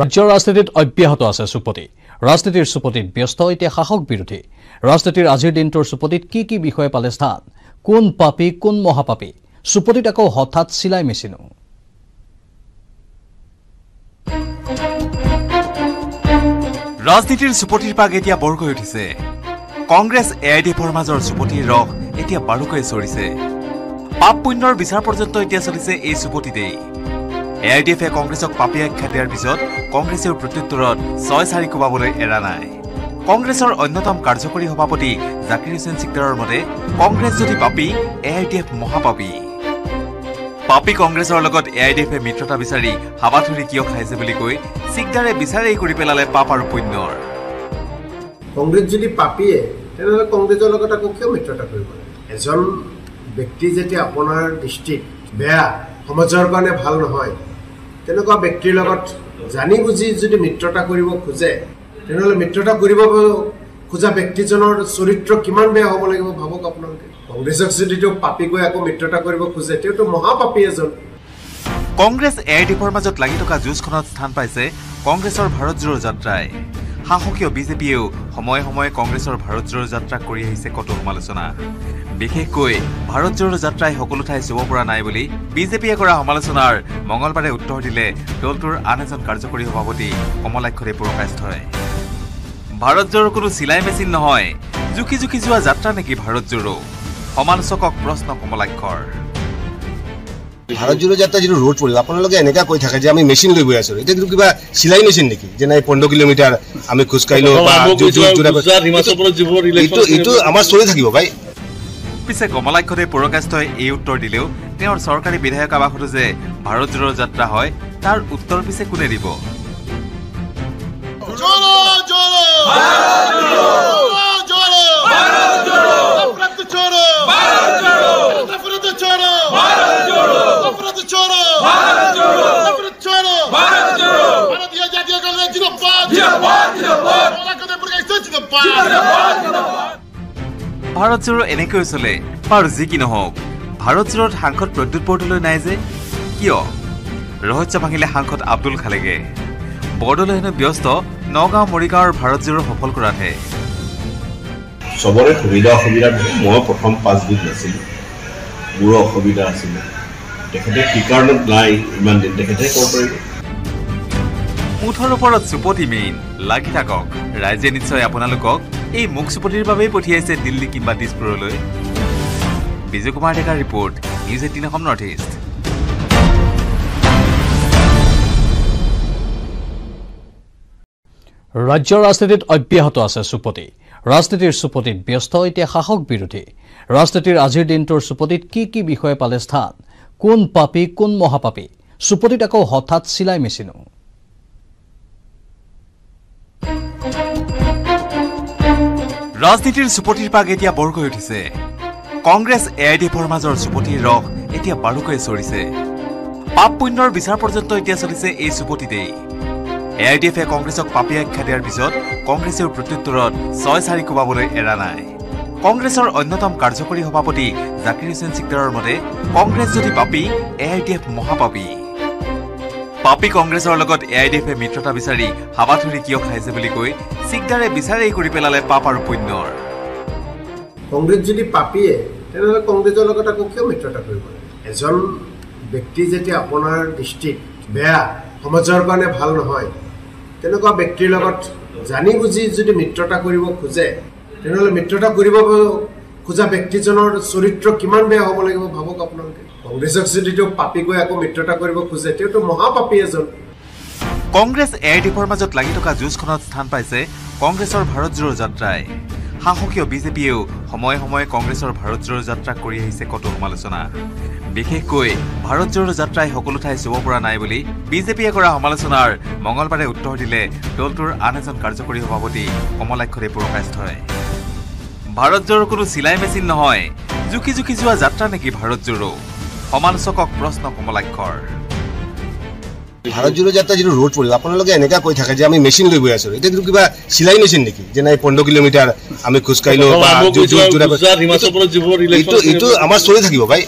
ৰাজ্যৰ ৰাজনীতিত অব্যাহত আছে চুপতি। ৰাজনীতিৰ চুপতিত ব্যস্ত এতিয়া শাসক বিৰোধী। ৰাজনীতিৰ আজিৰ দিনটোৰ চুপতিত কি কি বিষয়ে পালে স্থান? কোন পাপী কোন মহাপাপী? চুপতিত আকৌ হঠাৎ চিলাই মেচিনো। ৰাজনীতিৰ চুপতিৰ পাক এতিয়া বৰকৈ উঠিছে। কংগ্ৰেছ এ আই ডি এফৰ মাজৰ চুপতিৰ ৰস এতিয়া বাৰুকৈ চৰিছে। পাপ পুণ্যৰ বিচাৰ পৰ্যন্ত এতিয়া চলিছে এই চুপতিতেই। এ আই ডি এফে কংগ্ৰেছক পাপী আখ্যা দিয়াৰ পিছত কংগ্ৰেছেও প্ৰত্যুত্তৰত ছয় চাৰি কোবাবলৈ এৰা নাই। কংগ্ৰেছৰ অন্যতম কাৰ্যকৰী সভাপতি জাকিৰ হুছেইন চিকদাৰৰ মতে কংগ্ৰেছ যদি পাপী এ আই ডি এফ মহাপাপী। পাপী কংগ্ৰেছৰ লগত এ আই ডি এফে মিত্ৰতা বিচাৰি হাবাথুৰি কিয় খাইছে বুলি কৈ চিকদাৰে বিচাৰেই কৰি পেলালে পাপ আৰু পুণ্যৰ। কংগ্ৰেছ যদি পাপীয়ে তেনেহ'লে কংগ্ৰেছৰ লগত আকৌ কিয় মিত্ৰতা কৰিব? এজন ব্যক্তি যেতিয়া আপোনাৰ দৃষ্টিত বেয়া সমাজৰ কাৰণে ভাল নহয় তেনেকুৱা ব্যক্তিৰ লগত জানি বুজি যদি মিত্ৰতা কৰিব খোজে তেনেহ'লে মিত্ৰতা কৰিব খোজা ব্যক্তিজনৰ চৰিত্ৰ কিমান বেয়া হ'ব লাগিব ভাবক আপোনালোকে। কংগ্ৰেছক যদি তেওঁ পাপী কৈ আকৌ মিত্ৰতা কৰিব খোজে তেওঁতো মহাপাপী এজন। কংগ্ৰেছ এ আই ডি এফৰ মাজত লাগি থকা যুঁজখনত স্থান পাইছে কংগ্ৰেছৰ ভাৰত জোড়ো যাত্ৰাই। শাসকীয় বিজেপিয়েও সময়ে সময়ে কংগ্ৰেছৰ ভাৰত জোড়ো যাত্ৰা কৰি আহিছে কতো সমালোচনা। বিশেষকৈ ভাৰত জোড়ো যাত্ৰাই সকলো ঠাই চুব পৰা নাই বুলি বিজেপিয়ে কৰা সমালোচনাৰ মঙলবাৰে উত্তৰ দিলে দলটোৰ আন এজন কাৰ্যকৰী সভাপতি পুৰকাষ্ঠই ভাৰত জোড়ো কোনো চিলাই মেচিন নহয় জুখি জুখি যোৱা যাত্ৰা নেকি ভাৰত জোড়ো সমালোচকক প্ৰশ্ন কমলাক্ষৰ। ভাৰত জোড়ো যাত্ৰা যিটো ৰোড পৰিল আপোনালোকে এনেকুৱা কৈ থাকে যে আমি মেচিন লৈ গৈ আছো। এতিয়া কিন্তু কিবা চিলাই মেচিন নেকি? যে নাই পোন্ধৰ কিলোমিটাৰ আমি খোজকাঢ়িলো বা যো- যো- যোৰা- এইটো এইটো আমাৰ চলি থাকিব ভাই। পিছে কমলাক্ষতে পুৰকাষ্ঠই এই উত্তৰ দিলেও তেওঁৰ চৰকাৰী বিধায়ক আৱাসতো যে ভাৰত জোৰৰ যাত্ৰা হয় তাৰ উত্তৰ পিছে কোনে দিব? ভাৰত জোড়ো এনেকৈ চলে বাৰু যি কি নহওক ভাৰত জোড়োত সাংসদ প্ৰদ্যুৎ বৰদলৈ নাই যে কিয়? ৰহস্য ভাঙিলে সাংসদ আব্দুল খালেগে বৰদলৈ হেনো ব্যস্ত নগাঁও মৰিগাঁৱৰ ভাৰত জোড়ো সফল কৰাতহে। চবৰে সুবিধা অসুবিধা মই প্ৰথম পাঁচদিন নাছিলোঁ। মোৰো অসুবিধা আছিলে। তেখেতে কি কাৰণত নাই ইমান দিন তেখেতে ক'ব পাৰিব। মুঠৰ ওপৰত চুপতি মেইন লাগি থাকক। ৰাইজে নিশ্চয় আপোনালোকক এই মুখ চুপতিৰ বাবেই পঠিয়াইছে দিল্লী কিম্বা দিছপুৰলৈ। বিজয় কুমাৰ ডেকাৰ report news eighteen Assam north east ৰাজ্যৰ ৰাজনীতিত অব্যাহত আছে চুপতি। ৰাজনীতিৰ চুপতিত ব্যস্ত এতিয়া শাসক বিৰোধী। ৰাজনীতিৰ আজিৰ দিনটোৰ চুপতিত কি কি বিষয়ে পালে স্থান? কোন পাপী কোন মহাপাপী? চুপতিত আকৌ হঠাৎ চিলাই মেচিনো। ৰাজনীতিৰ চুপতিৰ পাক এতিয়া বৰকৈ উঠিছে। কংগ্ৰেছ এ আই ডি এফৰ মাজৰ চুপতিৰ ৰস এতিয়া বাৰুকৈ চৰিছে। পাপ পুণ্যৰ বিচাৰ পৰ্যন্ত এতিয়া চলিছে এই চুপতিতেই এ আই ডি এফে কংগ্ৰেছক পাপী আখ্যা দিয়াৰ পিছত কংগ্ৰেছেও প্ৰত্যুত্তৰত ছয় চাৰি কোবাবলৈ এৰা নাই। কংগ্ৰেছৰ অন্যতম কাৰ্যকৰী সভাপতি জাকিৰ হুছেইন চিকদাৰৰ মতে কংগ্ৰেছ যদি পাপী এ আই ডি এফ মহাপাপী। পাপী কংগ্ৰেছৰ লগত এ আই ডি এফে মিত্ৰতা বিচাৰি হাবাথুৰি কিয় খাইছে বুলি কৈ চিকদাৰে বিচাৰেই কৰি পেলালে পাপ আৰু পুণ্যৰ। কংগ্ৰেছ যদি পাপীয়ে তেনেহ'লে কংগ্ৰেছৰ লগত আকৌ কিয় মিত্ৰতা কৰিব এজন ব্যক্তি যেতিয়া আপোনাৰ দৃষ্টিত বেয়া সমাজৰ কাৰণে ভাল নহয় তেনেকুৱা ব্যক্তিৰ লগত জানি বুজি যদি মিত্ৰতা কৰিব খোজে তেনেহ'লে মিত্ৰতা কৰিব খোজা ব্যক্তিজনৰ চৰিত্ৰ কিমান বেয়া হ'ব লাগিব ভাবক আপোনালোকে। কংগ্ৰেছক যদি তেওঁ পাপী কৈ আকৌ মিত্ৰতা কৰিব খোজে তেওঁতো মহাপাপী এজন। কংগ্ৰেছ এ আই ডি এফৰ মাজত লাগি থকা যুঁজখনত স্থান পাইছে কংগ্ৰেছৰ ভাৰত জোড়ো যাত্ৰাই। শাসকীয় বিজেপিয়েও সময়ে সময়ে কংগ্ৰেছৰ ভাৰত জোড়ো যাত্ৰা কৰি আহিছে কতো সমালোচনা। বিশেষকৈ ভাৰত জোড়ো যাত্ৰাই সকলো ঠাই চুব পৰা নাই বুলি বিজেপিয়ে কৰা সমালোচনাৰ মঙলবাৰে উত্তৰ দিলে দলটোৰ আন এজন কাৰ্যকৰী সভাপতি পুৰকাষ্ঠই ভাৰত জোড়ো কোনো চিলাই মেচিন নহয়। জুখি জুখি যোৱা যাত্ৰা নেকি ভাৰত জোড়ো সমালোচকক প্ৰশ্ন কমলাক্ষৰ ভাৰত জোড়ো যাত্ৰা যিটো ৰোড পৰিল আপোনালোকে এনেকুৱা কৈ থাকে যে আমি মেচিন লৈ গৈ আছো। এতিয়া কিন্তু কিবা চিলাই মেচিন নেকি? যে নাই পোন্ধৰ কিলোমিটাৰ আমি খোজকাঢ়িলো এইটো আমাৰ চলি থাকিব ভাই।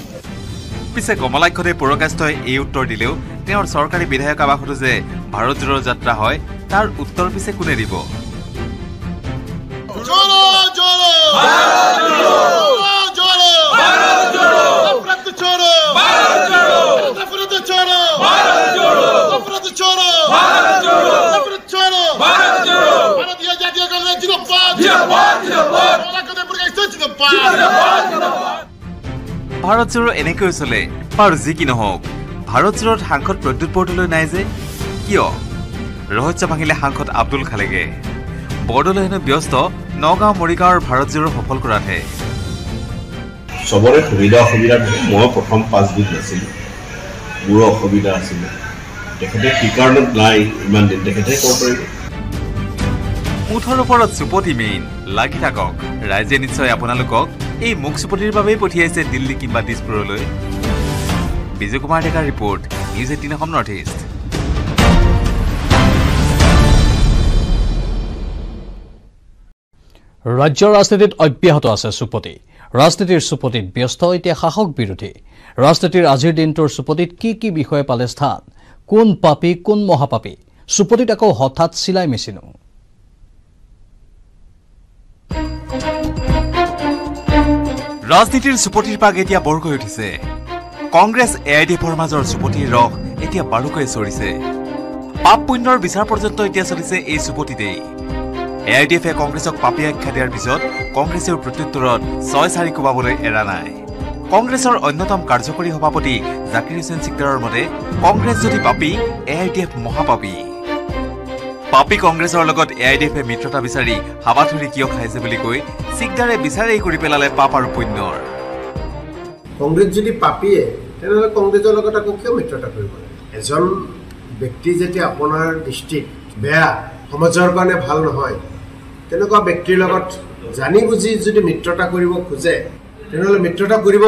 পিছে কমলাক্ষদেৱ পুৰকাষ্ঠই এই উত্তৰ দিলেও তেওঁৰ চৰকাৰী বিধায়ক আৱাসতো যে ভাৰত জোড়ৰ যাত্ৰা হয় তাৰ উত্তৰ পিছে কোনে দিব? ভাৰত চোৰৰ এনেকৈ চলে বাৰু যি কি নহওক ভাৰত জোৰত সাংসদ প্ৰদ্যুৎ বৰদলৈ নাই যে কিয়? ৰহস্য ভাঙিলে সাংসদ আব্দুল খালেগে বৰদলৈ হেনো ব্যস্ত নগাঁও মৰিগাঁৱৰ ভাৰত জোৰৰ সফল কৰাতহে। চবৰে সুবিধা অসুবিধা থাকে মই প্ৰথম পাঁচবিধ নাছিলোঁ। মোৰো অসুবিধা আছিলে। তেখেতে কি কাৰণত নাই ইমান দিন তেখেতে ক'ব পাৰিব? মুঠৰ ওপৰত চুপতি মেইন লাগি থাকক। ৰাইজে নিশ্চয় আপোনালোকক এই মুখ চুপতিৰ বাবেই পঠিয়াইছে দিল্লী কিম্বা দিছপুৰলৈ। বিজয় কুমাৰ ডেকাৰ report news eighteen Assam north east. ৰাজ্যৰ ৰাজনীতিত অব্যাহত আছে চুপতি। ৰাজনীতিৰ চুপতিত ব্যস্ত এতিয়া শাসক বিৰোধী। ৰাজনীতিৰ আজিৰ দিনটোৰ চুপতিত কি কি বিষয়ে পালে স্থান? কোন পাপী কোন মহাপাপী? চুপতিত আকৌ হঠাৎ চিলাই মেচিনো। ৰাজনীতিৰ চুপতিৰ পাক এতিয়া বৰকৈ উঠিছে। কংগ্ৰেছ এ আই ডি এফৰ মাজৰ চুপতিৰ ৰস এতিয়া বাৰুকৈ চৰিছে। পাপ পুণ্যৰ বিচাৰ পৰ্যন্ত এতিয়া চলিছে এই চুপতিতেই। এ আই ডি এফে কংগ্ৰেছক পাপী আখ্যা দিয়াৰ পিছত কংগ্ৰেছেও প্ৰত্যুত্তৰত ছয় চাৰি কোবাবলৈ এৰা নাই। কংগ্ৰেছৰ অন্যতম কাৰ্যকৰী সভাপতি জাকিৰ হুছেইন চিকদাৰৰ মতে কংগ্ৰেছ যদি পাপী এ আই ডি এফ মহাপাপী। পাপী কংগ্ৰেছৰ লগত এ আই ডি এফে মিত্ৰতা বিচাৰি হাবাথুৰি কিয় খাইছে বুলি কৈ চিকদাৰে বিচাৰেই কৰি পেলালে পাপ আৰু পুণ্যৰ। কংগ্ৰেছ যদি পাপীয়ে তেনেহ'লে কংগ্ৰেছৰ লগত আকৌ কিয় মিত্ৰতা কৰিব? এজন ব্যক্তি যেতিয়া আপোনাৰ দৃষ্টিত বেয়া সমাজৰ কাৰণে ভাল নহয় তেনেকুৱা ব্যক্তিৰ লগত জানি বুজি যদি মিত্ৰতা কৰিব খোজে তেনেহ'লে মিত্ৰতা কৰিব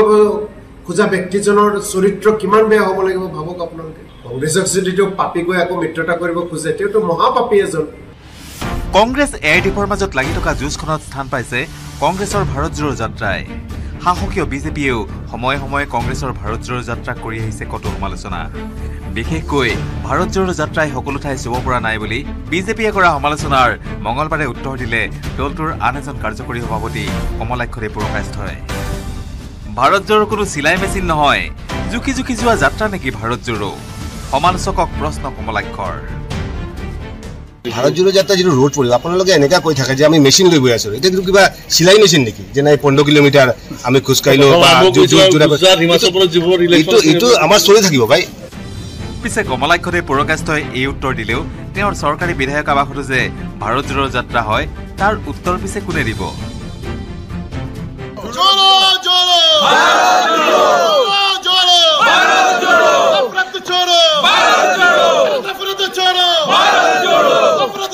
খোজা ব্যক্তিজনৰ চৰিত্ৰ কিমান বেয়া হ'ব লাগিব ভাবক আপোনালোকে। কংগ্ৰেছক যদি তেওঁ পাপী কৈ আকৌ মিত্ৰতা কৰিব খোজে তেওঁতো মহাপাপী এজন। কংগ্ৰেছ এ আই ডি এফৰ মাজত লাগি থকা যুঁজখনত স্থান পাইছে কংগ্ৰেছৰ ভাৰত জোড়ো যাত্ৰাই। শাসকীয় বিজেপিয়েও সময়ে সময়ে কংগ্ৰেছৰ ভাৰত জোড়ো যাত্ৰা কৰি আহিছে কতো সমালোচনা। বিশেষকৈ ভাৰত জোড়ো যাত্ৰাই সকলো ঠাই চুব পৰা নাই বুলি বিজেপিয়ে কৰা সমালোচনাৰ মঙলবাৰে উত্তৰ দিলে দলটোৰ আন এজন কাৰ্যকৰী সভাপতি কমলাক্ষদেৱ পুৰকাষ্ঠই ভাৰত জোড়ো কোনো চিলাই মেচিন নহয়। জুখি জুখি যোৱা যাত্ৰা নেকি ভাৰত জোড়ো সমালোচকক প্ৰশ্ন কমলাক্ষৰ। ভাৰত জোড়ো যাত্ৰা যিটো ৰোড পৰিব আপোনালোকে এনেকুৱা কৈ থাকে যে আমি মেচিন লৈ গৈ আছো। এতিয়া কিন্তু কিবা চিলাই মেচিন নেকি? যে নাই পোন্ধৰ কিলোমিটাৰ আমি খোজকাঢ়িলো এইটো এইটো আমাৰ চলি থাকিব ভাই। পিছে কমলাক্ষদেৱ পুৰকাষ্ঠই এই উত্তৰ দিলেও তেওঁৰ চৰকাৰী বিধায়ক আৱাসতো যে ভাৰত জোড়ৰ যাত্ৰা হয় তাৰ উত্তৰ পিছে কোনে দিব? जोड़ो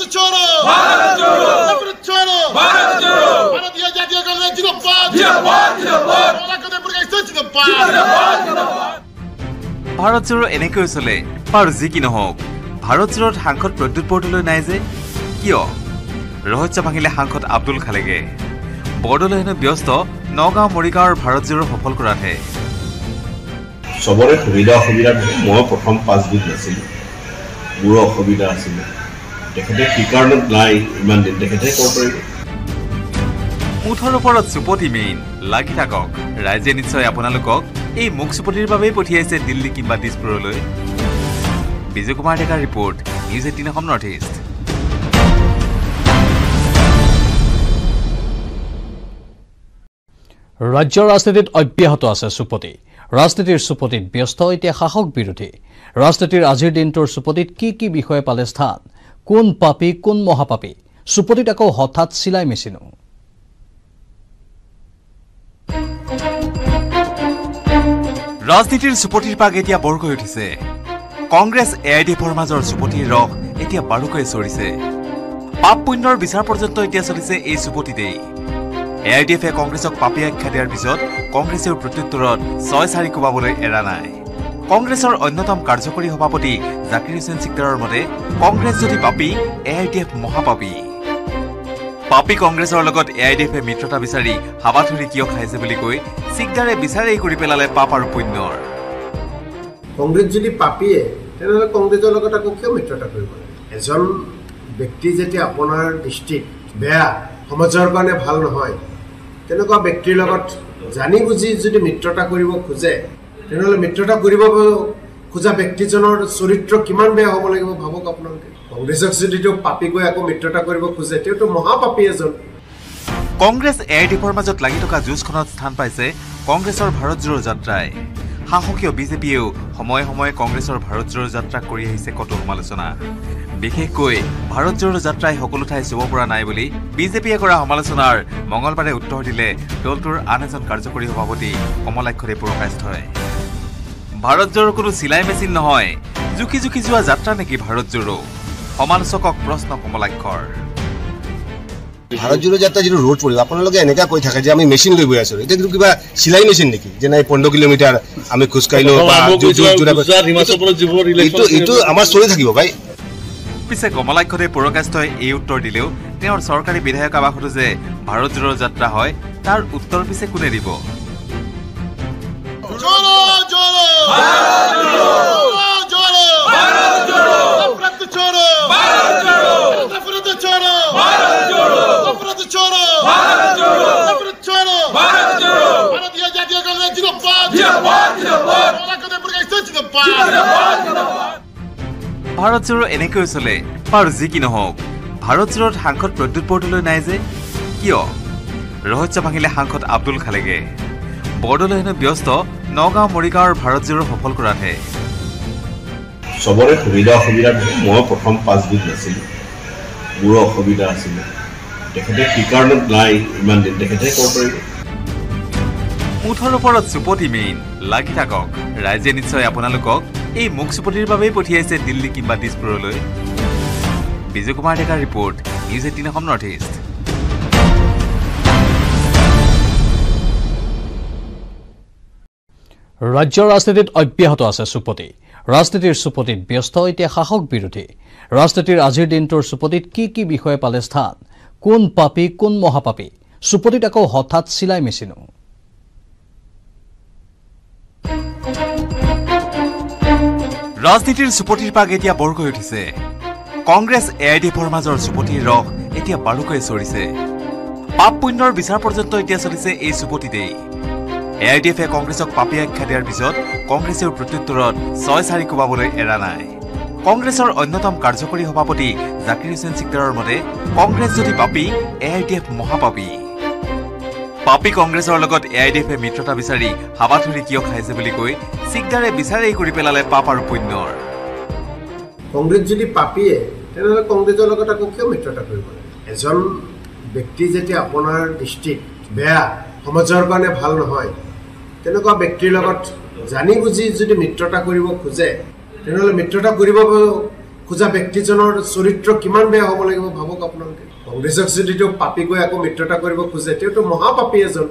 जोड़ो जोड़ो नफरत छोड़ो नफरत छोड़ो नफरत छोड़ो नफरत छोड़ो भारतीय जातीय कांग्रेस जिंदाबाद कलकाता प्रकाश जिंदाबाद ভাৰত জোড়ো এনেকৈ চলে বাৰু যি কি নহওক ভাৰত জোড়ত সাংসদ প্ৰদ্যুৎ বৰদলৈ নাই যে কিয় ৰহস্য ভাঙিলে সাংসদ আব্দুল খালেগে বৰদলৈ হেনো ব্যস্ত নগাঁও মৰিগাঁৱৰ ভাৰত জোড়ো সফল কৰাতহে চবৰে সুবিধা অসুবিধা থাকে মই প্ৰথম পাঁচবিধ নাছিলোঁ মোৰো অসুবিধা আছিলে তেখেতে কি কাৰণত নাই ইমান দিন তেখেতে ক'ব পাৰিব মুঠৰ ওপৰত চুপতি মেইন লাগি থাকক। ৰাইজে নিশ্চয় আপোনালোকক এই মুখ চুপতিৰ বাবেই পঠিয়াইছে দিল্লী কিম্বা দিছপুৰলৈ। বিজয় কুমাৰ ডেকাৰ report news eighteen Assam north east ৰাজ্যৰ ৰাজনীতিত অব্যাহত আছে চুপতি। ৰাজনীতিৰ চুপতিত ব্যস্ত এতিয়া শাসক বিৰোধী। ৰাজনীতিৰ আজিৰ দিনটোৰ চুপতিত কি কি বিষয়ে পালে স্থান? কোন পাপী কোন মহাপাপী? চুপতিত আকৌ হঠাৎ চিলাই মেচিনো। ৰাজনীতিৰ চুপতিৰ পাক এতিয়া বৰকৈ উঠিছে। কংগ্ৰেছ এ আই ডি এফৰ মাজৰ চুপতিৰ ৰস এতিয়া বাৰুকৈ চৰিছে। পাপ পুণ্যৰ বিচাৰ পৰ্যন্ত এতিয়া চলিছে এই চুপতিতেই এ আই ডি এফে কংগ্ৰেছক পাপী আখ্যা দিয়াৰ পিছত কংগ্ৰেছেও প্ৰত্যুত্তৰত ছয় চাৰি কোবাবলৈ এৰা নাই। কংগ্ৰেছৰ অন্যতম কাৰ্যকৰী সভাপতি জাকিৰ হুছেইন চিকদাৰৰ মতে কংগ্ৰেছ যদি পাপী এ আই ডি এফ মহাপাপী। পাপী কংগ্ৰেছৰ লগত এ আই ডি এফে মিত্ৰতা বিচাৰি হাবাথুৰি কিয় খাইছে বুলি কৈ চিকদাৰে বিচাৰেই কৰি পেলালে পাপ আৰু পুণ্যৰ। কংগ্ৰেছ যদি পাপীয়ে তেনেহ'লে কংগ্ৰেছৰ লগত আকৌ কিয় মিত্ৰতা কৰিব? এজন ব্যক্তি যেতিয়া আপোনাৰ দৃষ্টিত বেয়া সমাজৰ কাৰণে ভাল নহয় তেনেকুৱা ব্যক্তিৰ লগত জানি বুজি যদি মিত্ৰতা কৰিব খোজে তেনেহ'লে মিত্ৰতা কৰিব খোজা ব্যক্তিজনৰ চৰিত্ৰ কিমান বেয়া হ'ব লাগিব ভাবক আপোনালোকে। কংগ্ৰেছক যদি তেওঁ পাপী গৈ আকৌ মিত্ৰতা কৰিব খোজে তেওঁতো মহাপাপী এজন। কংগ্ৰেছ এ আই ডি এফৰ মাজত লাগি থকা যুঁজখনত স্থান পাইছে কংগ্ৰেছৰ ভাৰত জোড়ো যাত্ৰাই। শাসকীয় বিজেপিয়েও সময়ে সময়ে কংগ্ৰেছৰ ভাৰত জোড়ো যাত্ৰা কৰি আহিছে কতো সমালোচনা। বিশেষকৈ ভাৰত জোড়ো যাত্ৰাই সকলো ঠাই চুব পৰা নাই বুলি বিজেপিয়ে কৰা সমালোচনাৰ মঙলবাৰে উত্তৰ দিলে দলটোৰ আন এজন কাৰ্যকৰী সভাপতি কমলাক্ষদেৱ পুৰকাষ্ঠই ভাৰত জোড়ো কোনো চিলাই মেচিন নহয়। জুখি জুখি যোৱা যাত্ৰা নেকি ভাৰত জোড়ো সমালোচকক প্ৰশ্ন কমলাক্ষৰ। ভাৰত জোড়ো যাত্ৰা যিটো ৰোড পৰিল আপোনালোকে এনেকুৱা কৈ থাকে যে আমি মেচিন লৈ গৈ আছো। এতিয়া কিন্তু কিবা চিলাই মেচিন নেকি? যে নাই পোন্ধৰ কিলোমিটাৰ আমি খোজকাঢ়িলো এইটো আমাৰ চলি থাকিব ভাই। পিছে কমলাক্ষদেৱ পুৰকাষ্ঠই এই উত্তৰ দিলেও তেওঁৰ চৰকাৰী বিধায়ক আৱাসতো যে ভাৰত জোড়ো যাত্ৰা হয় তাৰ উত্তৰ পিছে কোনে দিব? छोड़ो जोड़ो जोड़ो नफरत छोड़ो नफरत छोड़ो नफरत छोड़ो नफरत छोड़ो भारतीय जातीय कांग्रेस जिंदाबाद जिंदाबाद जिंदाबाद ভাৰত জোড়ো এনেকৈ চলে বাৰু যি কি নহওক ভাৰত জোড়োত সাংসদ প্ৰদ্যুৎ বৰদলৈ নাই যে কিয় ৰহস্য ভাঙিলে সাংসদ আব্দুল খালেগে বৰদলৈ হেনো ব্যস্ত নগাঁও মৰিগাঁৱৰ ভাৰত জোড়ো সফল কৰাতহে। চবৰে সুবিধা অসুবিধা মই প্ৰথম পাঁচবিধ নাছিলোঁ। মোৰো অসুবিধা আছিলে। তেখেতে কি কাৰণত নাই ইমান দিন তেখেতে ক'ব পাৰিব। মুঠৰ ওপৰত চুপতি মেইন লাগি থাকক। ৰাইজে নিশ্চয় আপোনালোকক এই মুখ চুপতিৰ বাবেই পঠিয়াইছে দিল্লী কিম্বা দিছপুৰলৈ। বিজয় কুমাৰ ডেকাৰ report news eighteen Assam north east. ৰাজ্যৰ ৰাজনীতিত অব্যাহত আছে চুপতি। ৰাজনীতিৰ চুপতিত ব্যস্ত এতিয়া শাসক বিৰোধী। ৰাজনীতিৰ আজিৰ দিনটোৰ চুপতিত কি কি বিষয়ে পালে স্থান? কোন পাপী কোন মহাপাপী? চুপতিত আকৌ হঠাৎ চিলাই মেচিনো। ৰাজনীতিৰ চুপতিৰ পাক এতিয়া বৰকৈ উঠিছে। কংগ্ৰেছ এ আই ডি এফৰ মাজৰ চুপতিৰ ৰস এতিয়া বাৰুকৈ চৰিছে। পাপ পুণ্যৰ বিচাৰ পৰ্যন্ত এতিয়া চলিছে এই চুপতিতেই। এ আই ডি এফে কংগ্ৰেছক পাপী আখ্যা দিয়াৰ পিছত কংগ্ৰেছেও প্ৰত্যুত্তৰত ছয় চাৰি কোবাবলৈ এৰা নাই। কংগ্ৰেছৰ অন্যতম কাৰ্যকৰী সভাপতি জাকিৰ হুছেইন চিকদাৰৰ মতে কংগ্ৰেছ যদি পাপী এ আই ডি এফ মহাপাপী। পাপী কংগ্ৰেছৰ লগত এ আই ডি এফে মিত্ৰতা বিচাৰি হাবাথুৰি কিয় খাইছে বুলি কৈ চিকদাৰে বিচাৰেই কৰি পেলালে পাপ আৰু পুণ্যৰ। কংগ্ৰেছ যদি পাপীয়ে তেনেহ'লে কংগ্ৰেছৰ লগত আকৌ কিয় মিত্ৰতা কৰিব? এজন ব্যক্তি যেতিয়া আপোনাৰ দৃষ্টিত বেয়া সমাজৰ কাৰণে ভাল নহয় তেনেকুৱা ব্যক্তিৰ লগত জানি বুজি যদি মিত্ৰতা কৰিব খোজে তেনেহ'লে মিত্ৰতা কৰিব খোজা ব্যক্তিজনৰ চৰিত্ৰ কিমান বেয়া হ'ব লাগিব ভাবক আপোনালোকে। কংগ্ৰেছক যদি তেওঁ পাপী গৈ আকৌ মিত্ৰতা কৰিব খোজে তেওঁতো মহাপাপী এজন।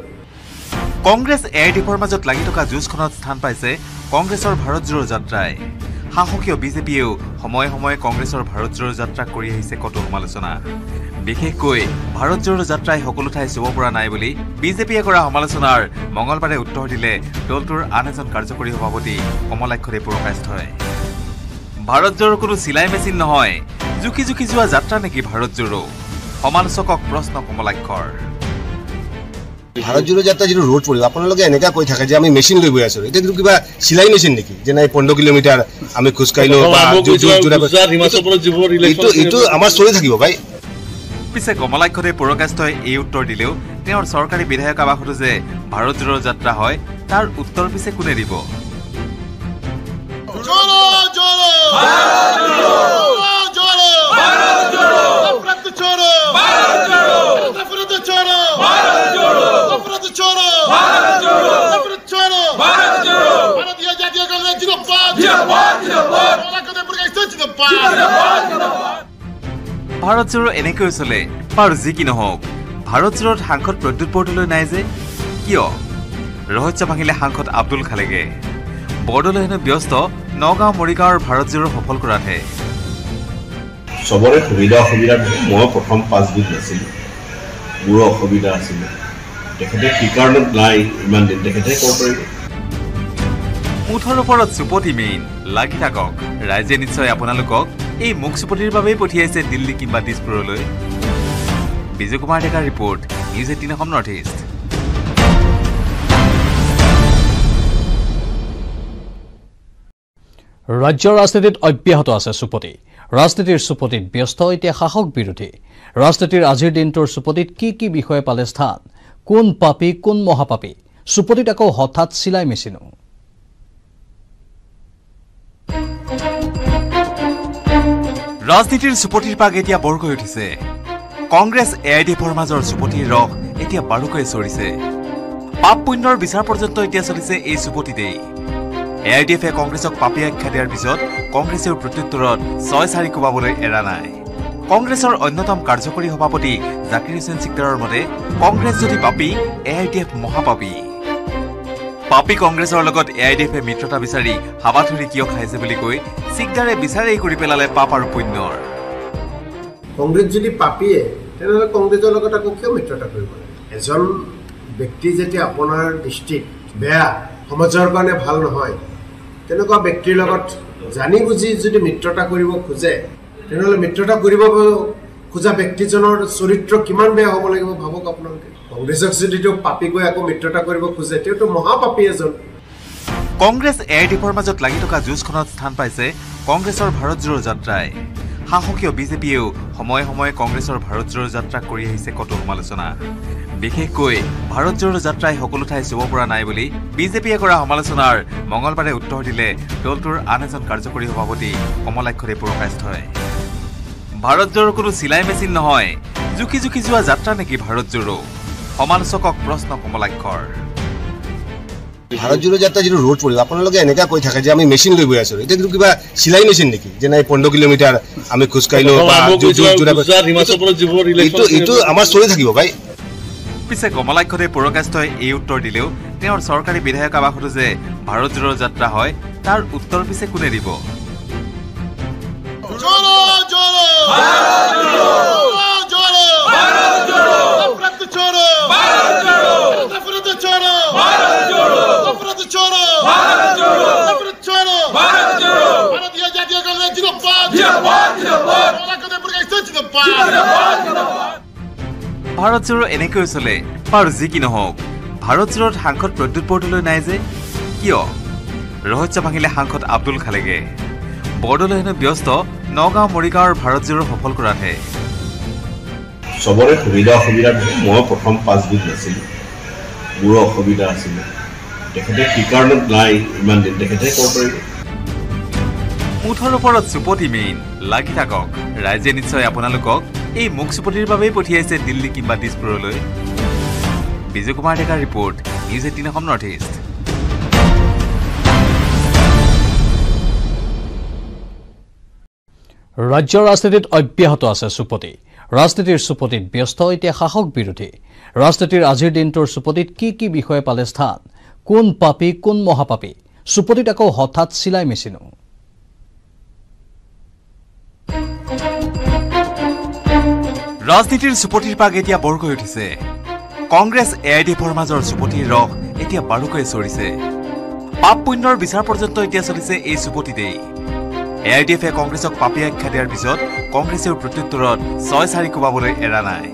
কংগ্ৰেছ এ আই ডি এফৰ মাজত লাগি থকা যুঁজখনত স্থান পাইছে কংগ্ৰেছৰ ভাৰত জোড়ো যাত্ৰাই। শাসকীয় বিজেপিয়েও সময়ে সময়ে কংগ্ৰেছৰ ভাৰত জোড়ো যাত্ৰা কৰি আহিছে কতো সমালোচনা। বিশেষকৈ ভাৰত জোড়ো যাত্ৰাই সকলো ঠাই চুব পৰা নাই বুলি বিজেপিয়ে কৰা সমালোচনাৰ মঙলবাৰে উত্তৰ দিলে দলটোৰ আন এজন কাৰ্যকৰী সভাপতি পুৰকাষ্ঠই ভাৰত জোড়ো কোনো চিলাই মেচিন নহয় জুখি জুখি যোৱা যাত্ৰা নেকি ভাৰত জোড়ো সমালোচকক প্ৰশ্ন কমলাক্ষৰ। ভাৰত জোড়ো যাত্ৰা যিটো ৰোড পৰিল আপোনালোকে এনেকুৱা কৈ থাকে যে আমি মেচিন লৈ গৈ আছো। এতিয়া কিন্তু কিবা চিলাই মেচিন নেকি? যে নাই পোন্ধৰ কিলোমিটাৰ আমি খোজকাঢ়িলো এইটো আমাৰ চলি থাকিব ভাই। পিছে কমলাক্ষদেৱ পুৰকাষ্ঠই এই উত্তৰ দিলেও তেওঁৰ চৰকাৰী বিধায়ক আৱাসতো যে ভাৰত জোড়ো যাত্ৰা হয় তাৰ উত্তৰ পিছে কোনে দিব? ভাৰত জোড়ো এনেকৈ চলে বাৰু যি কি নহওক। ভাৰত জোড়োত সাংসদ প্ৰদ্যুৎ বৰদলৈ নাই যে। কিয়? ৰহস্য ভাঙিলে সাংসদ আব্দুল খালেগে বৰদলৈ হেনো ব্যস্ত নগাঁও মৰিগাঁৱৰ ভাৰত জোড়ো সফল কৰাতহে। চবৰে সুবিধা অসুবিধা মই প্ৰথম পাঁচবিধ নাছিলোঁ। মোৰো অসুবিধা আছিলে। তেখেতে কি কাৰণত নাই ইমান দিন তেখেতে ক'ব পাৰিব। মুঠৰ ওপৰত চুপতি মেইন লাগি থাকক। ৰাইজে নিশ্চয় আপোনালোকক এই মুখ বাবেই পঠিয়াইছে দিল্লী কিংবা দিছপুৰলৈ বিজয় কুমাৰ ডেকাৰ report news eighteen Assam north east ৰাজ্যৰ ৰাজনীতিত অব্যাহত আছে চুপতি। ৰাজনীতিৰ চুপতিত ব্যস্ত এতিয়া শাসক বিৰোধী। ৰাজনীতিৰ আজিৰ দিনটোৰ চুপতিত কি কি বিষয়ে পালে স্থান? কোন পাপী কোন মহাপাপী? চুপতিত আকৌ হঠাৎ চিলাই মেচিনো। ৰাজনীতিৰ চুপতিৰ পাক এতিয়া বৰকৈ উঠিছে। কংগ্ৰেছ এ আই ডি এফৰ মাজৰ চুপতিৰ ৰস এতিয়া বাৰুকৈ চৰিছে। পাপ পুণ্যৰ বিচাৰ পৰ্যন্ত এতিয়া চলিছে এই চুপতিতেই এ আই ডি এফে কংগ্ৰেছক পাপী আখ্যা দিয়াৰ পিছত কংগ্ৰেছেও প্ৰত্যুত্তৰত ছয় চাৰি কোবাবলৈ এৰা নাই। কংগ্ৰেছৰ অন্যতম কাৰ্যকৰী সভাপতি জাকিৰ হুছেইন চিকদাৰৰ মতে কংগ্ৰেছ যদি পাপী এ আই ডি এফ মহাপাপী। পাপী কংগ্ৰেছৰ লগত এ আই ডি এফে মিত্ৰতা বিচাৰি হাবাথুৰি কিয় খাইছে বুলি কৈ চিকদাৰে বিচাৰেই কৰি পেলালে পাপ আৰু পুণ্যৰ। কংগ্ৰেছ যদি পাপীয়ে তেনেহ'লে কংগ্ৰেছৰ লগত আকৌ কিয় মিত্ৰতা কৰিব? এজন ব্যক্তি যেতিয়া আপোনাৰ দৃষ্টিত বেয়া সমাজৰ কাৰণে ভাল নহয় তেনেকুৱা ব্যক্তিৰ লগত জানি বুজি যদি মিত্ৰতা কৰিব খোজে তেনেহ'লে মিত্ৰতা কৰিব খোজা ব্যক্তিজনৰ চৰিত্ৰ কিমান বেয়া হ'ব লাগিব ভাবক আপোনালোকে। কংগ্ৰেছক যদি তেওঁ পাপী গৈ আকৌ মিত্ৰতা কৰিব খোজে তেওঁতো মহাপাপী এজন। কংগ্ৰেছ এ আই ডি এফৰ মাজত লাগি থকা যুঁজখনত স্থান পাইছে কংগ্ৰেছৰ ভাৰত জোড়ো যাত্ৰাই। শাসকীয় বিজেপিয়েও সময়ে সময়ে কংগ্ৰেছৰ ভাৰত জোড়ো যাত্ৰাক কৰি আহিছে কতো সমালোচনা। বিশেষকৈ ভাৰত জোড়ো যাত্ৰাই সকলো ঠাই চুব পৰা নাই বুলি বিজেপিয়ে কৰা সমালোচনাৰ মঙলবাৰে উত্তৰ দিলে দলটোৰ আন এজন কাৰ্যকৰী সভাপতি কমলাক্ষৰে পুৰকাষ্ঠই ভাৰত জোড়ো কোনো চিলাই মেচিন নহয়। জুখি জুখি যোৱা যাত্ৰা নেকি ভাৰত জোড়ো সমালোচকক প্ৰশ্ন কমলাক্ষৰ। ভাৰত যাত্ৰা যিটো ৰোড পৰিল আপোনালোকে এনেকুৱা কৈ থাকে যে আমি মেচিন লৈ গৈ আছো। এতিয়া কিন্তু কিবা চিলাই মেচিন নেকি? যে নাই পোন্ধৰ কিলোমিটাৰ আমি খোজ আমাৰ চলি থাকিব ভাই। পিছে কমলাক্ষদে পুৰকাষ্টই এই উত্তৰ দিলেও তেওঁৰ চৰকাৰী বিধায়ক আৱাসতো যে ভাৰত জোৰৰ যাত্ৰা হয় তাৰ উত্তৰ পিছে কোনে দিব? ভাৰত ভাৰত छोड़ो भारत जोड़ो नफरत छोड़ो भारत जोड़ो नफरत छोड़ो भारत जोड़ो नफरत छोड़ो भारत जोड़ो भारतीय जातीय कांग्रेस जिंदाबाद जिंदाबाद जिंदाबाद কলাকাতা প্রকাশ জিন্দাবাদ জিন্দাবাদ ভাৰত জোড়ো এনেকৈ চলে বাৰু যি কি নহওক ভাৰত জোড়োত সাংসদ প্ৰদ্যুৎ বৰদলৈ নাই যে কিয় ৰহস্য ভাঙিলে সাংসদ আব্দুল খালেগে বৰদলৈ হেনো ব্যস্ত নগাঁও মৰিগাঁৱৰ ভাৰত জোড়ো সফল কৰাতহে চবৰে সুবিধা অসুবিধা থাকে মই প্ৰথম পাঁচবিধ নাছিলোঁ। মোৰো অসুবিধা আছিলে। তেখেতে কি কাৰণত নাই ইমান দিন তেখেতে ক'ব পাৰিব। মুঠৰ ওপৰত চুপতি মেইন লাগি থাকক। ৰাইজে নিশ্চয় আপোনালোকক এই মুখ চুপতিৰ বাবেই পঠিয়াইছে দিল্লী কিংবা দিছপুৰলৈ। বিজয় কুমাৰ ডেকাৰ report news eighteen Assam north east ৰাজ্যৰ ৰাজনীতিত অব্যাহত আছে চুপতি। ৰাজনীতিৰ চুপতিত ব্যস্ত এতিয়া শাসক বিৰোধী। ৰাজনীতিৰ আজিৰ দিনটোৰ চুপতিত কি কি বিষয়ে পালে স্থান? কোন পাপী কোন মহাপাপী? চুপতিত আকৌ হঠাৎ চিলাই মেচিনো। ৰাজনীতিৰ চুপতিৰ পাক এতিয়া বৰকৈ উঠিছে। কংগ্ৰেছ এ আই ডি এফৰ মাজৰ চুপতিৰ ৰস এতিয়া বাৰুকৈ চৰিছে। পাপ পুণ্যৰ বিচাৰ পৰ্যন্ত এতিয়া চলিছে এই চুপতিতেই। এ আই ডি এফে কংগ্ৰেছক পাপী আখ্যা দিয়াৰ পিছত কংগ্ৰেছেও প্ৰত্যুত্তৰত ছয় চাৰি কোবাবলৈ এৰা নাই।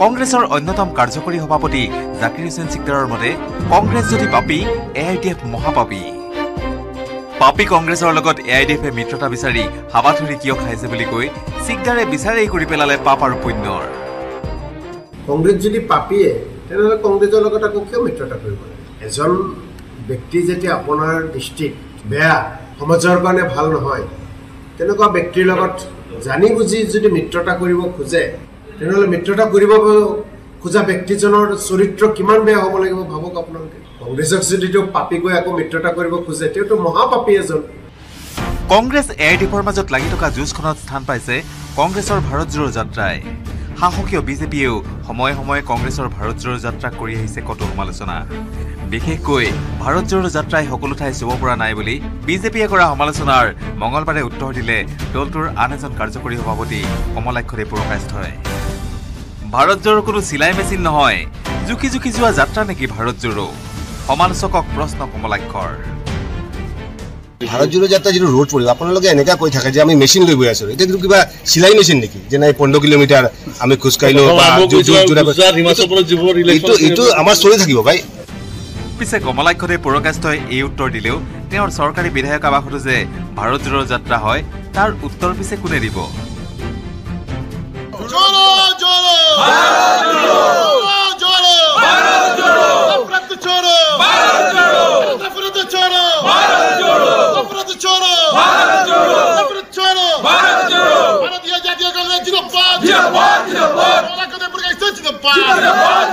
কংগ্ৰেছৰ অন্যতম কাৰ্যকৰী সভাপতি জাকিৰ হুছেইন চিকদাৰৰ মতে কংগ্ৰেছ যদি পাপী এ আই ডি এফ মহাপাপী। পাপী কংগ্ৰেছৰ লগত এ আই ডি এফে মিত্ৰতা বিচাৰি হাবাথুৰি কিয় খাইছে বুলি কৈ চিকদাৰে বিচাৰেই কৰি পেলালে পাপ আৰু পুণ্যৰ। কংগ্ৰেছ যদি পাপীয়ে তেনেহ'লে কংগ্ৰেছৰ লগত আকৌ কিয় মিত্ৰতা কৰিব? এজন ব্যক্তি যেতিয়া আপোনাৰ দৃষ্টিত বেয়া সমাজৰ কাৰণে ভাল নহয় তেনেকুৱা ব্যক্তিৰ লগত জানি বুজি যদি মিত্ৰতা কৰিব খোজে তেনেহ'লে মিত্ৰতা কৰিব খোজা ব্যক্তিজনৰ চৰিত্ৰ কিমান বেয়া হ'ব লাগিব ভাবক আপোনালোকে। কংগ্ৰেছক যদি তেওঁ পাপী গৈ আকৌ মিত্ৰতা কৰিব খোজে তেওঁতো মহাপাপী এজন। কংগ্ৰেছ এ আই ডি এফৰ মাজত লাগি থকা যুঁজখনত স্থান পাইছে কংগ্ৰেছৰ ভাৰত জোড়ো যাত্ৰাই। শাসকীয় বিজেপিয়েও সময়ে সময়ে কংগ্ৰেছৰ ভাৰত জোড়ো যাত্ৰাক কৰি আহিছে কতো সমালোচনা। বিশেষকৈ ভাৰত জোড়ো যাত্ৰাই সকলো ঠাই চুব পৰা নাই বুলি বিজেপিয়ে কৰা সমালোচনাৰ মঙলবাৰে উত্তৰ দিলে দলটোৰ আন এজন কাৰ্যকৰী সভাপতি কমলাক্ষৰে পুৰকাষ্ঠই ভাৰত জোড়ো কোনো চিলাই মেচিন নহয়। জুখি জুখি যোৱা যাত্ৰা নেকি ভাৰত জোড়ো সমালোচকক প্ৰশ্ন কমলাক্ষৰ। ভাৰত জোড়ো যাত্ৰা যিটো ৰোড পৰিব আপোনালোকে এনেকুৱা কৈ থাকে যে আমি মেচিন লৈ গৈ আছো। এতিয়া কিন্তু কিবা চিলাই মেচিন নেকি? যে নাই পোন্ধৰ কিলোমিটাৰ আমি খোজকাঢ়িলো এইটো এইটো আমাৰ চলি থাকিব ভাই। পিছে কমলাক্ষতে পৌৰকাষ্টই এই উত্তৰ দিলেও তেওঁৰ চৰকাৰী বিধায়ক আৱাসতো যে ভাৰত জোড়ৰ যাত্ৰা হয় তাৰ উত্তৰ পিছে কোনে দিব? छोड़ो छोड़ो भारत जोड़ो छोड़ो भारत जोड़ो नफरत छोड़ो भारत जोड़ो नफरत छोड़ो भारत जोड़ो नफरत छोड़ो भारत जोड़ो नफरत छोड़ो भारत जोड़ो भारतीय जातीय कांग्रेस जिंदाबाद जिंदाबाद जिंदाबाद ওলাকতে প্রকাশ জিন্দাবাদ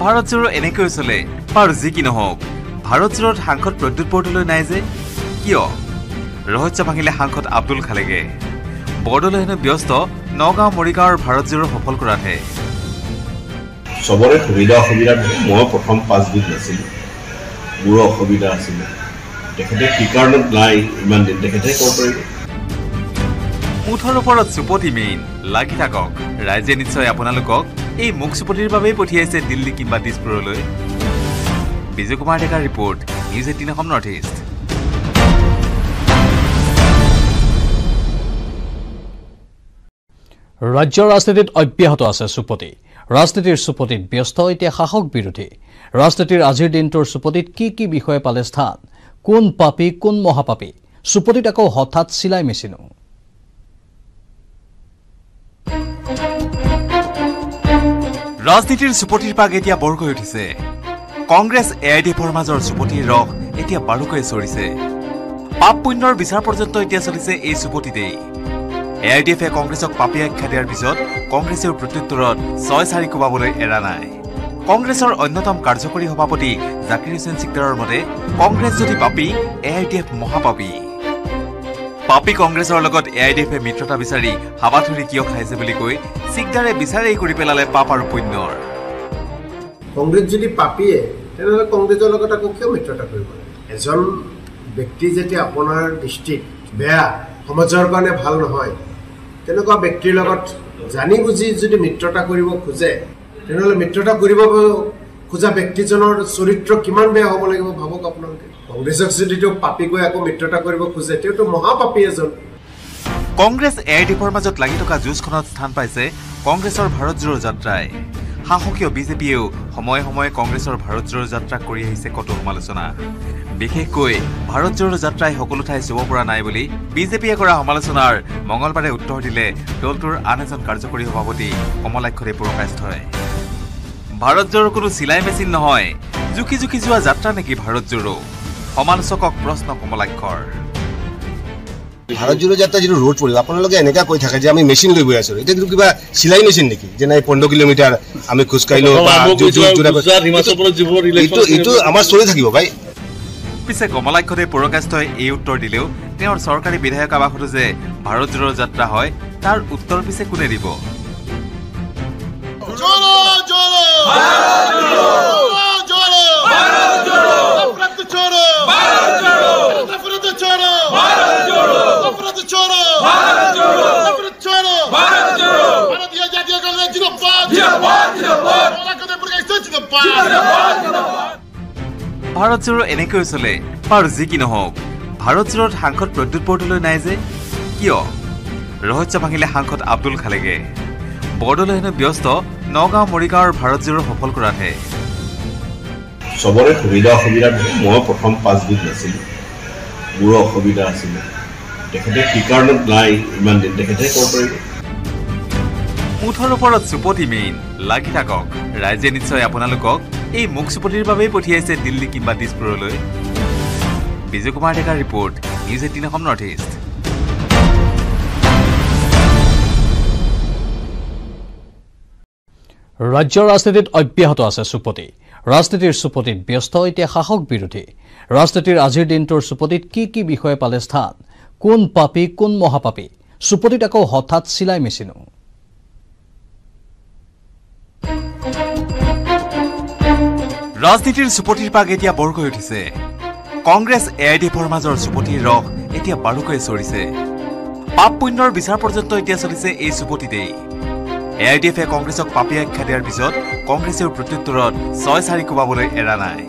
ভাৰত জোড়ো এনেকৈ চলে বাৰু যি কি নহওক ভাৰত জোড়ত সাংসদ প্ৰদ্যুৎ বৰদলৈ নাই যে কিয় ৰহস্য ভাঙিলে সাংসদ আব্দুল খালেগে বৰদলৈ হেনো ব্যস্ত নগাঁও মৰিগাঁৱৰ ভাৰত জোড়ো সফল কৰাতহে চবৰে সুবিধা অসুবিধা থাকে মই প্ৰথম পাঁচবিধ নাছিলোঁ মোৰো অসুবিধা আছিলে। তেখেতে কি কাৰণত নাই ইমান দিন তেখেতে ক'ব পাৰিব। মুঠৰ ওপৰত চুপতি মেইন লাগি থাকক। ৰাইজে নিশ্চয় আপোনালোকক এই মুখ চুপতিৰ বাবেই পঠিয়াইছে দিল্লী কিম্বা দিছপুৰলৈ। বিজয় কুমাৰ ডেকাৰ report news eighteen Assam north east ৰাজ্যৰ ৰাজনীতিত অব্যাহত আছে চুপতি। ৰাজনীতিৰ চুপতিত ব্যস্ত এতিয়া শাসক বিৰোধী। ৰাজনীতিৰ আজিৰ দিনটোৰ চুপতিত কি কি বিষয়ে পালে স্থান? কোন পাপী কোন মহাপাপী? চুপতিত আকৌ হঠাৎ চিলাই মেচিনো। ৰাজনীতিৰ চুপতিৰ পাক এতিয়া বৰকৈ উঠিছে। কংগ্ৰেছ এ আই ডি এফৰ মাজৰ চুপতিৰ ৰস এতিয়া বাৰুকৈ চৰিছে। পাপ পুণ্যৰ বিচাৰ পৰ্যন্ত এতিয়া চলিছে এই চুপতিতেই। এ আই ডি এফে কংগ্ৰেছক পাপী আখ্যা দিয়াৰ পিছত কংগ্ৰেছেও প্ৰত্যুত্তৰত ছয় চাৰি কোবাবলৈ এৰা নাই। কংগ্ৰেছৰ অন্যতম কাৰ্যকৰী সভাপতি জাকিৰ হুছেইন চিকদাৰৰ মতে কংগ্ৰেছ যদি পাপী এ আই ডি এফ মহাপাপী। পাপী কংগ্ৰেছৰ লগত এ আই ডি এফে মিত্ৰতা বিচাৰি হাবাথুৰি কিয় খাইছে বুলি কৈ চিকদাৰে বিচাৰেই কৰি পেলালে পাপ আৰু পুণ্যৰ। কংগ্ৰেছ যদি পাপীয়ে তেনেহ'লে কংগ্ৰেছৰ লগত আকৌ কিয় মিত্ৰতা কৰিব? এজন ব্যক্তি যেতিয়া আপোনাৰ দৃষ্টিত বেয়া সমাজৰ কাৰণে ভাল নহয় তেনেকুৱা ব্যক্তিৰ লগত জানি বুজি যদি মিত্ৰতা কৰিব খোজে তেনেহ'লে মিত্ৰতা কৰিব খোজা ব্যক্তিজনৰ চৰিত্ৰ কিমান বেয়া হ'ব লাগিব ভাবক আপোনালোকে। কংগ্ৰেছক যদি তেওঁ পাপী কৈ আকৌ মিত্ৰতা কৰিব খোজে তেওঁতো মহাপাপী এজন। কংগ্ৰেছ এ আই ডি এফৰ মাজত লাগি থকা যুঁজখনত স্থান পাইছে কংগ্ৰেছৰ ভাৰত জোড়ো যাত্ৰাই। শাসকীয় বিজেপিয়েও সময়ে সময়ে কংগ্ৰেছৰ ভাৰত জোড়ো যাত্ৰাক কৰি আহিছে কতো সমালোচনা। বিশেষকৈ ভাৰত জোড়ো যাত্ৰাই সকলো ঠাই চুব পৰা নাই বুলি বিজেপিয়ে কৰা সমালোচনাৰ মঙলবাৰে উত্তৰ দিলে দলটোৰ আন এজন কাৰ্যকৰী সভাপতি কমলাক্ষদে পুৰকাষ্ঠই ভাৰত জোড়ো কোনো চিলাই মেচিন নহয়। জুখি জুখি যোৱা যাত্ৰা নেকি ভাৰত জোড়ো সমালোচকক প্ৰশ্ন কমলাক্ষৰ। ভাৰত জোড়ো যাত্ৰা যিটো ৰোড পৰিব আপোনালোকে এনেকুৱা কৈ থাকে যে আমি মেচিন লৈ গৈ আছো। এতিয়া কিবা চিলাই মেচিন নেকি? যে নাই পোন্ধৰ কিলোমিটাৰ আমি খোজকাঢ়িলো এইটো আমাৰ চলি থাকিব ভাই। পিছে কমলাক্ষদে পুৰকাষ্ঠই এই উত্তৰ দিলেও তেওঁৰ চৰকাৰী বিধায়ক আৱাসতো যে ভাৰত জোড়ৰ যাত্ৰা হয় তাৰ উত্তৰ পিছে কোনে দিব? 쪼로 마라도 쪼로 쪼로 마라도 쪼로 프란트 쪼로 마라도 쪼로 프란트 쪼로 마라도 쪼로 프란트 쪼로 마라도 쪼로 프란트 쪼로 마라도 쪼로 마라도 야 야디야 가르네 지노 빠 지노 빠 지노 빠 라카데 브리가 있어 지노 빠 지노 빠 지노 ভাৰত চোৰৰ এনেকৈ চলে বাৰু যি কি নহওক ভাৰত চোৰৰ সাংসদ প্ৰদ্যুৎ বৰদলৈ নাই যে কিয় ৰহস্য ভাঙিলে সাংসদ আব্দুল খালেগে বৰদলৈ ব্যস্ত নগাঁও মৰিগাঁৱৰ ভাৰত জোড়ো সফল কৰাতহে। চবৰে সুবিধা অসুবিধা মই প্ৰথম পাঁচবিধ নাছিলোঁ। মোৰো অসুবিধা আছিলে। তেখেতে কি কাৰণত নাই ইমান দিন তেখেতে ক'ব পাৰিব। মুঠৰ ওপৰত চুপতি মেইন লাগি থাকক। ৰাইজে নিশ্চয় আপোনালোকক এই মুখ চুপতিৰ বাবেই পঠিয়াইছে দিল্লী কিম্বা দিছপুৰলৈ। বিজয় কুমাৰ ডেকাৰ report news eighteen Assam north east. ৰাজ্যৰ ৰাজনীতিত অব্যাহত আছে চুপতি। ৰাজনীতিৰ চুপতিত ব্যস্ত এতিয়া শাসক বিৰোধী। ৰাজনীতিৰ আজিৰ দিনটোৰ চুপতিত কি কি বিষয়ে পালে স্থান? কোন পাপী কোন মহাপাপী? চুপতিত আকৌ হঠাৎ চিলাই মেচিনো। ৰাজনীতিৰ চুপতিৰ পাক এতিয়া বৰকৈ উঠিছে। কংগ্ৰেছ এ আই ডি এফৰ মাজৰ চুপতিৰ ৰস এতিয়া বাৰুকৈ চৰিছে। পাপ পুণ্যৰ বিচাৰ পৰ্যন্ত এতিয়া চলিছে এই চুপতিতেই। এ আই ডি এফে কংগ্ৰেছক পাপী আখ্যা দিয়াৰ পিছত কংগ্ৰেছেও প্ৰত্যুত্তৰত ছয় চাৰি কোবাবলৈ এৰা নাই।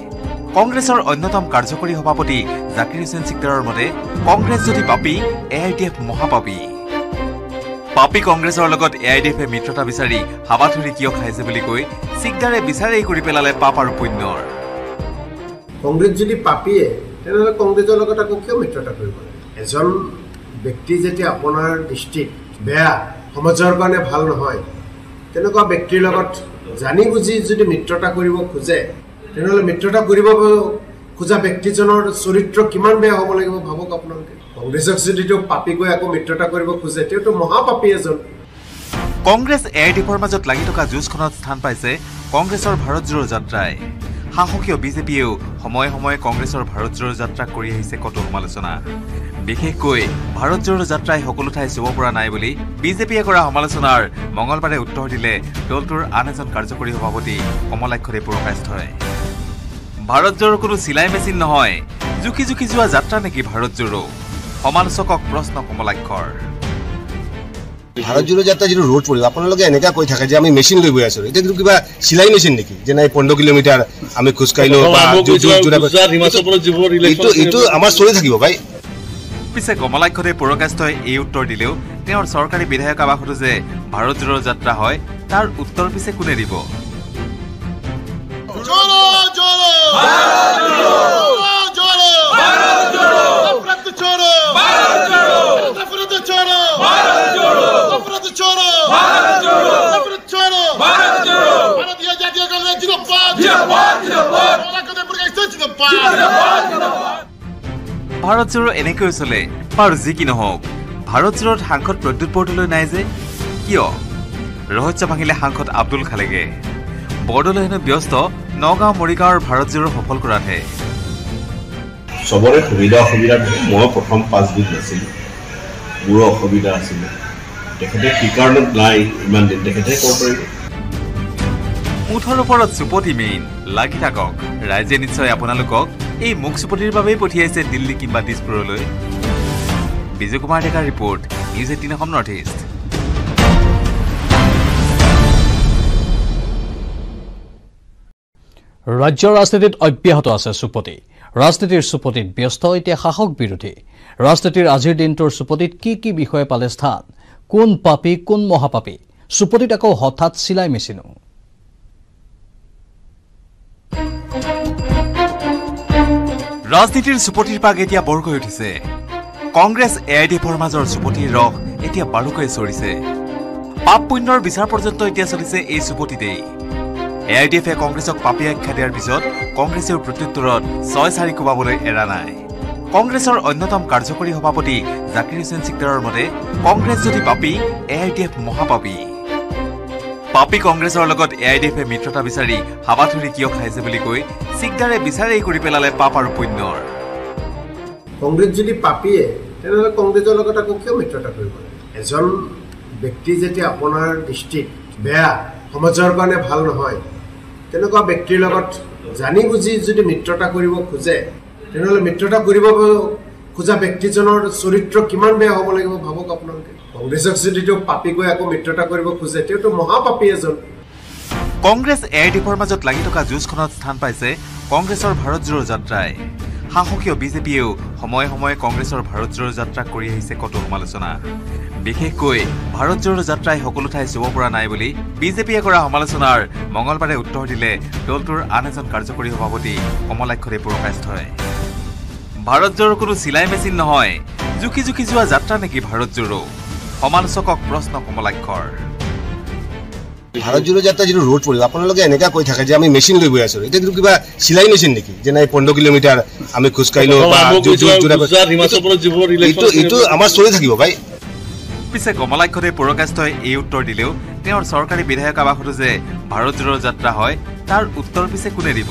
কংগ্ৰেছৰ অন্যতম কাৰ্যকৰী সভাপতি জাকিৰ হুছেইন চিকদাৰৰ মতে কংগ্ৰেছ যদি পাপী এ আই ডি এফ মহাপাপী। পাপী কংগ্ৰেছৰ লগত এ আই ডি এফে মিত্ৰতা বিচাৰি হাবাথুৰি কিয় খাইছে বুলি কৈ চিকদাৰে বিচাৰেই কৰি পেলালে পাপ আৰু পুণ্যৰ। কংগ্ৰেছ যদি পাপীয়ে তেনেহ'লে কংগ্ৰেছৰ লগত আকৌ কিয় মিত্ৰতা কৰিব? এজন ব্যক্তি যেতিয়া আপোনাৰ দৃষ্টিত বেয়া সমাজৰ কাৰণে ভাল নহয় তেনেকুৱা ব্যক্তিৰ লগত জানি বুজি যদি মিত্ৰতা কৰিব খোজে তেনেহ'লে মিত্ৰতা কৰিব খোজা ব্যক্তিজনৰ চৰিত্ৰ কিমান বেয়া হ'ব লাগিব ভাবক আপোনালোকে। কংগ্ৰেছক যদি তেওঁ পাপী কৈ আকৌ মিত্ৰতা কৰিব খোজে তেওঁতো মহাপাপী এজন। কংগ্ৰেছ এ আই ডি এফৰ মাজত লাগি থকা যুঁজখনত স্থান পাইছে কংগ্ৰেছৰ ভাৰত জোড়ো যাত্ৰাই। সাহসীয় বিজেপিয়েও সময়ে সময়ে কংগ্ৰেছৰ ভাৰত জোড়ো যাত্ৰাক কৰি আহিছে কতো সমালোচনা। বিশেষকৈ ভাৰত জোড়ো যাত্ৰাই সকলো ঠাই চুব পৰা নাই বুলি বিজেপিয়ে কৰা সমালোচনাৰ মঙলবাৰে উত্তৰ দিলে দলটোৰ আন এজন কাৰ্যকৰী সভাপতি কমলাক্ষদেৱ পুৰকাষ্ঠই ভাৰত জোড়ো কোনো চিলাই মেচিন নহয়। জুখি জুখি যোৱা যাত্ৰা নেকি ভাৰত জোড়ো সমালোচকক প্ৰশ্ন কমলাক্ষৰ। ভাৰত জোড়ো যাত্ৰা যিটো ৰোড পৰিব আপোনালোকে এনেকুৱা কৈ থাকে যে আমি মেচিন লৈ গৈ আছো। এতিয়া কিন্তু কিবা চিলাই মেচিন নেকি? যে নাই পোন্ধৰ কিলোমিটাৰ আমি খোজকাঢ়িলো এইটো এইটো আমাৰ চলি থাকিব ভাই। পিছে কমলাক্ষদেৱ পুৰকাষ্ঠই এই উত্তৰ দিলেও তেওঁৰ চৰকাৰী বিধায়ক আৱাসতো যে ভাৰত জোড়ো যাত্ৰা হয় তাৰ উত্তৰ পিছে কোনে দিব? जोड़ो ভাৰত জোৰো এনেকৈ চলে বাৰু যি কি নহওক। ভাৰত জোৰত সাংসদ প্ৰদ্যুৎ বৰদলৈ নাই যে কিয়? ৰহস্য ভাঙিলে সাংসদ আব্দুল খালেগে। বৰদলৈ হেনো ব্যস্ত নগাঁও মৰিগাঁৱৰ ভাৰত জোৰ সফল কৰাতহে। চবৰে সুবিধা অসুবিধা মই প্ৰথম পাঁচবিধ নাছিলোঁ। মোৰো অসুবিধা আছিলে। তেখেতে কি কাৰণত নাই ইমান দিন তেখেতে ক'ব পাৰিব। মুঠৰ ওপৰত চুপতি মেইন লাগি থাকক। ৰাইজে নিশ্চয় আপোনালোকক এই মুখ চুপতিৰ বাবেই পঠিয়াইছে দিল্লী কিম্বা দিছপুৰলৈ। বিজয় কুমাৰ ডেকাৰ report news eighteen Assam north east. ৰাজ্যৰ ৰাজনীতিত অব্যাহত আছে চুপতি। ৰাজনীতিৰ চুপতিত ব্যস্ত এতিয়া শাসক বিৰোধী। ৰাজনীতিৰ আজিৰ দিনটোৰ চুপতিত কি কি বিষয়ে পালে স্থান? কোন পাপী কোন মহাপাপী? চুপতিত আকৌ হঠাৎ চিলাই মেচিনো। ৰাজনীতিৰ চুপতিৰ পাক এতিয়া বৰকৈ উঠিছে। কংগ্ৰেছ এ আই ডি এফৰ মাজৰ চুপতিৰ ৰস এতিয়া বাৰুকৈ চৰিছে। পাপ পুণ্যৰ বিচাৰ পৰ্যন্ত এতিয়া চলিছে এই চুপতিতেই এ আই ডি এফে কংগ্ৰেছক পাপী আখ্যা দিয়াৰ পিছত কংগ্ৰেছেও প্ৰত্যুত্তৰত ছয় চাৰি কোবাবলৈ এৰা নাই। কংগ্ৰেছৰ অন্যতম কাৰ্যকৰী সভাপতি জাকিৰ হুছেইন চিকদাৰৰ মতে কংগ্ৰেছ যদি পাপী এ আই ডি এফ মহাপাপী। পাপী কংগ্ৰেছৰ লগত এ আই ডি এফে মিত্ৰতা বিচাৰি হাবাথুৰি কিয় খাইছে বুলি কৈ চিকদাৰে বিচাৰেই কৰি পেলালে পাপ আৰু পুণ্যৰ। কংগ্ৰেছ যদি পাপীয়ে তেনেহ'লে কংগ্ৰেছৰ লগত আকৌ কিয় মিত্ৰতা কৰিব? এজন ব্যক্তি যেতিয়া আপোনাৰ দৃষ্টিত বেয়া সমাজৰ কাৰণে ভাল নহয় তেনেকুৱা ব্যক্তিৰ লগত জানি বুজি যদি মিত্ৰতা কৰিব খোজে তেনেহ'লে মিত্ৰতা কৰিব খোজা ব্যক্তিজনৰ চৰিত্ৰ কিমান বেয়া হ'ব লাগিব ভাবক আপোনালোকে। কংগ্ৰেছক যদি তেওঁ পাপী কৈ আকৌ মিত্ৰতা কৰিব খোজে তেওঁতো মহাপাপী এজন। কংগ্ৰেছ এ আই ডি এফৰ মাজত লাগি থকা যুঁজখনত স্থান পাইছে কংগ্ৰেছৰ ভাৰত জোড়ো যাত্ৰাই। সাহসীয় বিজেপিয়েও সময়ে সময়ে কংগ্ৰেছৰ ভাৰত জোড়ো যাত্ৰাক কৰি আহিছে কতো সমালোচনা। বিশেষকৈ ভাৰত জোড়ো যাত্ৰাই সকলো ঠাই চুব পৰা নাই বুলি বিজেপিয়ে কৰা সমালোচনাৰ মঙলবাৰে উত্তৰ দিলে দলটোৰ আন এজন কাৰ্যকৰী সভাপতি কমলাক্ষদেৱ পুৰকাষ্ঠই ভাৰত জোড়ো কোনো চিলাই মেচিন নহয়। জুখি জুখি যোৱা যাত্ৰা নেকি ভাৰত জোড়ো সমালোচকক প্ৰশ্ন কমলাক্ষৰ। ভাৰত জোড়ো যাত্ৰা যিটো ৰোড পৰিব আপোনালোকে এনেকুৱা কৈ থাকে যে আমি মেচিন লৈ গৈ আছো। এতিয়া কিন্তু কিবা চিলাই মেচিন নেকি? যে নাই পোন্ধৰ কিলোমিটাৰ আমি খোজকাঢ়িলো এইটো আমাৰ চলি থাকিব ভাই। পিছে কমলাক্ষদেৱ পুৰকাষ্ঠই এই উত্তৰ দিলেও তেওঁৰ চৰকাৰী বিধায়ক আৱাসতো যে ভাৰত জোড়ো যাত্ৰা হয় তাৰ উত্তৰ পিছে কোনে দিব?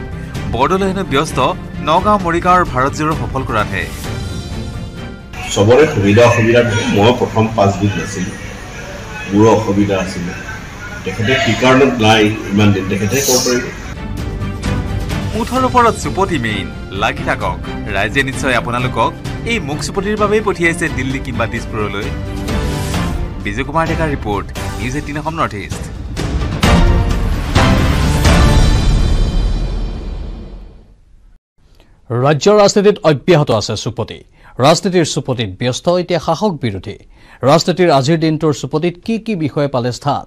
বৰদলৈ হেনো ব্যস্ত নগাঁও মৰিগাঁৱৰ ভাৰত জোৰো সফল কৰাতহে। চবৰে সুবিধা অসুবিধা মই প্ৰথম পাঁচবিধ নাছিলোঁ। মোৰো অসুবিধা আছিলে। তেখেতে কি কাৰণত নাই ইমান দিন তেখেতে ক'ব পাৰিব। মুঠৰ ওপৰত চুপতি মেইন লাগি থাকক। ৰাইজে নিশ্চয় আপোনালোকক এই মুখ চুপতিৰ বাবেই পঠিয়াইছে দিল্লী কিংবা দিছপুৰলৈ। বিজয় কুমাৰ ডেকাৰ report news eighteen Assam north east. ৰাজ্যৰ ৰাজনীতিত অব্যাহত আছে চুপতি। ৰাজনীতিৰ চুপতিত ব্যস্ত এতিয়া শাসক বিৰোধী। ৰাজনীতিৰ আজিৰ দিনটোৰ চুপতিত কি কি বিষয়ে পালে স্থান?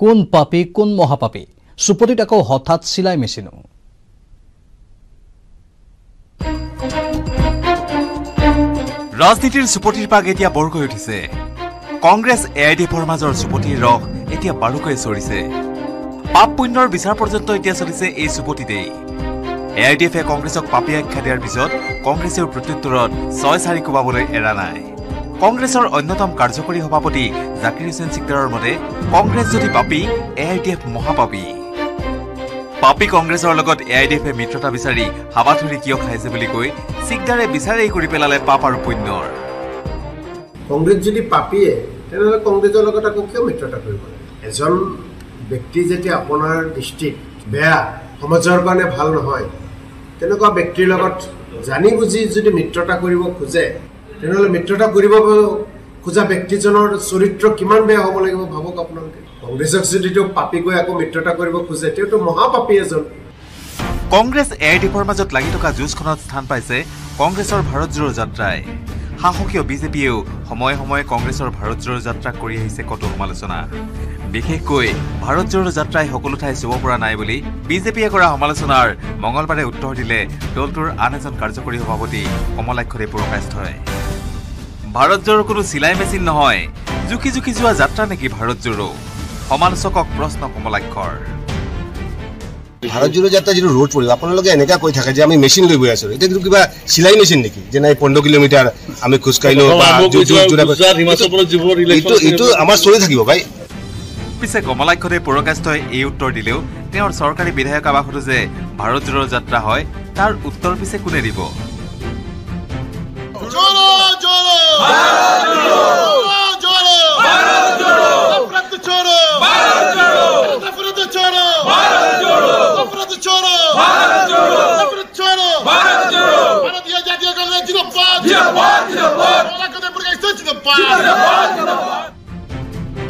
কোন পাপী কোন মহাপাপী? চুপতিত আকৌ হঠাৎ চিলাই মেচিনো। ৰাজনীতিৰ চুপতিৰ পাক এতিয়া বৰকৈ উঠিছে। কংগ্ৰেছ এ আই ডি এফৰ মাজৰ চুপতিৰ ৰস এতিয়া বাৰুকৈ চৰিছে। পাপ পুণ্যৰ বিচাৰ পৰ্যন্ত এতিয়া চলিছে এই চুপতিতেই। এ আই ডি এফে কংগ্ৰেছক পাপী আখ্যা দিয়াৰ পিছত কংগ্ৰেছেও প্ৰত্যুত্তৰত ছয় চাৰি কোবাবলৈ এৰা নাই। কংগ্ৰেছৰ অন্যতম কাৰ্যকৰী সভাপতি জাকিৰ হুছেইন চিকদাৰৰ মতে কংগ্ৰেছ যদি পাপী এ আই ডি এফ মহাপাপী। পাপী কংগ্ৰেছৰ লগত এ আই ডি এফে মিত্ৰতা বিচাৰি হাবাথুৰি কিয় খাইছে বুলি কৈ চিকদাৰে বিচাৰেই কৰি পেলালে পাপ আৰু পুণ্যৰ। কংগ্ৰেছ যদি পাপীয়ে তেনেহ'লে কংগ্ৰেছৰ লগত আকৌ কিয় মিত্ৰতা কৰিব? এজন ব্যক্তি যেতিয়া আপোনাৰ দৃষ্টিত বেয়া সমাজৰ কাৰণে ভাল নহয় তেনেকুৱা ব্যক্তিৰ লগত জানি বুজি যদি মিত্ৰতা কৰিব খোজে তেনেহ'লে মিত্ৰতা কৰিব খোজা ব্যক্তিজনৰ চৰিত্ৰ কিমান বেয়া হ'ব লাগিব ভাবক আপোনালোকে। কংগ্ৰেছক যদি তেওঁ পাপী কৈ আকৌ মিত্ৰতা কৰিব খোজে তেওঁতো মহাপাপী এজন। কংগ্ৰেছ এ আই ডি এফৰ মাজত লাগি থকা যুঁজখনত স্থান পাইছে কংগ্ৰেছৰ ভাৰত জোড়ো যাত্ৰাই। শাসকীয় বিজেপিয়েও সময়ে সময়ে কংগ্ৰেছৰ ভাৰত জোড়ো যাত্ৰাক কৰি আহিছে কতো সমালোচনা। বিশেষকৈ ভাৰত জোড়ো যাত্ৰাই সকলো ঠাই চুব পৰা নাই বুলি বিজেপিয়ে কৰা সমালোচনাৰ মঙলবাৰে উত্তৰ দিলে দলটোৰ আন এজন কাৰ্যকৰী সভাপতি কমলাক্ষদেৱ পুৰকাষ্ঠই ভাৰত জোড়ো কোনো চিলাই মেচিন নহয় জুখি জুখি যোৱা যাত্ৰা নেকি ভাৰত জোড়ো সমালোচকক প্ৰশ্ন কমলাক্ষৰ। ভাৰত জোড়ো যাত্ৰা যিটো ৰোড পৰিব আপোনালোকে এনেকুৱা কৈ থাকে যে আমি মেচিন লৈ গৈ আছো। এতিয়া কিন্তু কিবা চিলাই মেচিন নেকি? যে নাই পোন্ধৰ কিলোমিটাৰ আমি খোজকাঢ়িলো বা যো- যো- যোৰা- এইটো এইটো আমাৰ চলি থাকিব ভাই। পিছে কমলাক্ষতে পুৰকাষ্টই এই উত্তৰ দিলেও তেওঁৰ চৰকাৰী বিধায়ক আৱাসতো যে ভারত জোৰৰ যাত্ৰা হয় তাৰ উত্তৰ পিছে কোনে দিব?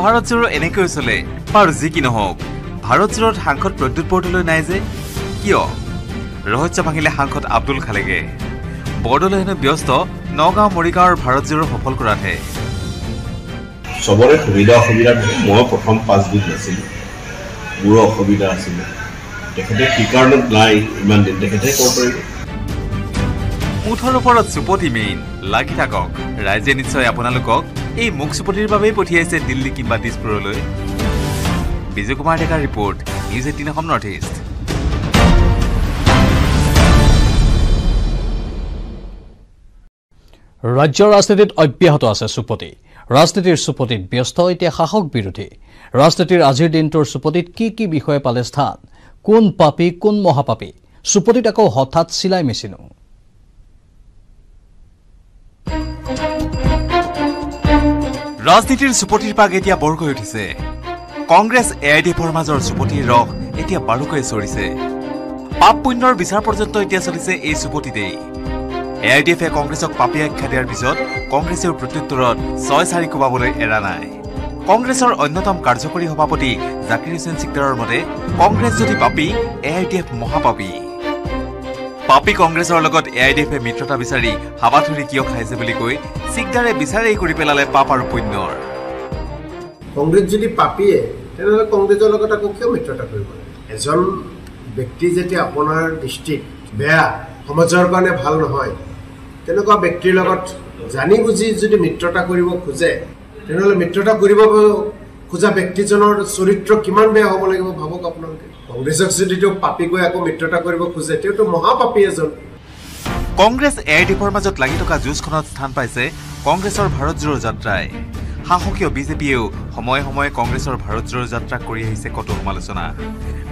ভাৰতজোৰ এনেকৈ চলে বাৰু যি কি নহওক। ভাৰতজোৰত সাংসদ প্ৰদ্যুৎ বৰদলৈ নাই যে। কিয়? ৰহস্য ভাঙিলে সাংসদ আব্দুল খালেগে বৰদলৈ হেনো ব্যস্ত নগাঁও মৰিগাঁৱৰ ভাৰতজোৰ সফল কৰাতহে। চবৰে সুবিধা অসুবিধা মই প্ৰথম পাঁচবিধ নাছিলোঁ মোৰো অসুবিধা আছিলে। তেখেতে কি কাৰণত নাই ইমান দিন তেখেতে ক'ব পাৰিব। মুঠৰ ওপৰত চুপতি মেইন লাগি থাকক। ৰাইজে নিশ্চয় আপোনালোকক এই মুখ চুপতিৰ বাবেই পঠিয়াইছে দিল্লী কিংবা দিছপুৰলৈ। বিজয় কুমাৰ ডেকাৰ report news eighteen Assam north east. ৰাজ্যৰ ৰাজনীতিত অব্যাহত আছে চুপতি। ৰাজনীতিৰ চুপতিত ব্যস্ত এতিয়া শাসক বিৰোধী। ৰাজনীতিৰ আজিৰ দিনটোৰ চুপতিত কি কি বিষয়ে পালে স্থান? কোন পাপী কোন মহাপাপী? চুপতিত আকৌ হঠাৎ চিলাই মেচিনো। ৰাজনীতিৰ চুপতিৰ পাক এতিয়া বৰকৈ উঠিছে। কংগ্ৰেছ এ আই ডি এফৰ মাজৰ চুপতিৰ ৰস এতিয়া বাৰুকৈ চৰিছে। পাপ পুণ্যৰ বিচাৰ পৰ্যন্ত এতিয়া চলিছে এই চুপতিতেই এ আই ডি এফে কংগ্ৰেছক পাপী আখ্যা দিয়াৰ পিছত কংগ্ৰেছেও প্ৰত্যুত্তৰত ছয় চাৰি কোবাবলৈ এৰা নাই। কংগ্ৰেছৰ অন্যতম কাৰ্যকৰী সভাপতি জাকিৰ হুছেইন চিকদাৰৰ মতে কংগ্ৰেছ যদি পাপী এ আই ডি এফ মহাপাপী। পাপী কংগ্ৰেছৰ লগত এ আই ডি এফে মিত্ৰতা বিচাৰি হাবাথুৰি কিয় খাইছে বুলি কৈ চিকদাৰে বিচাৰেই কৰি পেলালে পাপ আৰু পুণ্যৰ। কংগ্ৰেছ যদি পাপীয়ে তেনেহ'লে কংগ্ৰেছৰ লগত আকৌ কিয় মিত্ৰতা কৰিব? এজন ব্যক্তি যেতিয়া আপোনাৰ দৃষ্টিত বেয়া সমাজৰ কাৰণে ভাল নহয় তেনেকুৱা ব্যক্তিৰ লগত জানি বুজি যদি মিত্ৰতা কৰিব খোজে তেনেহ'লে মিত্ৰতা কৰিব খোজা ব্যক্তিজনৰ চৰিত্ৰ কিমান বেয়া হ'ব লাগিব ভাবক আপোনালোকে। কংগ্ৰেছক যদি তেওঁ পাপী কৈ আকৌ মিত্ৰতা কৰিব খোজে তেওঁতো মহাপাপী এজন। কংগ্ৰেছ এ আই ডি এফৰ মাজত লাগি থকা যুঁজখনত স্থান পাইছে কংগ্ৰেছৰ ভাৰত জোড়ো যাত্ৰাই। শাসকীয় বিজেপিয়েও সময়ে সময়ে কংগ্ৰেছৰ ভাৰত জোড়ো যাত্ৰা কৰি আহিছে কতো সমালোচনা।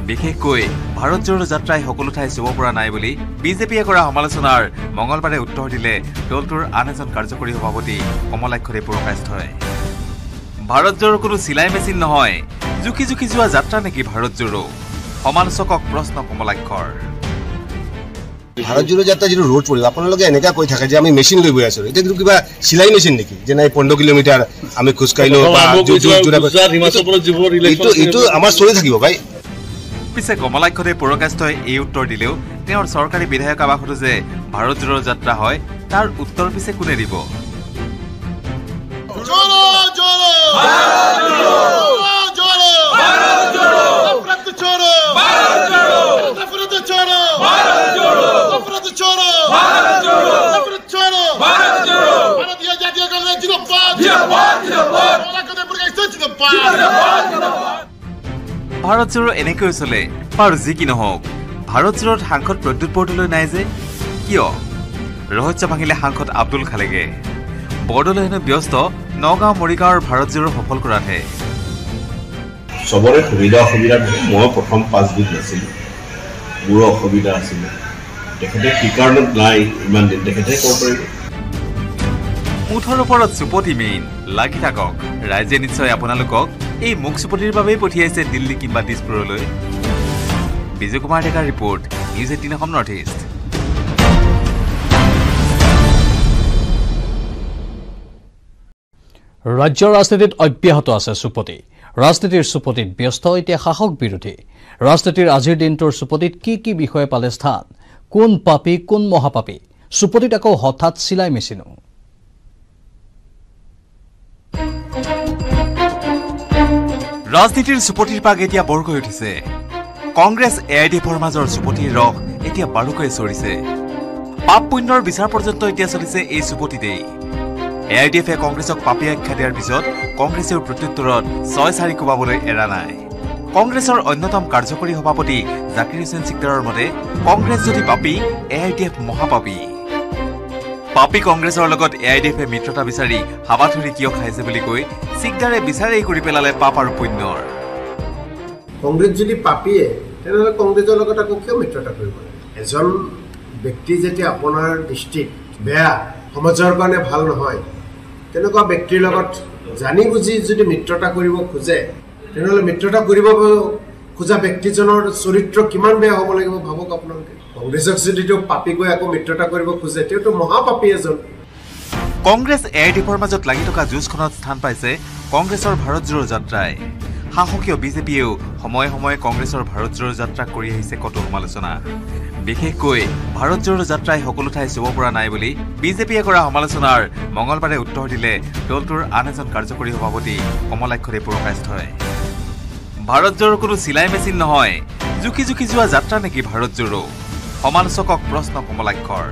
বিশেষকৈ ভাৰত জোড়ো যাত্ৰাই সকলো ঠাই চুব পৰা নাই বুলি বিজেপিয়ে কৰা সমালোচনাৰ মঙলবাৰে উত্তৰ দিলে দলটোৰ আন এজন কাৰ্যকৰী সভাপতি কমলাক্ষদেৱ পুৰকাষ্ঠই ভাৰত জোড়ো কোনো চিলাই মেচিন নহয়। জুখি জুখি যোৱা যাত্ৰা নেকি ভাৰত জোড়ো সমালোচকক প্ৰশ্ন কমলাক্ষৰ। ভাৰত জোড়ো যাত্ৰা যিটো ৰোড পৰিল আপোনালোকে এনেকুৱা কৈ থাকে যে আমি মেচিন লৈ গৈ আছো এতিয়া কিন্তু কিবা চিলাই মেচিন নেকি? যে নাই পোন্ধৰ কিলোমিটাৰ আমি খোজকাঢ়িলো এইটো আমাৰ চলি থাকিব ভাই। পিছে কমলাক্ষদেৱ পুৰকাষ্ঠই এই উত্তৰ দিলেও তেওঁৰ চৰকাৰী বিধায়ক আৱাসতো যে ভাৰত জোড়ো যাত্ৰা হয় তাৰ উত্তৰ পিছে কোনে দিব? छोड़ो भारत जोड़ो नफरत छोड़ो भारत जोड़ो नफरत छोड़ो भारत जोड़ो नफरत छोड़ो भारत जोड़ो भारतीय जातीय कांग्रेस जिंदाबाद जिंदाबाद जिंदाबाद कमलाक्षदेव पुरकाष्ठ जिंदाबाद ভাৰত জোড়ো এনেকৈ চলে বাৰু যি কি নহওক ভাৰত জোড়োত সাংসদ প্ৰদ্যুৎ বৰদলৈ নাই যে কিয় ৰহস্য ভাঙিলে সাংসদ আব্দুল খালেগে বৰদলৈ হেনো ব্যস্ত নগাঁও মৰিগাঁৱৰ ভাৰত জোড়ো সফল কৰাতহে চবৰে সুবিধা অসুবিধা থাকে মই প্ৰথম পাঁচবিধ নাছিলোঁ। মোৰো অসুবিধা আছিলে। তেখেতে কি কাৰণত নাই ইমান দিন তেখেতে ক'ব পাৰিব। মুঠৰ ওপৰত চুপতি মেইন লাগি থাকক। ৰাইজে নিশ্চয় আপোনালোকক এই মুখ চুপতিৰ বাবেই পঠিয়াইছে দিল্লী কিম্বা দিছপুৰলৈ। বিজয় কুমাৰ ডেকাৰ report news eighteen Assam north east. ৰাজ্যৰ ৰাজনীতিত অব্যাহত আছে চুপতি। ৰাজনীতিৰ চুপতিত ব্যস্ত এতিয়া শাসক বিৰোধী। ৰাজনীতিৰ আজিৰ দিনটোৰ চুপতিত কি কি বিষয়ে পালে স্থান? কোন পাপী কোন মহাপাপী? চুপতিত আকৌ হঠাৎ চিলাই মেচিনো। ৰাজনীতিৰ চুপতিৰ পাক এতিয়া বৰকৈ উঠিছে। কংগ্ৰেছ এ আই ডি এফৰ মাজৰ চুপতিৰ ৰস এতিয়া বাৰুকৈ চৰিছে। পাপ পুণ্যৰ বিচাৰ পৰ্যন্ত এতিয়া চলিছে এই চুপতিতেই। এ আই ডি এফে কংগ্ৰেছক পাপী আখ্যা দিয়াৰ পিছত কংগ্ৰেছেও প্ৰত্যুত্তৰত ছয় চাৰি কোবাবলৈ এৰা নাই। কংগ্ৰেছৰ অন্যতম কাৰ্যকৰী সভাপতি জাকিৰ হুছেইন চিকদাৰৰ মতে কংগ্ৰেছ যদি পাপী এ আই ডি এফ মহাপাপী। পাপী কংগ্ৰেছৰ লগত এ আই ডি এফে মিত্ৰতা বিচাৰি হাবাথুৰি কিয় খাইছে বুলি কৈ চিকদাৰে বিচাৰেই কৰি পেলালে পাপ আৰু পুণ্যৰ। কংগ্ৰেছ যদি পাপীয়ে তেনেহ'লে কংগ্ৰেছৰ লগত আকৌ কিয় মিত্ৰতা কৰিব? এজন ব্যক্তি যেতিয়া আপোনাৰ দৃষ্টিত বেয়া সমাজৰ কাৰণে ভাল নহয় তেনেকুৱা ব্যক্তিৰ লগত জানি বুজি যদি মিত্ৰতা কৰিব খোজে তেনেহ'লে মিত্ৰতা কৰিব খোজা ব্যক্তিজনৰ চৰিত্ৰ কিমান বেয়া হ'ব লাগিব ভাবক আপোনালোকে। কংগ্ৰেছক যদি তেওঁ পাপী কৈ আকৌ মিত্ৰতা কৰিব খোজে তেওঁতো মহাপাপী এজন। কংগ্ৰেছ এ আই ডি এফৰ মাজত লাগি থকা যুঁজখনত স্থান পাইছে কংগ্ৰেছৰ ভাৰত জোড়ো যাত্ৰাই। শাসকীয় বিজেপিয়েও সময়ে সময়ে কংগ্ৰেছৰ ভাৰত জোড়ো যাত্ৰা কৰি আহিছে কতো সমালোচনা। বিশেষকৈ ভাৰত জোড়ো যাত্ৰাই সকলো ঠাই চুব পৰা নাই বুলি বিজেপিয়ে কৰা সমালোচনাৰ মঙলবাৰে উত্তৰ দিলে দলটোৰ আন এজন কাৰ্যকৰী সভাপতি কমলাক্ষদেৱ পুৰকাষ্ঠই ভাৰত জোড়ো কোনো চিলাই মেচিন নহয়। জুখি জুখি যোৱা যাত্ৰা নেকি ভাৰত জোড়ো সমালোচকক প্ৰশ্ন কমলাক্ষৰ।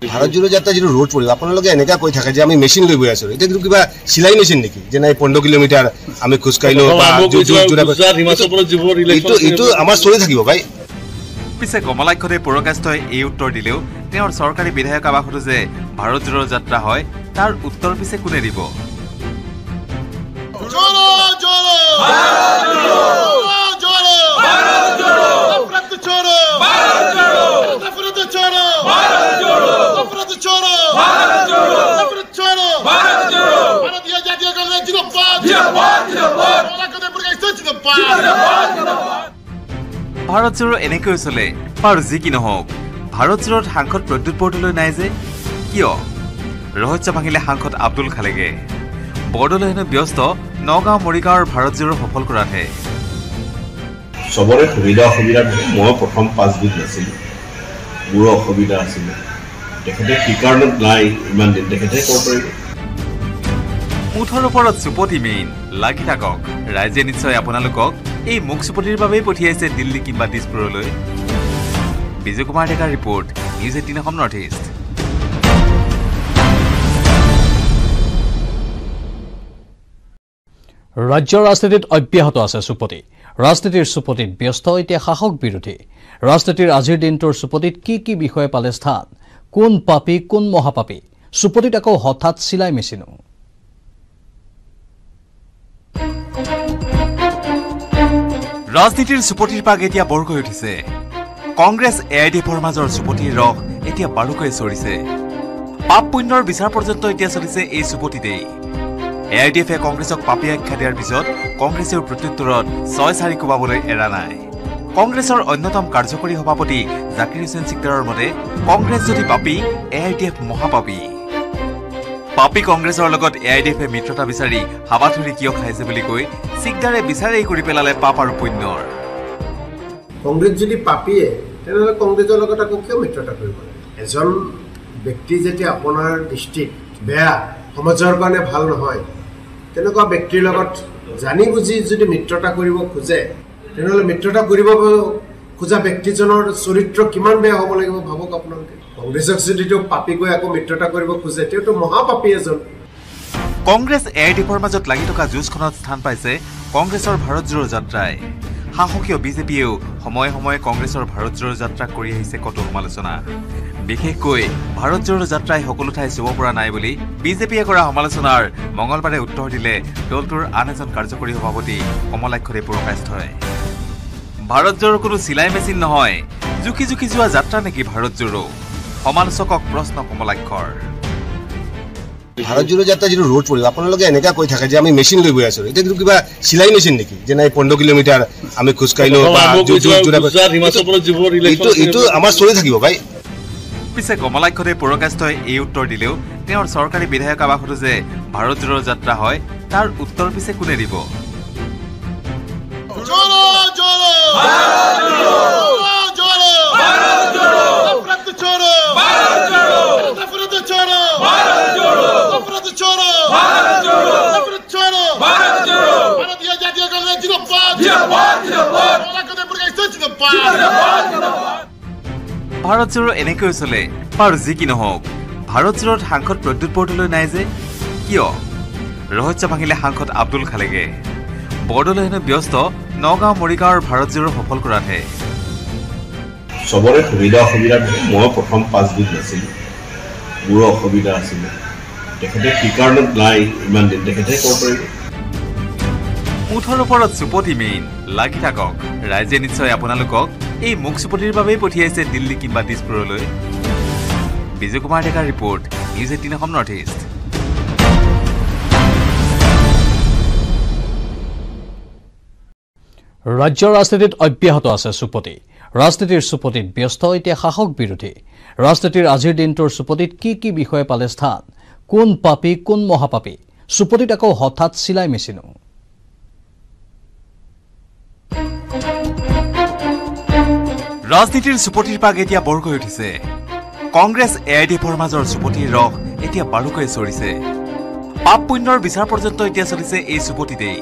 ভাৰত ভাৰতজোৰ যাত্ৰা যিটো ৰোড পৰিব আপোনালোকে এনেকুৱা কৈ থাকে যে আমি মেচিন লৈ গৈ আছো। এতিয়া কিন্তু কিবা চিলাই মেচিন নেকি? যে নাই পোন্ধৰ কিলোমিটাৰ আমি খোজকাঢ়িলো এইটো এইটো আমাৰ চলি থাকিব ভাই। পিছে কমলাক্ষতে পুৰকাষ্টই এই উত্তৰ দিলেও তেওঁৰ চৰকাৰী বিধায়ক আৱাসতো যে ভাৰত ভাৰতজোৰ যাত্ৰা হয় তাৰ উত্তৰ পিছে কোনে দিব? চোৰ भारत जोड़ो भारत जोड़ो नफरत छोड़ो भारत जोड़ो नफरत छोड़ो भारत जोड़ो नफरत छोड़ो भारत जोड़ो नफरत छोड़ो भारत जोड़ो भारतीय जातीय कांग्रेस जिंदाबाद जिंदाबाद जिंदाबाद कमलाक्षदेव पुरकाष्ठ जिंदाबाद ভাৰত জোড়ো এনেকৈ চলে বাৰু যি কি নহওক ভাৰত জোড়োত সাংসদ প্ৰদ্যুৎ বৰদলৈ নাই যে কিয় ৰহস্য ভাঙিলে সাংসদ আব্দুল খালেগে বৰদলৈ হেনো ব্যস্ত নগাঁও মৰিগাঁৱৰ ভাৰত জোড়ো সফল কৰাতহে চবৰে সুবিধা অসুবিধা থাকে মই প্ৰথম পাঁচবিধ নাছিলোঁ মোৰো অসুবিধা আছিলে তেখেতে কি কাৰণত নাই ইমান দিন তেখেতে ক'ব পাৰিব? মুঠৰ ওপৰত চুপতি মেইন লাগি থাকক। ৰাইজে নিশ্চয় আপোনালোকক এই মুখ চুপতিৰ বাবেই পঠিয়াইছে দিল্লী কিম্বা দিছপুৰলৈ। বিজয় কুমাৰ ডেকাৰ report news eighteen Assam north east ৰাজ্যৰ ৰাজনীতিত অব্যাহত আছে চুপতি। ৰাজনীতিৰ চুপতিত ব্যস্ত এতিয়া শাসক বিৰোধী। ৰাজনীতিৰ আজিৰ দিনটোৰ চুপতিত কি কি বিষয়ে পালে স্থান? কোন পাপী কোন মহাপাপী? চুপতিত আকৌ হঠাৎ চিলাই মেচিনো। ৰাজনীতিৰ চুপতিৰ পাগ এতিয়া বৰকৈ উঠিছে। কংগ্ৰেছ এ আই ডি এফৰ মাজৰ চুপতিৰ ৰস এতিয়া বাৰুকৈয়ে চৰিছে। পাপ পুণ্যৰ বিচাৰ পৰ্যন্ত এতিয়া চলিছে এই চুপতিতেই এ আই ডি এফে কংগ্ৰেছক পাপী আখ্যা দিয়াৰ পিছত কংগ্ৰেছেও প্ৰত্যুত্তৰত ছয় চাৰি কোবাবলৈ এৰা নাই। কংগ্ৰেছৰ অন্যতম কাৰ্যকৰী সভাপতি জাকিৰ হুছেইন চিকদাৰৰ মতে কংগ্ৰেছ যদি পাপী এ আই ডি এফ মহাপাপী। পাপী কংগ্ৰেছৰ লগত এ আই ডি এফে মিত্ৰতা বিচাৰি হাবাথুৰি কিয় খাইছে বুলি কৈ চিকদাৰে বিচাৰেই কৰি পেলালে পাপ আৰু পুণ্যৰ। কংগ্ৰেছ যদি পাপীয়ে তেনেহ'লে কংগ্ৰেছৰ লগত আকৌ কিয় মিত্ৰতা কৰিব? এজন ব্যক্তি যেতিয়া আপোনাৰ দৃষ্টিত বেয়া সমাজৰ কাৰণে ভাল নহয় তেনেকুৱা ব্যক্তিৰ লগত জানি বুজি যদি মিত্ৰতা কৰিব খোজে তেনেহ'লে মিত্ৰতা কৰিব খোজা ব্যক্তিজনৰ চৰিত্ৰ কিমান বেয়া হ'ব লাগিব ভাবক আপোনালোকে? কংগ্ৰেছক যদি তেওঁ পাপী কৈ আকৌ মিত্ৰতা কৰিব খোজে। তেওঁতো মহাপাপী এজন। কংগ্ৰেছ এ আই ডি এফৰ মাজত লাগি থকা যুঁজখনত স্থান পাইছে কংগ্ৰেছৰ ভাৰত জোড়ো যাত্ৰাই। শাসকীয় বিজেপিয়েও সময়ে সময়ে কংগ্ৰেছৰ ভাৰত জোড়ো যাত্ৰাক কৰি আহিছে কতো সমালোচনা। বিশেষকৈ ভাৰত জোড়ো যাত্ৰাই সকলো ঠাই চুব পৰা নাই বুলি বিজেপিয়ে কৰা সমালোচনাৰ মঙলবাৰে উত্তৰ দিলে দলটোৰ আন এজন কাৰ্যকৰী সভাপতি পুৰকাষ্ঠই ভাৰত জোড়ো কোনো চিলাই মেচিন নহয় জুখি জুখি যোৱা যাত্ৰা নেকি ভাৰত জোড়ো সমালোচকক প্ৰশ্ন কমলাক্ষৰ। ভাৰত জোড়ো যাত্ৰা যিটো ৰোড পৰিব আপোনালোকে এনেকুৱা কৈ থাকে যে আমি মেচিন লৈ গৈ আছো। এতিয়া কিন্তু কিবা চিলাই মেচিন নেকি? যে নাই পোন্ধৰ কিলোমিটাৰ আমি খোজকাঢ়িলো বা যো- যো- যোৰা- এইটো এইটো আমাৰ চলি থাকিব ভাই। পিছে কমলাক্ষদেৱ পুৰকাষ্ঠই এই উত্তৰ দিলেও তেওঁৰ চৰকাৰী বিধায়ক আৱাসতো যে ভাৰত জোড়ো যাত্ৰা হয় তাৰ উত্তৰ পিছে কোনে দিব? ভাৰত ভাৰতজোৰ এনেকৈ চলে বাৰু যি কি নহওক। ভাৰত ভাৰতজোৰত সাংসদ প্ৰদ্যুৎ বৰদলৈ নাই যে। কিয়? ৰহস্য ভাঙিলে সাংসদ আব্দুল খালেগে বৰদলৈ হেনো ব্যস্ত নগাঁও মৰিগাঁৱৰ ভাৰত ভাৰতজোৰ সফল কৰাতহে। চবৰে সুবিধা অসুবিধা মই প্ৰথম পাঁচদিন নাছিলোঁ। মোৰো অসুবিধা আছিলে। তেখেতে কি কাৰণত নাই ইমান দিন। তেখেতে ক'ব পাৰিব? মুঠৰ ওপৰত চুপতি মেইন লাগি থাকক। ৰাইজে নিশ্চয় আপোনালোকক এই মুখ চুপতিৰ বাবেই পঠিয়াইছে দিল্লী কিম্বা দিছপুৰলৈ। বিজয় কুমাৰ ডেকাৰ report news eighteen Assam north east. ৰাজ্যৰ ৰাজনীতিত অব্যাহত আছে চুপতি। ৰাজনীতিৰ চুপতিত ব্যস্ত এতিয়া শাসক বিৰোধী। ৰাজনীতিৰ আজিৰ দিনটোৰ চুপতিত কি কি বিষয়ে পালে স্থান? কোন পাপী কোন মহাপাপী? চুপতিত আকৌ হঠাৎ চিলাই মেচিনো। ৰাজনীতিৰ চুপতিৰ পাক এতিয়া বৰকৈ উঠিছে। কংগ্ৰেছ এ আই ডি এফৰ মাজৰ চুপতিৰ ৰস এতিয়া বাৰুকৈ চৰিছে। পাপ পুণ্যৰ বিচাৰ পৰ্যন্ত এতিয়া চলিছে এই চুপতিতেই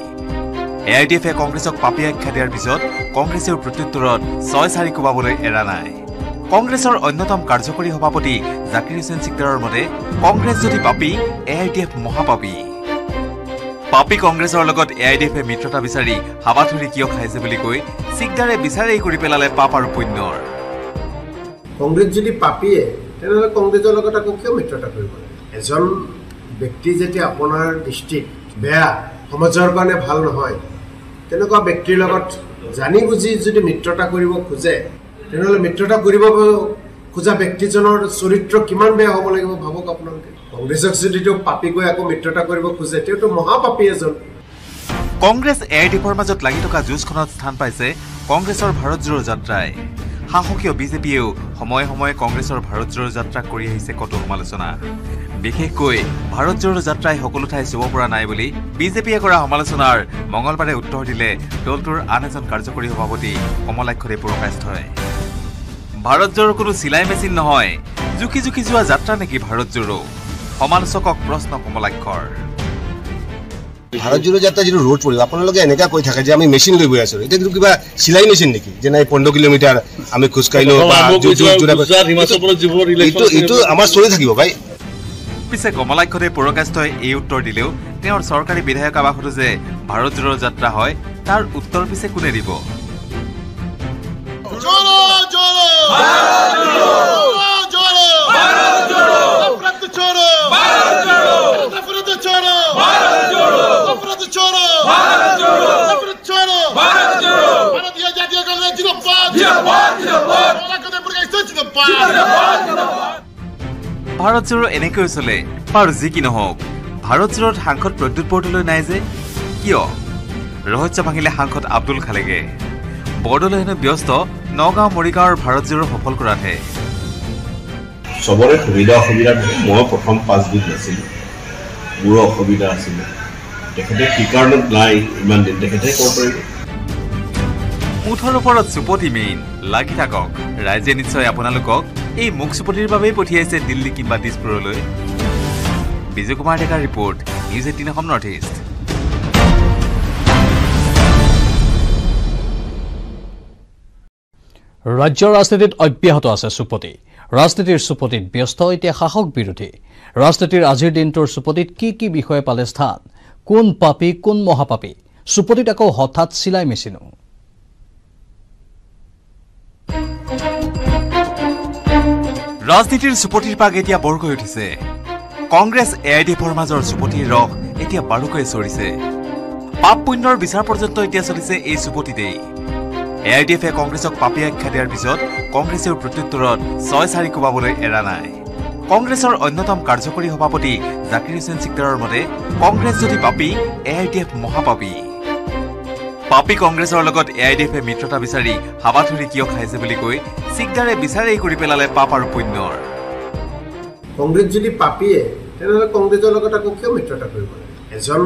এ আই ডি এফে কংগ্ৰেছক পাপী আখ্যা দিয়াৰ পিছত কংগ্ৰেছেও প্ৰত্যুত্তৰত ছয় চাৰি কোবাবলৈ এৰা নাই। কংগ্ৰেছৰ অন্যতম কাৰ্যকৰী সভাপতি জাকিৰ হুছেইন চিকদাৰৰ মতে কংগ্ৰেছ যদি পাপী এ আই ডি এফ মহাপাপী। পাপী কংগ্ৰেছৰ লগত এ আই ডি এফে মিত্ৰতা বিচাৰি হাবাথুৰি কিয় খাইছে বুলি কৈ চিকদাৰে বিচাৰেই কৰি পেলালে পাপ আৰু পুণ্যৰ। কংগ্ৰেছ যদি পাপীয়ে তেনেহ'লে কংগ্ৰেছৰ লগত আকৌ কিয় মিত্ৰতা কৰিব এজন ব্যক্তি যেতিয়া আপোনাৰ দৃষ্টিত বেয়া সমাজৰ কাৰণে ভাল নহয় তেনেকুৱা ব্যক্তিৰ লগত জানি বুজি যদি মিত্ৰতা কৰিব খোজে তেনেহ'লে মিত্ৰতা কৰিব খোজা ব্যক্তিজনৰ চৰিত্ৰ কিমান বেয়া হ'ব লাগিব ভাবক আপোনালোকে। কংগ্ৰেছক যদি তেওঁ পাপী কৈ আকৌ মিত্ৰতা কৰিব খোজে তেওঁতো মহাপাপী এজন। কংগ্ৰেছ এ আই ডি এফৰ মাজত লাগি থকা যুঁজখনত স্থান পাইছে কংগ্ৰেছৰ ভাৰত জোড়ো যাত্ৰাই। শাসকীয় বিজেপিয়েও সময়ে সময়ে কংগ্ৰেছৰ ভাৰত জোড়ো যাত্ৰাক কৰি আহিছে কতো সমালোচনা। বিশেষকৈ ভাৰত জোড়ো যাত্ৰাই সকলো ঠাই চুব পৰা নাই বুলি বিজেপিয়ে কৰা সমালোচনাৰ মঙলবাৰে উত্তৰ দিলে দলটোৰ আন এজন কাৰ্যকৰী সভাপতি কমলাক্ষদেৱ পুৰকাষ্ঠই ভাৰত জোড়ো কোনো চিলাই মেচিন নহয়। জুখি জুখি যোৱা যাত্ৰা নেকি ভাৰত জোড়ো সমালোচকক প্ৰশ্ন কমলাক্ষৰ। ভাৰত জোড়ো যাত্ৰা যিটো ৰোড পৰিব আপোনালোকে এনেকুৱা কৈ থাকে যে আমি মেচিন লৈ গৈ আছো। এতিয়া কিন্তু কিবা চিলাই মেচিন নেকি? যে নাই পোন্ধৰ কিলোমিটাৰ আমি খোজকাঢ়িলো এইটো আমাৰ চলি থাকিব ভাই। পিছে কমলাক্ষদেৱ পুৰকাষ্ঠই এই উত্তৰ দিলেও তেওঁৰ চৰকাৰী বিধায়ক আৱাসতো যে ভাৰত জোড়ো যাত্ৰা হয় তাৰ উত্তৰ পিছে কোনে দিব? ভাৰত জোৰো এনেকৈ চলে বাৰু যি কি নহওক ভাৰত জোৰত সাংসদ প্ৰদ্যুৎ বৰদলৈ নাই যে কিয়? ৰহস্য ভাঙিলে সাংসদ আব্দুল খালেগে বৰদলৈ হেনো ব্যস্ত নগাঁও মৰিগাঁৱৰ ভাৰত জোৰো সফল কৰাতহে। চবৰে সুবিধা অসুবিধা মই প্ৰথম পাঁচ বিধ নাছিলোঁ। মোৰো অসুবিধা আছিলে তেখেতে কি কাৰণত নাই ইমান দিন তেখেতে ক'ব পাৰিব। মুঠৰ ওপৰত চুপতি মেইন লাগি থাকক। ৰাইজে নিশ্চয় আপোনালোকক এই মুখ চুপতিৰ বাবেই পঠিয়াইছে দিল্লী কিংবা দিছপুৰলৈ। বিজয় কুমাৰ ডেকাৰ report news eighteen Assam north east ৰাজ্যৰ ৰাজনীতিত অব্যাহত আছে চুপতি। ৰাজনীতিৰ চুপতিত ব্যস্ত এতিয়া শাসক বিৰোধী। ৰাজনীতিৰ আজিৰ দিনটোৰ চুপতিত কি কি বিষয়ে পালে স্থান? কোন পাপী কোন মহাপাপী? চুপতিত আকৌ হঠাৎ চিলাই মেচিনো। ৰাজনীতিৰ চুপতিৰ পাক এতিয়া বৰকৈ উঠিছে। কংগ্ৰেছ এ আই ডি এফৰ মাজৰ চুপতিৰ ৰস এতিয়া বাৰুকৈ চৰিছে। পাপ পুণ্যৰ বিচাৰ পৰ্যন্ত এতিয়া চলিছে এই চুপতিতেই। এ আই ডি এফে কংগ্ৰেছক পাপী আখ্যা দিয়াৰ পিছত কংগ্ৰেছেও প্ৰত্যুত্তৰত ছয় চাৰি কোবাবলৈ এৰা নাই। কংগ্ৰেছৰ অন্যতম কাৰ্যকৰী সভাপতি জাকিৰ হুছেইন চিকদাৰৰ মতে কংগ্ৰেছ যদি পাপী এ আই ডি এফ মহাপাপী। পাপী কংগ্ৰেছৰ লগত এ আই ডি এফে মিত্ৰতা বিচাৰি হাবাথুৰি কিয় খাইছে বুলি কৈ চিকদাৰে বিচাৰেই কৰি পেলালে পাপ আৰু পুণ্যৰ। কংগ্ৰেছ যদি পাপীয়ে তেনেহ'লে কংগ্ৰেছৰ লগত আকৌ কিয় মিত্ৰতা কৰিব? এজন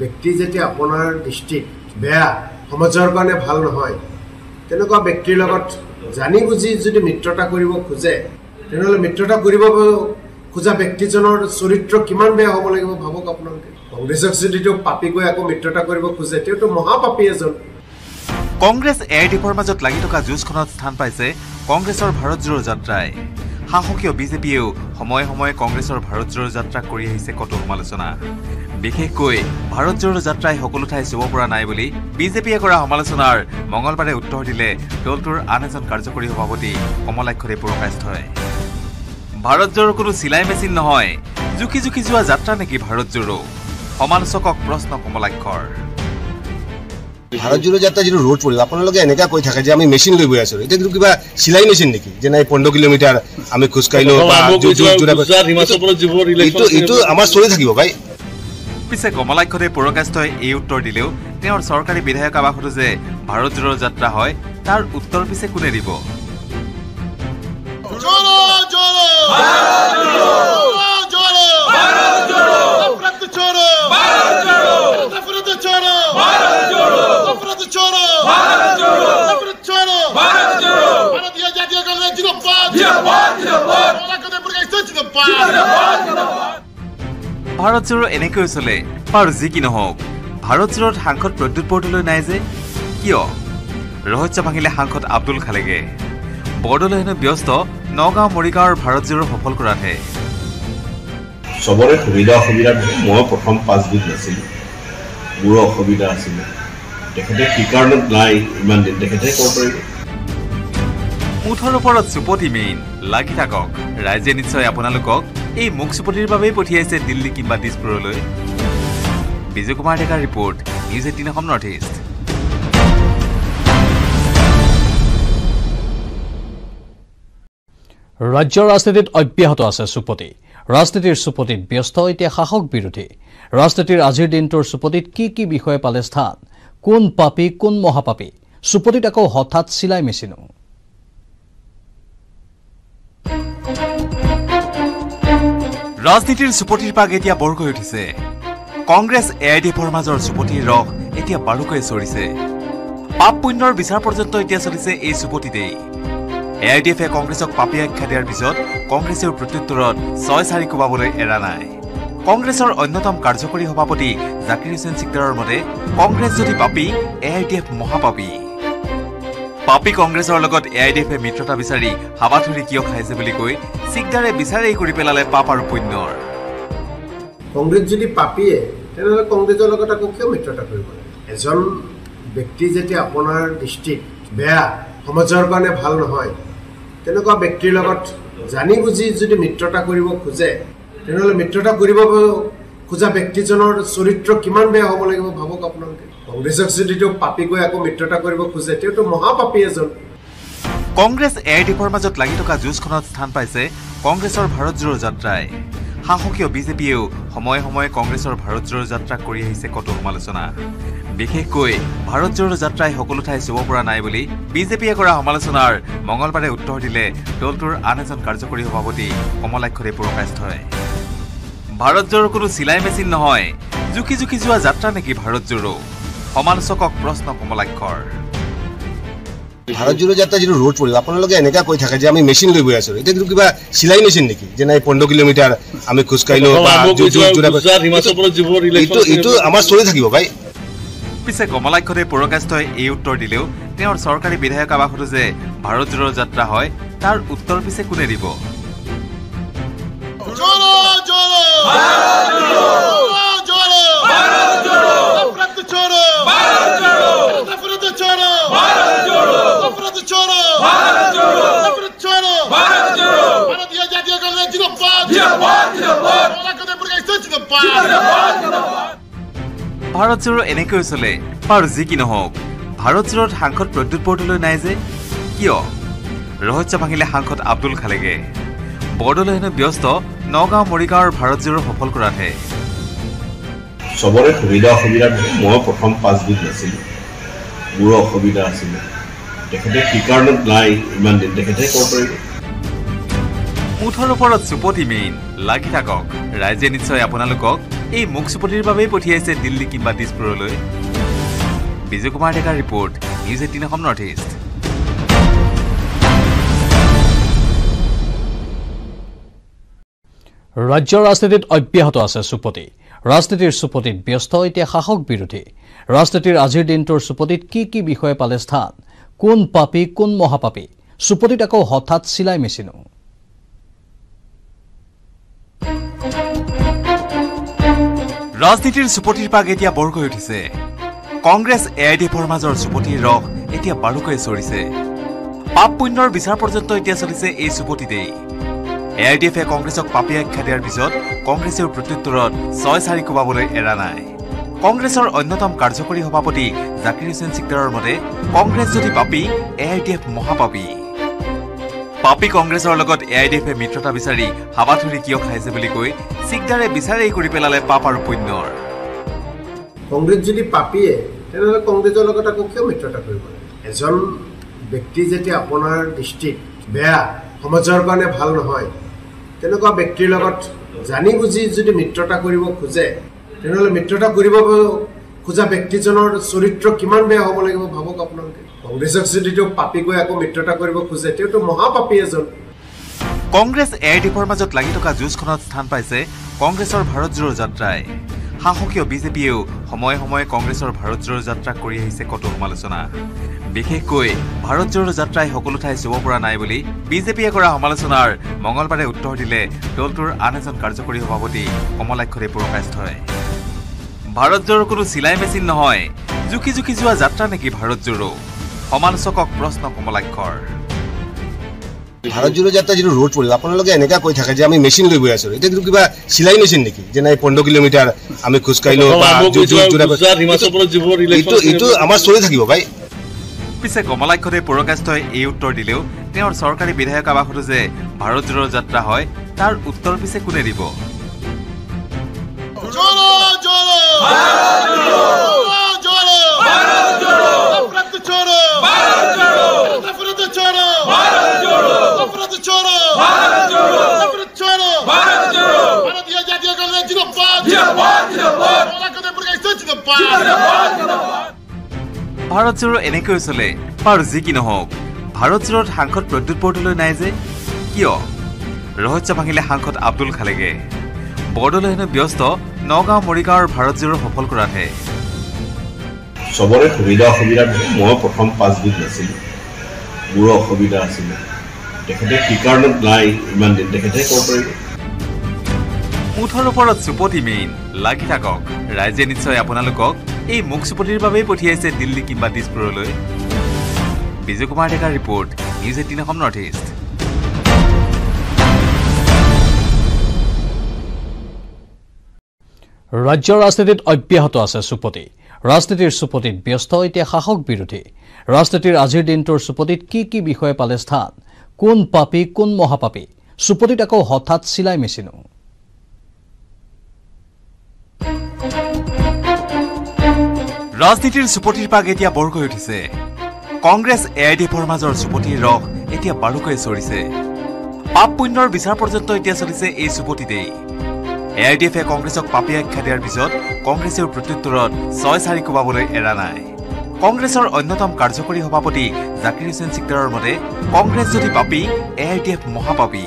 ব্যক্তি যেতিয়া আপোনাৰ দৃষ্টিত বেয়া সমাজৰ কাৰণে ভাল নহয় তেনেকুৱা ব্যক্তিৰ লগত জানি বুজি যদি মিত্ৰতা কৰিব খোজে তেনেহ'লে মিত্ৰতা কৰিব খোজা ব্যক্তিজনৰ চৰিত্ৰ কিমান বেয়া হ'ব লাগিব ভাবক আপোনালোকে। কংগ্ৰেছক যদি তেওঁ পাপী কৈ আকৌ মিত্ৰতা কৰিব খোজে তেওঁতো মহাপাপী এজন। কংগ্ৰেছ এ আই ডি এফৰ মাজত লাগি থকা যুঁজখনত স্থান পাইছে কংগ্ৰেছৰ ভাৰত জোৰো যাত্ৰাই। শাসকীয় বিজেপিয়েও সময়ে সময়ে কংগ্ৰেছৰ ভাৰত জোৰো যাত্ৰা কৰি আহিছে কতো সমালোচনা। বিশেষকৈ ভাৰত জোৰো যাত্ৰাই সকলো ঠাই চুব পৰা নাই বুলি বিজেপিয়ে কৰা সমালোচনাৰ মঙলবাৰে উত্তৰ দিলে দলটোৰ আন এজন কাৰ্যকৰী সভাপতি কমলাক্ষদে পুৰকাষ্ঠই ভাৰত জোৰো কোনো চিলাই মেচিন নহয়। জুখি জুখি যোৱা যাত্ৰা নেকি ভাৰত জোৰো? সমালোচকক প্ৰশ্ন কমলাক্ষৰ। ভাৰত জোৰো যাত্ৰা যিটো ৰোড পৰিল আপোনালোকে এনেকুৱা কৈ থাকে যে আমি মেচিন লৈ গৈ আছো। এতিয়া কিন্তু কিবা চিলাই মেচিন নেকি? যে নাই পোন্ধৰ কিলোমিটাৰ আমি খোজকাঢ়িলো এইটো আমাৰ চলি থাকিব ভাই। পিছে কমলাক্ষদে পুৰকাষ্ঠই এই উত্তৰ দিলেও তেওঁৰ চৰকাৰী বিধায়ক আৱাসতো যে ভাৰত জোৰৰ যাত্ৰা হয় তাৰ উত্তৰ পিছে কোনে দিব? జోలు ভাৰত জোৰ এনেকৈ চলে বাৰু যি কি নহওক। ভাৰত জোৰত সাংসদ প্ৰদ্যুৎ বৰদলৈ নাই যে? কিয়? ৰহস্য ভাঙিলে সাংসদ আব্দুল খালেগে। বৰদলৈ হেনো ব্যস্ত। নগাঁও মৰিগাঁৱৰ ভাৰত জোৰো সফল কৰাতহে। চবৰে সুবিধা অসুবিধা থাকে মই প্ৰথম পাঁচবিধ নাছিলোঁ। মোৰো অসুবিধা আছিলে। তেখেতে কি কাৰণত নাই ইমান দিন তেখেতে ক'ব পাৰিব। মুঠৰ ওপৰত চুপতি মেইন লাগি থাকক। ৰাইজে নিশ্চয় আপোনালোকক এই মুখ চুপতিৰ বাবেই পঠিয়াইছে দিল্লী কিংবা দিছপুৰলৈ। বিজয় কুমাৰ ডেকাৰ report news eighteen Assam north east. ৰাজ্যৰ ৰাজনীতিত অব্যাহত আছে চুপতি। ৰাজনীতিৰ চুপতিত ব্যস্ত এতিয়া শাসক বিৰোধী। ৰাজনীতিৰ আজিৰ দিনটোৰ চুপতিত কি কি বিষয়ে পালে স্থান? কোন পাপী কোন মহাপাপী? চুপতিত আকৌ হঠাৎ চিলাই মেচিনো। ৰাজনীতিৰ চুপতিৰ পাক এতিয়া বৰকৈ উঠিছে। কংগ্ৰেছ এ আই ডি এফৰ মাজৰ চুপতিৰ ৰস এতিয়া বাৰুকৈ চৰিছে। পাপ পুণ্যৰ বিচাৰ পৰ্যন্ত এতিয়া চলিছে এই চুপতিতেই। এ আই ডি এফে কংগ্ৰেছক পাপী আখ্যা দিয়াৰ পিছত কংগ্ৰেছেও প্ৰত্যুত্তৰত ছয় চাৰি কোবাবলৈ এৰা নাই। কংগ্ৰেছৰ অন্যতম কাৰ্যকৰী সভাপতি জাকিৰ হুছেইন চিকদাৰৰ মতে কংগ্ৰেছ যদি পাপী এ আই ডি এফ মহাপাপী। পাপী কংগ্ৰেছৰ লগত এ আই ডি এফে মিত্ৰতা বিচাৰি হাবাথুৰি কিয় খাইছে বুলি কৈ চিকদাৰে বিচাৰেই কৰি পেলালে পাপ আৰু পুণ্যৰ। কংগ্ৰেছ যদি পাপীয়ে তেনেহ'লে কংগ্ৰেছৰ লগত আকৌ কিয় মিত্ৰতা কৰিব? এজন ব্যক্তি যেতিয়া আপোনাৰ দৃষ্টিত বেয়া সমাজৰ কাৰণে ভাল নহয় তেনেকুৱা ব্যক্তিৰ লগত জানি বুজি যদি মিত্ৰতা কৰিব খোজে তেনেহ'লে মিত্ৰতা কৰিব খোজা ব্যক্তিজনৰ চৰিত্ৰ কিমান বেয়া হ'ব লাগিব ভাবক আপোনালোকে। কংগ্ৰেছক যদি তেওঁ পাপী কৈ আকৌ মিত্ৰতা কৰিব খোজে তেওঁতো মহাপাপী এজন। কংগ্ৰেছ এ আই ডি এফৰ মাজত লাগি থকা যুঁজখনত স্থান পাইছে কংগ্ৰেছৰ ভাৰত জোড়ো যাত্ৰাই। শাসকীয় বিজেপিয়েও সময়ে সময়ে কংগ্ৰেছৰ ভাৰত জোড়ো যাত্ৰা কৰি আহিছে কতো সমালোচনা। বিশেষকৈ ভাৰত জোড়ো যাত্ৰাই সকলো ঠাই চুব পৰা নাই বুলি বিজেপিয়ে কৰা সমালোচনাৰ মঙলবাৰে উত্তৰ দিলে দলটোৰ আন এজন কাৰ্যকৰী সভাপতি পুৰকাষ্ঠই ভাৰত জোড়ো কোনো চিলাই মেচিন নহয় জুখি জুখি যোৱা যাত্ৰা নেকি ভাৰত জোড়ো সমালোচকক প্ৰশ্ন কমলাক্ষৰ ভাৰত জোড়ো যাত্ৰা যিটো ৰোড পৰিব আপোনালোকে এনেকুৱা কৈ থাকে যে আমি মেচিন লৈ গৈ আছো এতিয়া কিন্তু কিবা চিলাই মেচিন নেকি যে নাই পোন্ধৰ কিলোমিটাৰ আমি খোজকাঢ়িলো এইটো আমাৰ চলি থাকিব ভাই পিছে কমলাক্ষতে পুৰকাষ্ঠই এই উত্তৰ দিলেও তেওঁৰ চৰকাৰী বিধায়ক আৱাসতো যে ভাৰত জোৰৰ যাত্ৰা হয় তাৰ উত্তৰ পিছে কোনে দিব? ভাৰত জোৰ এনেকৈ চলে বাৰু যি কি নহওক। ভাৰত জোৰত সাংসদ প্ৰদ্যুৎ বৰদলৈ নাই যে। কিয়? ৰহস্য ভাঙিলে সাংসদ আব্দুল খালেগে বৰদলৈ হেনো ব্যস্ত নগাঁও মৰিগাঁৱৰ ভাৰত জোৰ সফল কৰাতহে। চবৰে সুবিধা অসুবিধা মই প্ৰথম পাঁচবিধ নাছিলোঁ। মোৰো অসুবিধা আছিলে। তেখেতে কি কাৰণত নাই ইমান দিন। তেখেতে ক'ব পাৰিব মুঠৰ ওপৰত চুপতি মেইন লাগি থাকক। ৰাইজে নিশ্চয় আপোনালোকক এই মুখ চুপতিৰ বাবেই পঠিয়াইছে দিল্লী কিম্বা দিছপুৰলৈ। বিজয় কুমাৰ ডেকাৰ report news eighteen Assam north east ৰাজ্যৰ ৰাজনীতিত অব্যাহত আছে চুপতি। ৰাজনীতিৰ চুপতিত ব্যস্ত এতিয়া শাসক বিৰোধী। ৰাজনীতিৰ আজিৰ দিনটোৰ চুপতিত কি কি বিষয়ে পালে স্থান? কোন পাপী কোন মহাপাপী? চুপতিত আকৌ হঠাৎ চিলাই মেচিনো। ৰাজনীতিৰ চুপতিৰ পাক এতিয়া বৰকৈ উঠিছে। কংগ্ৰেছ এ আই ডি এফৰ মাজৰ চুপতিৰ ৰস এতিয়া বাৰুকৈ চৰিছে। পাপ পুণ্যৰ বিচাৰ পৰ্যন্ত এতিয়া চলিছে এই চুপতিতেই এ আই ডি এফে কংগ্ৰেছক পাপী আখ্যা দিয়াৰ পিছত কংগ্ৰেছেও প্ৰত্যুত্তৰত ছয় চাৰি কোবাবলৈ এৰা নাই। কংগ্ৰেছৰ অন্যতম কাৰ্যকৰী সভাপতি জাকিৰ হুছেইন চিকদাৰৰ মতে কংগ্ৰেছ যদি পাপী এ আই ডি এফ মহাপাপী। পাপী কংগ্ৰেছৰ লগত এ আই ডি এফে মিত্ৰতা বিচাৰি হাবাথুৰি কিয় খাইছে বুলি কৈ চিকদাৰে বিচাৰেই কৰি পেলালে পাপ আৰু পুণ্যৰ। কংগ্ৰেছ যদি পাপীয়ে তেনেহ'লে কংগ্ৰেছৰ লগত আকৌ কিয় মিত্ৰতা কৰিব এজন ব্যক্তি যেতিয়া আপোনাৰ দৃষ্টিত বেয়া সমাজৰ কাৰণে ভাল নহয় তেনেকুৱা ব্যক্তিৰ লগত জানি বুজি যদি মিত্ৰতা কৰিব খোজে তেনেহ'লে মিত্ৰতা কৰিব খোজা ব্যক্তিজনৰ চৰিত্ৰ কিমান বেয়া হ'ব লাগিব ভাবক আপোনালোকে। কংগ্ৰেছক যদি তেওঁ পাপী কৈ আকৌ মিত্ৰতা কৰিব খোজে তেওঁতো মহাপাপী এজন। কংগ্ৰেছ এ আই ডি এফৰ মাজত লাগি থকা যুঁজখনত স্থান পাইছে কংগ্ৰেছৰ ভাৰত জোড়ো যাত্ৰাই। শাসকীয় বিজেপিয়েও সময়ে সময়ে কংগ্ৰেছৰ ভাৰত জোড়ো যাত্ৰা কৰি আহিছে কতো সমালোচনা। বিশেষকৈ ভাৰত জোড়ো যাত্ৰাই সকলো ঠাই চুব পৰা নাই বুলি বিজেপিয়ে কৰা সমালোচনাৰ মঙলবাৰে উত্তৰ দিলে দলটোৰ আন এজন কাৰ্যকৰী সভাপতি পুৰকাষ্ঠই ভাৰত জোড়ো কোনো চিলাই মেচিন নহয়। জুখি জুখি যোৱা যাত্ৰা নেকি ভাৰত জোড়ো সমালোচকক প্ৰশ্ন কমলাক্ষৰ। ভাৰতজোৰা যাত্ৰা যিটো ৰোড পৰিল আপোনালোকে এনেকুৱা কৈ থাকে যে আমি মেচিন লৈ গৈ আছো। এতিয়া কিবা চিলাই মেচিন নেকি? যে নাই পোন্ধৰ কিলোমিটাৰ আমি খোজকাঢ়িলো আমাৰ চলি থাকিব ভাই। পিছে কমলাক্ষদেৱ পৌৰকাষ্ঠই এই উত্তৰ দিলেও তেওঁৰ চৰকাৰী বিধায়ক আৱাসতো যে ভাৰতজোৰ যাত্ৰা হয় তাৰ উত্তৰ পিছে কোনে দিব? ভাৰত ভাৰত জোড়ো এনেকৈ চলে বাৰু যি কি নহওক ভাৰত জোড়োত সাংসদ প্ৰদ্যুৎ বৰদলৈ নাই যে কিয়? ৰহস্য ভাঙিলে সাংসদ আব্দুল খালেগে বৰদলৈ হেনো ব্যস্ত নগাঁও মৰিগাঁৱৰ ভাৰত জোড়ো সফল কৰাতহে। চবৰে সুবিধা অসুবিধা মই প্ৰথম পাঁচদিন নাছিলোঁ। মোৰো অসুবিধা আছিলে। তেখেতে কি কাৰণত নাই ইমান দিন তেখেতে ক'ব পাৰিব। মুঠৰ ওপৰত চুপতি মেইন লাগি থাকক। ৰাইজে নিশ্চয় আপোনালোকক এই মুখ চুপতিৰ বাবেই পঠিয়াইছে দিল্লী কিম্বা দিছপুৰলৈ। বিজয় কুমাৰ ডেকাৰ report news eighteen Assam north east. ৰাজ্যৰ ৰাজনীতিত অব্যাহত আছে চুপতি। ৰাজনীতিৰ চুপতিত ব্যস্ত এতিয়া শাসক বিৰোধী। ৰাজনীতিৰ আজিৰ দিনটোৰ চুপতিত কি কি বিষয়ে পালে স্থান? কোন পাপী কোন মহাপাপী? চুপতিত আকৌ হঠাৎ চিলাই মেচিনো। ৰাজনীতিৰ চুপতিৰ পাক এতিয়া বৰকৈ উঠিছে। কংগ্ৰেছ এ আই ডি এফৰ মাজৰ চুপতিৰ ৰস এতিয়া বাৰুকৈ চৰিছে। পাপ পুণ্যৰ বিচাৰ পৰ্যন্ত এতিয়া চলিছে এই চুপতিতেই এ আই ডি এফে কংগ্ৰেছক পাপী আখ্যা দিয়াৰ পিছত কংগ্ৰেছেও প্ৰত্যুত্তৰত ছয় চাৰি কোবাবলৈ এৰা নাই। কংগ্ৰেছৰ অন্যতম কাৰ্যকৰী সভাপতি জাকিৰ হুছেইন চিকদাৰৰ মতে কংগ্ৰেছ যদি পাপী এ আই ডি এফ মহাপাপী।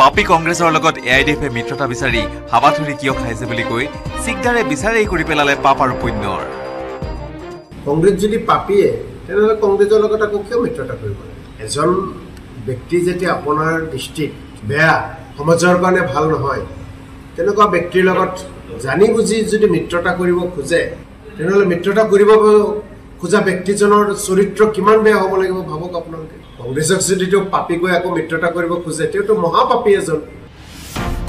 পাপী কংগ্ৰেছৰ লগত এ আই ডি এফে মিত্ৰতা বিচাৰি হাবাথুৰি কিয় খাইছে বুলি কৈ চিকদাৰে বিচাৰেই কৰি পেলালে পাপ আৰু পুণ্যৰ। কংগ্ৰেছ যদি পাপীয়ে তেনেহ'লে কংগ্ৰেছৰ লগত আকৌ কিয় মিত্ৰতা কৰিব? এজন ব্যক্তি যেতিয়া আপোনাৰ দৃষ্টিত বেয়া সমাজৰ কাৰণে ভাল নহয় তেনেকুৱা ব্যক্তিৰ লগত জানি বুজি যদি মিত্ৰতা কৰিব খোজে তেনেহ'লে মিত্ৰতা কৰিব খোজা ব্যক্তিজনৰ চৰিত্ৰ কিমান বেয়া হ'ব লাগিব ভাবক আপোনালোকে। কংগ্ৰেছক যদি তেওঁ পাপী কৈ আকৌ মিত্ৰতা কৰিব খোজে তেওঁতো মহাপাপী এজন।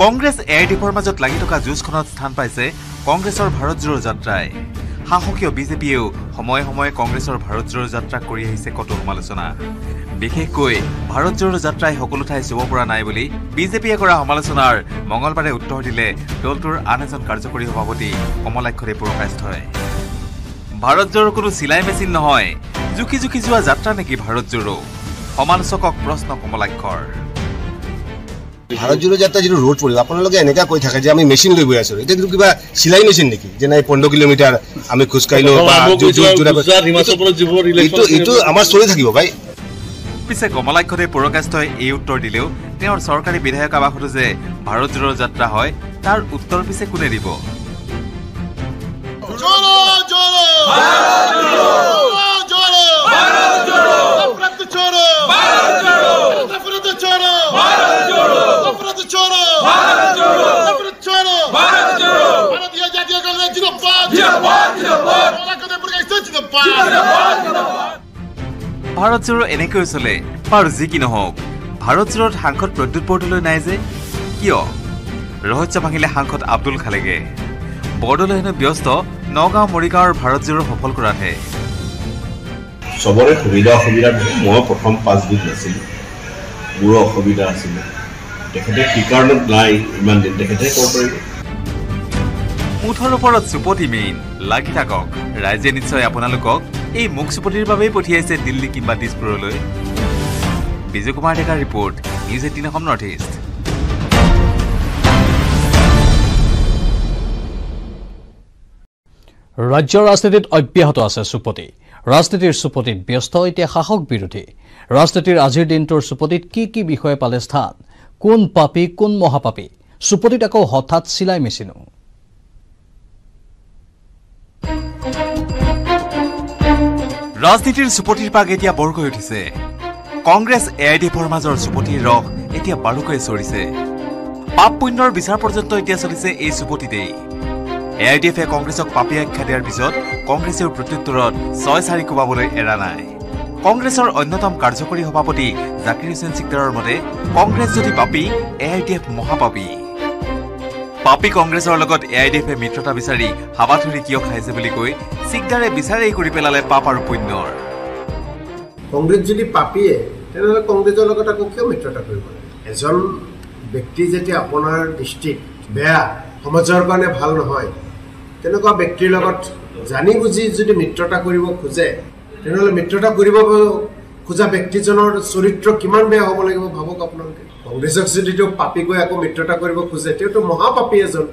কংগ্ৰেছ এ আই ডি এফৰ মাজত লাগি থকা যুঁজখনত স্থান পাইছে কংগ্ৰেছৰ ভাৰত জোড়ো যাত্ৰাই। শাসকীয় বিজেপিয়েও সময়ে সময়ে কংগ্ৰেছৰ ভাৰত জোড়ো যাত্ৰা কৰি আহিছে কতো সমালোচনা। বিশেষকৈ ভাৰত জোড়ো যাত্ৰাই সকলো ঠাই চুব পৰা নাই বুলি বিজেপিয়ে কৰা সমালোচনাৰ মঙলবাৰে উত্তৰ দিলে দলটোৰ আন এজন কাৰ্যকৰী সভাপতি কমলাক্ষদেৱ পুৰকাষ্ঠই ভাৰত জোড়ো কোনো চিলাই মেচিন নহয়। জুখি জুখি যোৱা যাত্ৰা নেকি ভাৰত জোড়ো সমালোচকক প্ৰশ্ন কমলাক্ষৰ। ভাৰত জোড়ো যাত্ৰা যিটো ৰোড পৰিব আপোনালোকে এনেকুৱা কৈ থাকে যে আমি মেচিন লৈ গৈ আছো। এতিয়া কিন্তু কিবা চিলাই মেচিন নেকি? যে নাই পোন্ধৰ কিলোমিটাৰ আমি খোজকাঢ়িলো এইটো আমাৰ চলি থাকিব ভাই। পিছে কমলাক্ষদেৱ পুৰকাষ্ঠই এই উত্তৰ দিলেও তেওঁৰ চৰকাৰী বিধায়ক আৱাসতো যে ভাৰত জোড়ো যাত্ৰা হয় তাৰ উত্তৰ পিছে কোনে দিব? जोड़ो जोड़ो भारत जोड़ो भारत जोड़ो नफरत छोड़ो भारत जोड़ो नफरत छोड़ो भारत जोड़ो नफरत छोड़ो भारत जोड़ो नफरत छोड़ो भारत जोड़ो भारतीय जातीय कांग्रेस जिंदाबाद जिंदाबाद जिंदाबाद कमलाक्षदेव पुरकाष्ठ जिंदाबाद ভাৰত জোড়ো এনেকৈ চলে বাৰু যি কি নহওক ভাৰত জোড়োত সাংসদ প্ৰদ্যুৎ বৰদলৈ নাই যে কিয় ৰহস্য ভাঙিলে সাংসদ আব্দুল খালেগে বৰদলৈ ব্যস্ত নগাঁও মৰিগাঁৱৰ ভাৰত জোড়ো সফল কৰাতহে। চবৰে সুবিধা অসুবিধা মই প্ৰথম পাঁচবিধ নাছিলোঁ। মোৰো অসুবিধা আছিলে। তেখেতে কি কাৰণত নাই ইমান দিন তেখেতে ক'ব পাৰিব। মুঠৰ ওপৰত চুপতি মেইন লাগি থাকক। ৰাইজে নিশ্চয় আপোনালোকক এই মুখ চুপতিৰ বাবেই পঠিয়াইছে দিল্লী কিম্বা দিছপুৰলৈ। বিজয় কুমাৰ ডেকাৰ report news eighteen Assam north east. ৰাজ্যৰ ৰাজনীতিত অব্যাহত আছে চুপতি। ৰাজনীতিৰ চুপতিত ব্যস্ত এতিয়া শাসক বিৰোধী। ৰাজনীতিৰ আজিৰ দিনটোৰ চুপতিত কি কি বিষয়ে পালে স্থান? কোন পাপী কোন মহাপাপী? চুপতিত আকৌ হঠাৎ চিলাই মেচিনো। ৰাজনীতিৰ চুপতিৰ পাক এতিয়া বৰকৈ উঠিছে। কংগ্ৰেছ এ আই ডি এফৰ মাজৰ চুপতিৰ ৰস এতিয়া বাৰুকৈ চৰিছে। পাপ পুণ্যৰ বিচাৰ পৰ্যন্ত এতিয়া চলিছে এই চুপতিতেই। এ আই ডি এফে কংগ্ৰেছক পাপী আখ্যা দিয়াৰ পিছত কংগ্ৰেছেও প্ৰত্যুত্তৰত ছয় চাৰি কোবাবলৈ এৰা নাই। কংগ্ৰেছৰ অন্যতম কাৰ্যকৰী সভাপতি জাকিৰ হুছেইন চিকদাৰৰ মতে কংগ্ৰেছ যদি পাপী এ আই ডি এফ মহাপাপী। পাপী কংগ্ৰেছৰ লগত এ আই ডি এফে মিত্ৰতা বিচাৰি হাবাথুৰি কিয় খাইছে বুলি কৈ চিকদাৰে বিচাৰেই কৰি পেলালে পাপ আৰু পুণ্যৰ। কংগ্ৰেছ যদি পাপীয়ে তেনেহ'লে কংগ্ৰেছৰ লগত আকৌ কিয় মিত্ৰতা কৰিব? এজন ব্যক্তি যেতিয়া আপোনাৰ দৃষ্টিত বেয়া সমাজৰ কাৰণে ভাল নহয় তেনেকুৱা ব্যক্তিৰ লগত জানি বুজি যদি মিত্ৰতা কৰিব খোজে তেনেহ'লে মিত্ৰতা কৰিব খোজা ব্যক্তিজনৰ চৰিত্ৰ কিমান বেয়া হ'ব লাগিব ভাবক আপোনালোকে। কংগ্ৰেছক যদি তেওঁ পাপী কৈ আকৌ মিত্ৰতা কৰিব খোজে তেওঁতো মহাপাপী এজন।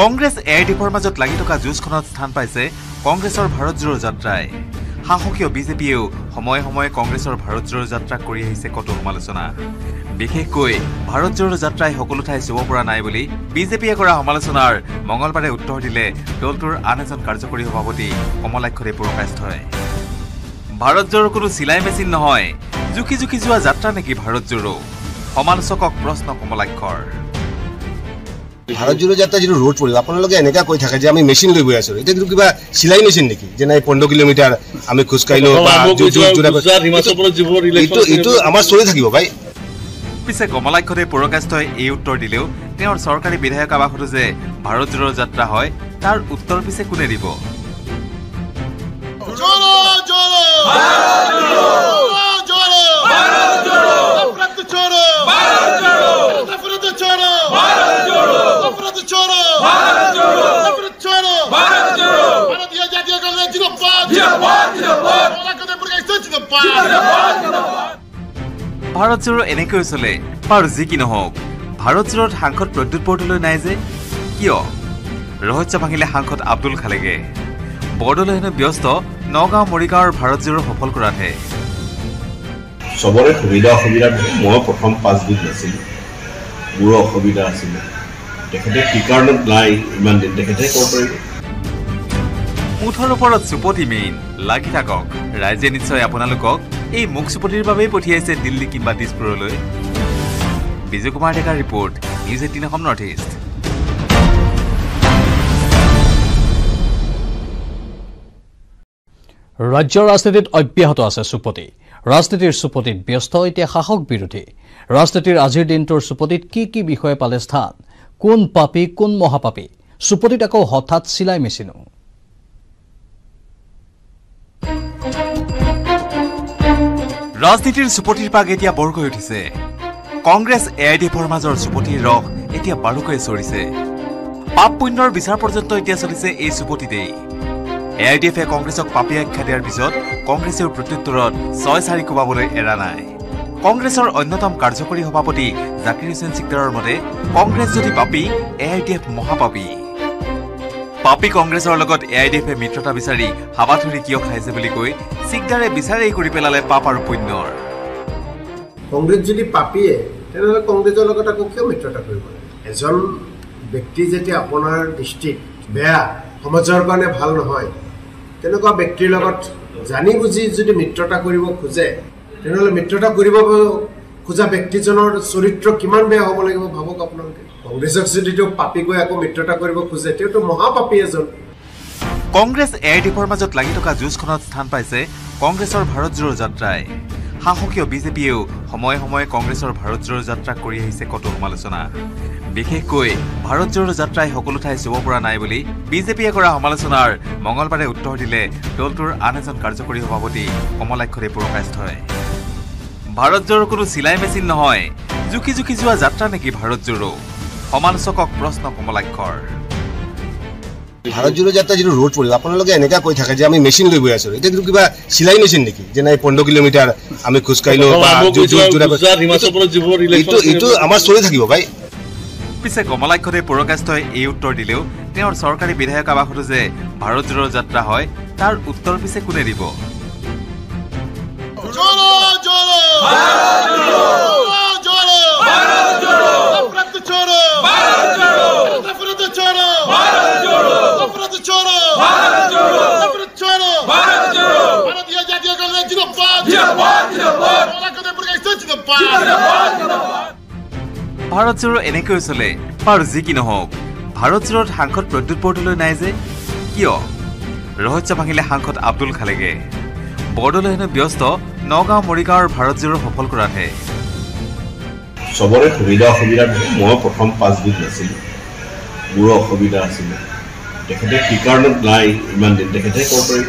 কংগ্ৰেছ এ আই ডি এফৰ মাজত লাগি থকা যুঁজখনত স্থান পাইছে কংগ্ৰেছৰ ভাৰত জোড়ো যাত্ৰাই। শাসকীয় বিজেপিয়েও সময়ে সময়ে কংগ্ৰেছৰ ভাৰত জোড়ো যাত্ৰা কৰি আহিছে কতো সমালোচনা। বিশেষকৈ ভাৰত জোড়ো যাত্ৰাই সকলো ঠাই চুব পৰা নাই বুলি বিজেপিয়ে কৰা সমালোচনাৰ মঙলবাৰে উত্তৰ দিলে দলটোৰ আন এজন কাৰ্যকৰী সভাপতি কমলাক্ষদেৱ পুৰকাষ্ঠই ভাৰত জোড়ো কোনো চিলাই মেচিন নহয় জুখি জুখি যোৱা যাত্ৰা নেকি ভাৰত জোড়ো সমালোচকক প্ৰশ্ন কমলাক্ষৰ ভাৰত জোড়ো যাত্ৰা যিটো ৰোড পৰিব আপোনালোকে এনেকুৱা কৈ থাকে যে আমি মেচিন লৈ গৈ আছো এতিয়া কিন্তু কিবা চিলাই মেচিন নেকি যে নাই পোন্ধৰ কিলোমিটাৰ আমি খোজকাঢ়িলো বা যো- যো- যোৰা- এইটো এইটো আমাৰ চলি থাকিব ভাই পিছে কমলাক্ষতে পুৰকাষ্ঠই এই উত্তৰ দিলেও তেওঁৰ চৰকাৰী বিধায়ক আৱাসতো যে ভাৰত জোৰৰ যাত্ৰা হয় তাৰ উত্তৰ পিছে কোনে দিব? ভাৰতজোৰ এনেকৈ চলে বাৰু যি কি নহওক ভাৰতজোৰত সাংসদ প্ৰদ্যুৎ বৰদলৈ নাই যে কিয়? ৰহস্য ভাঙিলে সাংসদ আব্দুল খালেগে বৰদলৈ হেনো ব্যস্ত নগাঁও মৰিগাঁৱৰ ভাৰতজোৰ সফল কৰাতহে। চবৰে সুবিধা অসুবিধা মই প্ৰথম পাঁচদিন নাছিলোঁ। মোৰো অসুবিধা আছিলে। তেখেতে কি কাৰণত নাই ইমান দিন তেখেতে ক'ব পাৰিব? মুঠৰ ওপৰত চুপতি মেইন লাগি থাকক। ৰাইজে নিশ্চয় আপোনালোকক এই মুখ চুপতিৰ বাবেই পঠিয়াইছে দিল্লী কিম্বা দিছপুৰলৈ। বিজয় কুমাৰ ডেকাৰ report news eighteen Assam north east. ৰাজ্যৰ ৰাজনীতিত অব্যাহত আছে চুপতি। ৰাজনীতিৰ চুপতিত ব্যস্ত এতিয়া শাসক বিৰোধী। ৰাজনীতিৰ আজিৰ দিনটোৰ চুপতিত কি কি বিষয়ে পালে স্থান? কোন পাপী কোন মহাপাপী? চুপতিত আকৌ হঠাৎ চিলাই মেচিনো। ৰাজনীতিৰ চুপতিৰ পাক এতিয়া বৰকৈ উঠিছে। কংগ্ৰেছ এ আই ডি এফৰ মাজৰ চুপতিৰ ৰস এতিয়া বাৰুকৈ চৰিছে। পাপ পুণ্যৰ বিচাৰ পৰ্যন্ত এতিয়া চলিছে এই চুপতিতেই এ আই ডি এফে কংগ্ৰেছক পাপী আখ্যা দিয়াৰ পিছত কংগ্ৰেছেও প্ৰত্যুত্তৰত ছয় চাৰি কোবাবলৈ এৰা নাই। কংগ্ৰেছৰ অন্যতম কাৰ্যকৰী সভাপতি জাকিৰ হুছেইন চিকদাৰৰ মতে কংগ্ৰেছ যদি পাপী এ আই ডি এফ মহাপাপী। পাপী কংগ্ৰেছৰ লগত এ আই ডি এফে মিত্ৰতা বিচাৰি হাবাথুৰি কিয় খাইছে বুলি কৈ চিকদাৰে বিচাৰেই কৰি পেলালে পাপ আৰু পুণ্যৰ। কংগ্ৰেছ যদি পাপীয়ে তেনেহ'লে কংগ্ৰেছৰ লগত আকৌ কিয় মিত্ৰতা কৰিব এজন ব্যক্তি যেতিয়া আপোনাৰ দৃষ্টিত বেয়া সমাজৰ কাৰণে ভাল নহয় তেনেকুৱা ব্যক্তিৰ লগত জানি বুজি যদি মিত্ৰতা কৰিব খোজে তেনেহ'লে মিত্ৰতা কৰিব খোজা ব্যক্তিজনৰ চৰিত্ৰ কিমান বেয়া হ'ব লাগিব ভাবক আপোনালোকে। কংগ্ৰেছক যদি তেওঁ পাপী কৈ আকৌ মিত্ৰতা কৰিব খোজে তেওঁতো মহাপাপী এজন। কংগ্ৰেছ এ আই ডি এফৰ মাজত লাগি থকা যুঁজখনত স্থান পাইছে কংগ্ৰেছৰ ভাৰত জোৰো যাত্ৰাই। শাসকীয় বিজেপিয়েও সময়ে সময়ে কংগ্ৰেছৰ ভাৰত জোৰো যাত্ৰাক কৰি আহিছে কতো সমালোচনা। বিশেষকৈ ভাৰত জোৰো যাত্ৰাই সকলো ঠাই চুব পৰা নাই বুলি বিজেপিয়ে কৰা সমালোচনাৰ মঙলবাৰে উত্তৰ দিলে দলটোৰ আন এজন কাৰ্যকৰী সভাপতি কমলাক্ষৰে ভাৰত জোৰো কোনো চিলাই মেচিন নহয়। জুখি জুখি যোৱা যাত্ৰা নেকি ভাৰত জোৰো? সমালোচকক প্ৰশ্ন কমলাক্ষৰ ভাৰত জোৰো যাত্ৰা যিটো ৰোড পৰিব আপোনালোকে এনেকুৱা কৈ থাকে যে আমি মেচিন লৈ গৈ আছো। এতিয়া কিবা চিলাই মেচিন নেকি? যে নাই পোন্ধৰ কিলোমিটাৰ আমি খোজকাঢ়িলো জোৰ- জোৰ- জোৰা- এইটো আমাৰ চলি থাকিব ভাই। পিছে কমলাক্ষদে পুৰকাষ্ঠই এই উত্তৰ দিলেও তেওঁৰ চৰকাৰী বিধায়ক আৱাসতো যে ভাৰত জোৰৰ যাত্ৰা হয় তাৰ উত্তৰ পিছে কোনে দিব? छोड़ो भारत जोड़ो नफरत छोड़ो भारत जोड़ो नफरत छोड़ो भारत जोड़ो नफरत छोड़ो भारत जोड़ो भारतीय जातीय कांग्रेस जिंदाबाद जिंदाबाद जिंदाबाद वाला प्रकाश जिंदाबाद ভাৰত জোৰো এনেকৈ চলে বাৰু যি কি নহওক ভাৰত জোৰত সাংসদ প্ৰদ্যুৎ বৰদলৈ নাই যে কিয় ৰহস্য ভাঙিলে সাংসদ আব্দুল খালেগে বৰদলৈ হেনো ব্যস্ত নগাঁও মৰিগাঁৱৰ ভাৰত জোৰো সফল কৰাতহে চবৰে সুবিধা অসুবিধা থাকে মই প্ৰথম পাঁচদিন নাছিলোঁ। মোৰো অসুবিধা আছিলে। তেখেতে কি কাৰণত নাই ইমান দিন তেখেতে ক'ব পাৰিব?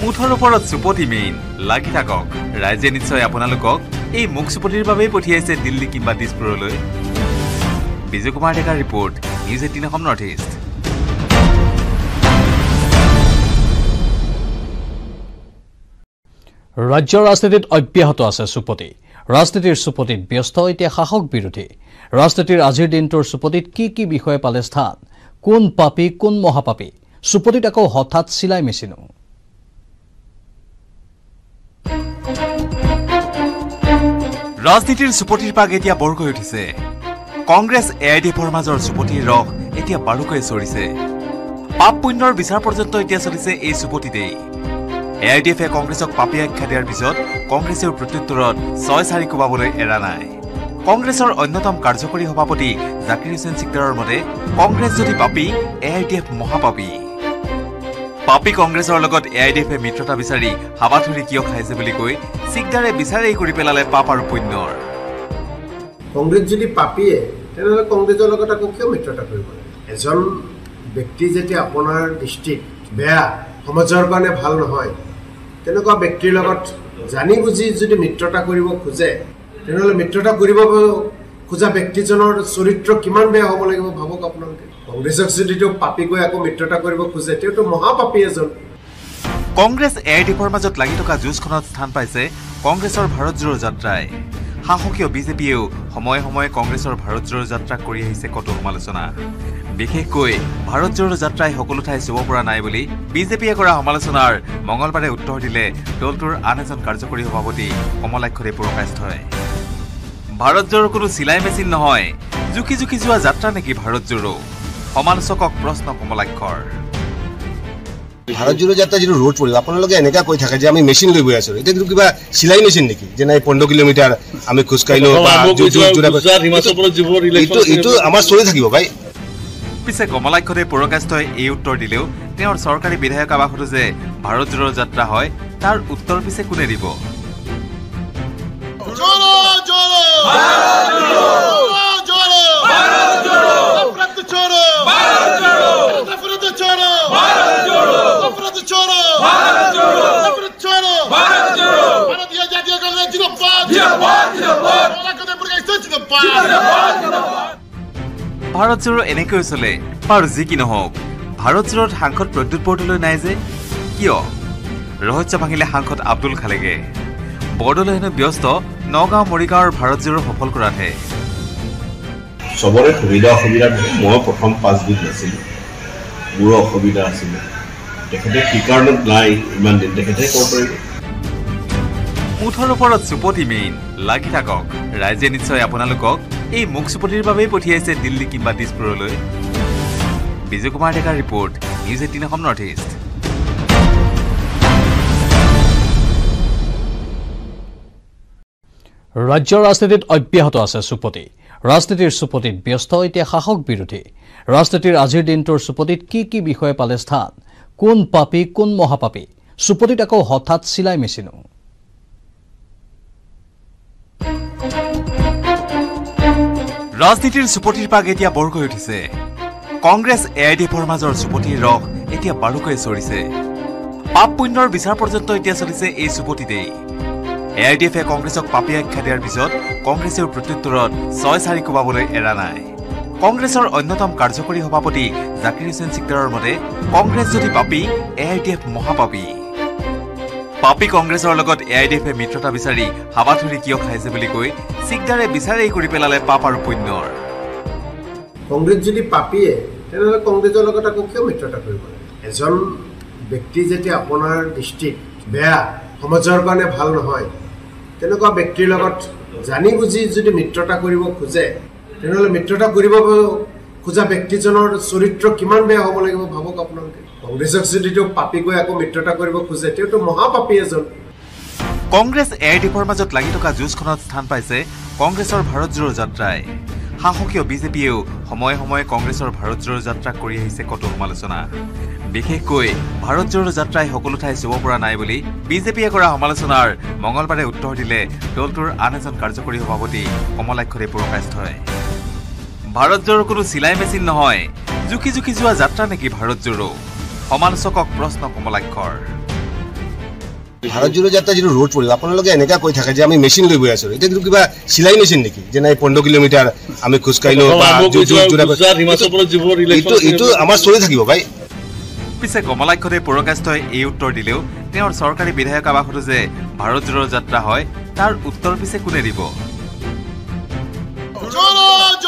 মুঠৰ ওপৰত চুপতি মেইন লাগি থাকক। ৰাইজে নিশ্চয় আপোনালোকক এই মুখ চুপতিৰ বাবেই পঠিয়াইছে দিল্লী কিম্বা দিছপুৰলৈ। বিজয় কুমাৰ ডেকাৰ report news eighteen Assam north east. ৰাজ্যৰ ৰাজনীতিত অব্যাহত আছে চুপতি। ৰাজনীতিৰ চুপতিত ব্যস্ত এতিয়া শাসক বিৰোধী। ৰাজনীতিৰ আজিৰ দিনটোৰ চুপতিত কি কি বিষয়ে পালে স্থান? কোন পাপী কোন মহাপাপী? চুপতিত আকৌ হঠাৎ চিলাই মেচিনো। ৰাজনীতিৰ চুপতিৰ পাক এতিয়া বৰকৈ উঠিছে। কংগ্ৰেছ এ আই ডি এফৰ মাজৰ চুপতিৰ ৰস এতিয়া বাৰুকৈ চৰিছে। পাপ পুণ্যৰ বিচাৰ পৰ্যন্ত এতিয়া চলিছে এই চুপতিতেই। এ আই ডি এফে কংগ্ৰেছক পাপী আখ্যা দিয়াৰ পিছত কংগ্ৰেছেও প্ৰত্যুত্তৰত ছয় চাৰি কোবাবলৈ এৰা নাই। কংগ্ৰেছৰ অন্যতম কাৰ্যকৰী সভাপতি জাকিৰ হুছেইন চিকদাৰৰ মতে কংগ্ৰেছ যদি পাপী এ আই ডি এফ মহাপাপী। পাপী কংগ্ৰেছৰ লগত এ আই ডি এফে মিত্ৰতা বিচাৰি হাবাথুৰি কিয় খাইছে বুলি কৈ চিকদাৰে বিচাৰেই কৰি পেলালে পাপ আৰু পুণ্যৰ। কংগ্ৰেছ যদি পাপীয়ে তেনেহ'লে কংগ্ৰেছৰ লগত আকৌ কিয় মিত্ৰতা কৰিব এজন ব্যক্তি যেতিয়া আপোনাৰ দৃষ্টিত বেয়া সমাজৰ কাৰণে ভাল নহয়। তেনেকুৱা ব্যক্তিৰ লগত জানি বুজি যদি মিত্ৰতা কৰিব খোজে তেনেহ'লে মিত্ৰতা কৰিব খোজা ব্যক্তিজনৰ চৰিত্ৰ কিমান বেয়া হ'ব লাগিব ভাবক আপোনালোকে। কংগ্ৰেছক যদি তেওঁ পাপী কৈ আকৌ মিত্ৰতা কৰিব খোজে তেওঁতো মহাপাপী এজন। কংগ্ৰেছ এ আই ডি এফৰ মাজত লাগি থকা যুঁজখনত স্থান পাইছে কংগ্ৰেছৰ ভাৰত জোড়ো যাত্ৰাই। সাহসীয় বিজেপিয়েও সময়ে সময়ে কংগ্ৰেছৰ ভাৰত জোড়ো যাত্ৰাক কৰি আহিছে কতো সমালোচনা। বিশেষকৈ ভাৰত জোড়ো যাত্ৰাই সকলো ঠাই চুব পৰা নাই বুলি বিজেপিয়ে কৰা সমালোচনাৰ মঙলবাৰে উত্তৰ দিলে দলটোৰ আন এজন কাৰ্যকৰী সভাপতি কমলাক্ষদে পুৰকাষ্ঠই ভাৰত জোড়ো কোনো চিলাই মেচিন নহয়। জুখি জুখি যোৱা যাত্ৰা নেকি ভাৰত জোড়ো সমালোচকক প্ৰশ্ন কমলাক্ষৰ। ভাৰত জোড়ো যাত্ৰা যিটো ৰোড পৰিল আপোনালোকে এনেকুৱা কৈ থাকে যে আমি মেচিন লৈ গৈ আছো এতিয়া কিন্তু কিবা চিলাই মেচিন নেকি যে নাই পোন্ধৰ কিলোমিটাৰ আমি খোজকাঢ়িলো বা যো- যো- যোৰা- এইটো এইটো আমাৰ চলি থাকিব ভাই পিছে কমলাক্ষদে পুৰকাষ্ঠই এই উত্তৰ দিলেও তেওঁৰ চৰকাৰী বিধায়ক আৱাসতো যে ভাৰত জোড়ো যাত্ৰা হয় তাৰ উত্তৰ পিছে কোনে দিব जोड़ो जोड़ो भारत जोड़ो भारत जोड़ो नफरत छोड़ो भारत जोड़ो do choro! Para do choro! Para do choro! Para do choro! Para dia dia dia galera de novo! Dia Bharat জোৰো এনেকৈ চলে বাৰু যি কি নহওক ভাৰত জোৰত সাংসদ প্ৰদ্যুৎ বৰদলৈ নাই যে কিয় ৰহস্য ভাঙিলে সাংসদ আব্দুল খালেগে বৰদলৈ হেনো ব্যস্ত নগাঁও মৰিগাঁৱৰ ভাৰত জোৰো সফল কৰাতহে চবৰে সুবিধা অসুবিধা মই প্ৰথম পাঁচবিধ নাছিলোঁ মোৰো অসুবিধা আছিলে। তেখেতে কি কাৰণত নাই ইমান দিন তেখেতে ক'ব পাৰিব মুঠৰ ওপৰত চুপতি মেইন লাগি থাকক। ৰাইজে নিশ্চয় আপোনালোকক এই মুখ চুপতিৰ বাবেই পঠিয়াইছে দিল্লী কিম্বা দিছপুৰলৈ। বিজয় কুমাৰ ডেকাৰ report news eighteen Assam north east. ৰাজ্যৰ ৰাজনীতিত অব্যাহত আছে চুপতি। ৰাজনীতিৰ চুপতিত ব্যস্ত এতিয়া শাসক বিৰোধী। ৰাজনীতিৰ আজিৰ দিনটোৰ চুপতিত কি কি বিষয়ে পালে স্থান? কোন পাপী কোন মহাপাপী? চুপতিত আকৌ হঠাৎ চিলাই মেচিনো। ৰাজনীতিৰ চুপতিৰ পাক এতিয়া বৰকৈ উঠিছে। কংগ্ৰেছ এ আই ডি এফৰ মাজৰ চুপতিৰ ৰস এতিয়া বাৰুকৈ চৰিছে। পাপ পুণ্যৰ বিচাৰ পৰ্যন্ত এতিয়া চলিছে এই চুপতিতেই এ আই ডি এফে কংগ্ৰেছক পাপী আখ্যা দিয়াৰ পিছত কংগ্ৰেছেও প্ৰত্যুত্তৰত ছয় চাৰি কোবাবলৈ এৰা নাই। কংগ্ৰেছৰ অন্যতম কাৰ্যকৰী সভাপতি জাকিৰ হুছেইন চিকদাৰৰ মতে কংগ্ৰেছ যদি পাপী এ আই ডি এফ মহাপাপী। পাপী কংগ্ৰেছৰ লগত এ আই ডি এফে মিত্ৰতা বিচাৰি হাবাথুৰি কিয় খাইছে বুলি কৈ চিকদাৰে বিচাৰেই কৰি পেলালে পাপ আৰু পুণ্যৰ। কংগ্ৰেছ যদি পাপীয়ে তেনেহ'লে কংগ্ৰেছৰ লগত আকৌ কিয় মিত্ৰতা কৰিব? এজন ব্যক্তি যেতিয়া আপোনাৰ দৃষ্টিত বেয়া সমাজৰ কাৰণে ভাল নহয় তেনেকুৱা ব্যক্তিৰ লগত জানি বুজি যদি মিত্ৰতা কৰিব খোজে তেনেহ'লে মিত্ৰতা কৰিব খোজা ব্যক্তিজনৰ চৰিত্ৰ কিমান বেয়া হ'ব লাগিব ভাবক আপোনালোকে। কংগ্ৰেছক যদি তেওঁ পাপী কৈ আকৌ মিত্ৰতা কৰিব খোজে তেওঁতো মহাপাপী এজন। কংগ্ৰেছ এ আই ডি এফৰ মাজত লাগি থকা যুঁজখনত স্থান পাইছে কংগ্ৰেছৰ ভাৰত জোড়ো যাত্ৰাই। সাহসীয় বিজেপিয়েও সময়ে সময়ে কংগ্ৰেছৰ ভাৰত জোড়ো যাত্ৰাক কৰি আহিছে কতো সমালোচনা। বিশেষকৈ ভাৰত জোড়ো যাত্ৰাই সকলো ঠাই চুব পৰা নাই বুলি বিজেপিয়ে কৰা সমালোচনাৰ মঙলবাৰে উত্তৰ দিলে দলটোৰ আন এজন কাৰ্যকৰী সভাপতি কমলাক্ষদে পুৰকাষ্ঠই ভাৰত জোড়ো কোনো চিলাই মেচিন নহয়। জুখি জুখি যোৱা যাত্ৰা নেকি ভাৰত জোড়ো সমালোচকক প্ৰশ্ন কমলাক্ষৰ। ভাৰত জোড়ো যাত্ৰা যিটো ৰোড পৰিল আপোনালোকে এনেকুৱা কৈ থাকে যে আমি মেচিন লৈ গৈ আছো। এতিয়া কিন্তু কিবা চিলাই মেচিন নেকি? যে নাই পোন্ধৰ কিলোমিটাৰ আমি খোজকাঢ়িলো এইটো আমাৰ চলি থাকিব ভাই। পিছে কমলাক্ষদে পুৰকাষ্ঠই এই উত্তৰ দিলেও তেওঁৰ চৰকাৰী বিধায়ক আৱাসতো যে ভাৰত জোড়ো যাত্ৰা হয় তাৰ উত্তৰ পিছে কোনে দিব?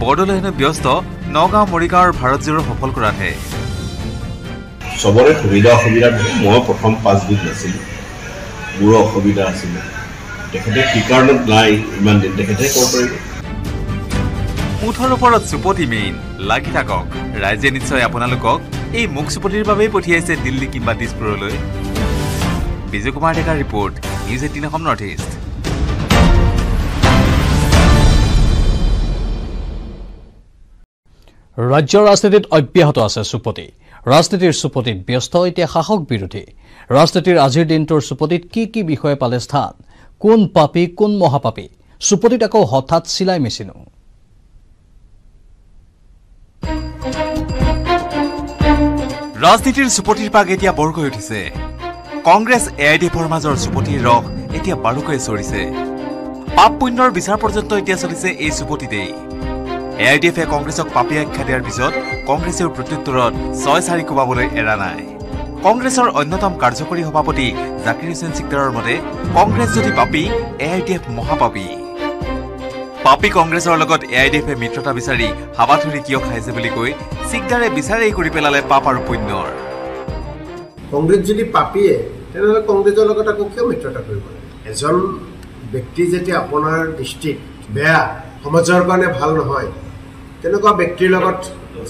বৰদলৈ হেনো ব্যস্ত নগাঁও মৰিগাঁৱৰ ভাৰত জোড়ো সফল কৰাতহে। চবৰে সুবিধা অসুবিধা থাকে মই প্ৰথম পাঁচবিধ নাছিলোঁ। মোৰো অসুবিধা আছিলে। তেখেতে কি কাৰণত নাই ইমান দিন তেখেতে ক'ব পাৰিব। মুঠৰ ওপৰত চুপতি মেইন লাগি থাকক। ৰাইজে নিশ্চয় আপোনালোকক এই মুখ চুপতিৰ বাবেই পঠিয়াইছে দিল্লী কিংবা দিছপুৰলৈ। বিজয় কুমাৰ ডেকাৰ report news eighteen Assam north east. ৰাজ্যৰ ৰাজনীতিত অব্যাহত আছে চুপতি। ৰাজনীতিৰ চুপতিত ব্যস্ত এতিয়া শাসক বিৰোধী। ৰাজনীতিৰ আজিৰ দিনটোৰ চুপতিত কি কি বিষয়ে পালে স্থান? কোন পাপী কোন মহাপাপী? চুপতিত আকৌ হঠাৎ চিলাই মেচিনো। ৰাজনীতিৰ চুপতিৰ পাক এতিয়া বৰকৈ উঠিছে। কংগ্ৰেছ এ আই ডি এফৰ মাজৰ চুপতিৰ ৰস এতিয়া বাৰুকৈ চৰিছে। পাপ পুণ্যৰ বিচাৰ পৰ্যন্ত এতিয়া চলিছে এই চুপতিতেই। এ আই ডি এফে কংগ্ৰেছক পাপী আখ্যা দিয়াৰ পিছত কংগ্ৰেছেও প্ৰত্যুত্তৰত ছয় চাৰি কোবাবলৈ এৰা নাই। কংগ্ৰেছৰ অন্যতম কাৰ্যকৰী সভাপতি জাকিৰ হুছেইন চিকদাৰৰ মতে কংগ্ৰেছ যদি পাপী এ আই ডি এফ মহাপাপী। পাপী কংগ্ৰেছৰ লগত এ আই ডি এফে মিত্ৰতা বিচাৰি হাবাথুৰি কিয় খাইছে বুলি কৈ চিকদাৰে বিচাৰেই কৰি পেলালে পাপ আৰু পুণ্যৰ। কংগ্ৰেছ যদি পাপীয়ে তেনেহ'লে কংগ্ৰেছৰ লগত আকৌ কিয় মিত্ৰতা কৰিব এজন ব্যক্তি যেতিয়া আপোনাৰ দৃষ্টিত বেয়া সমাজৰ কাৰণে ভাল নহয় তেনেকুৱা ব্যক্তিৰ লগত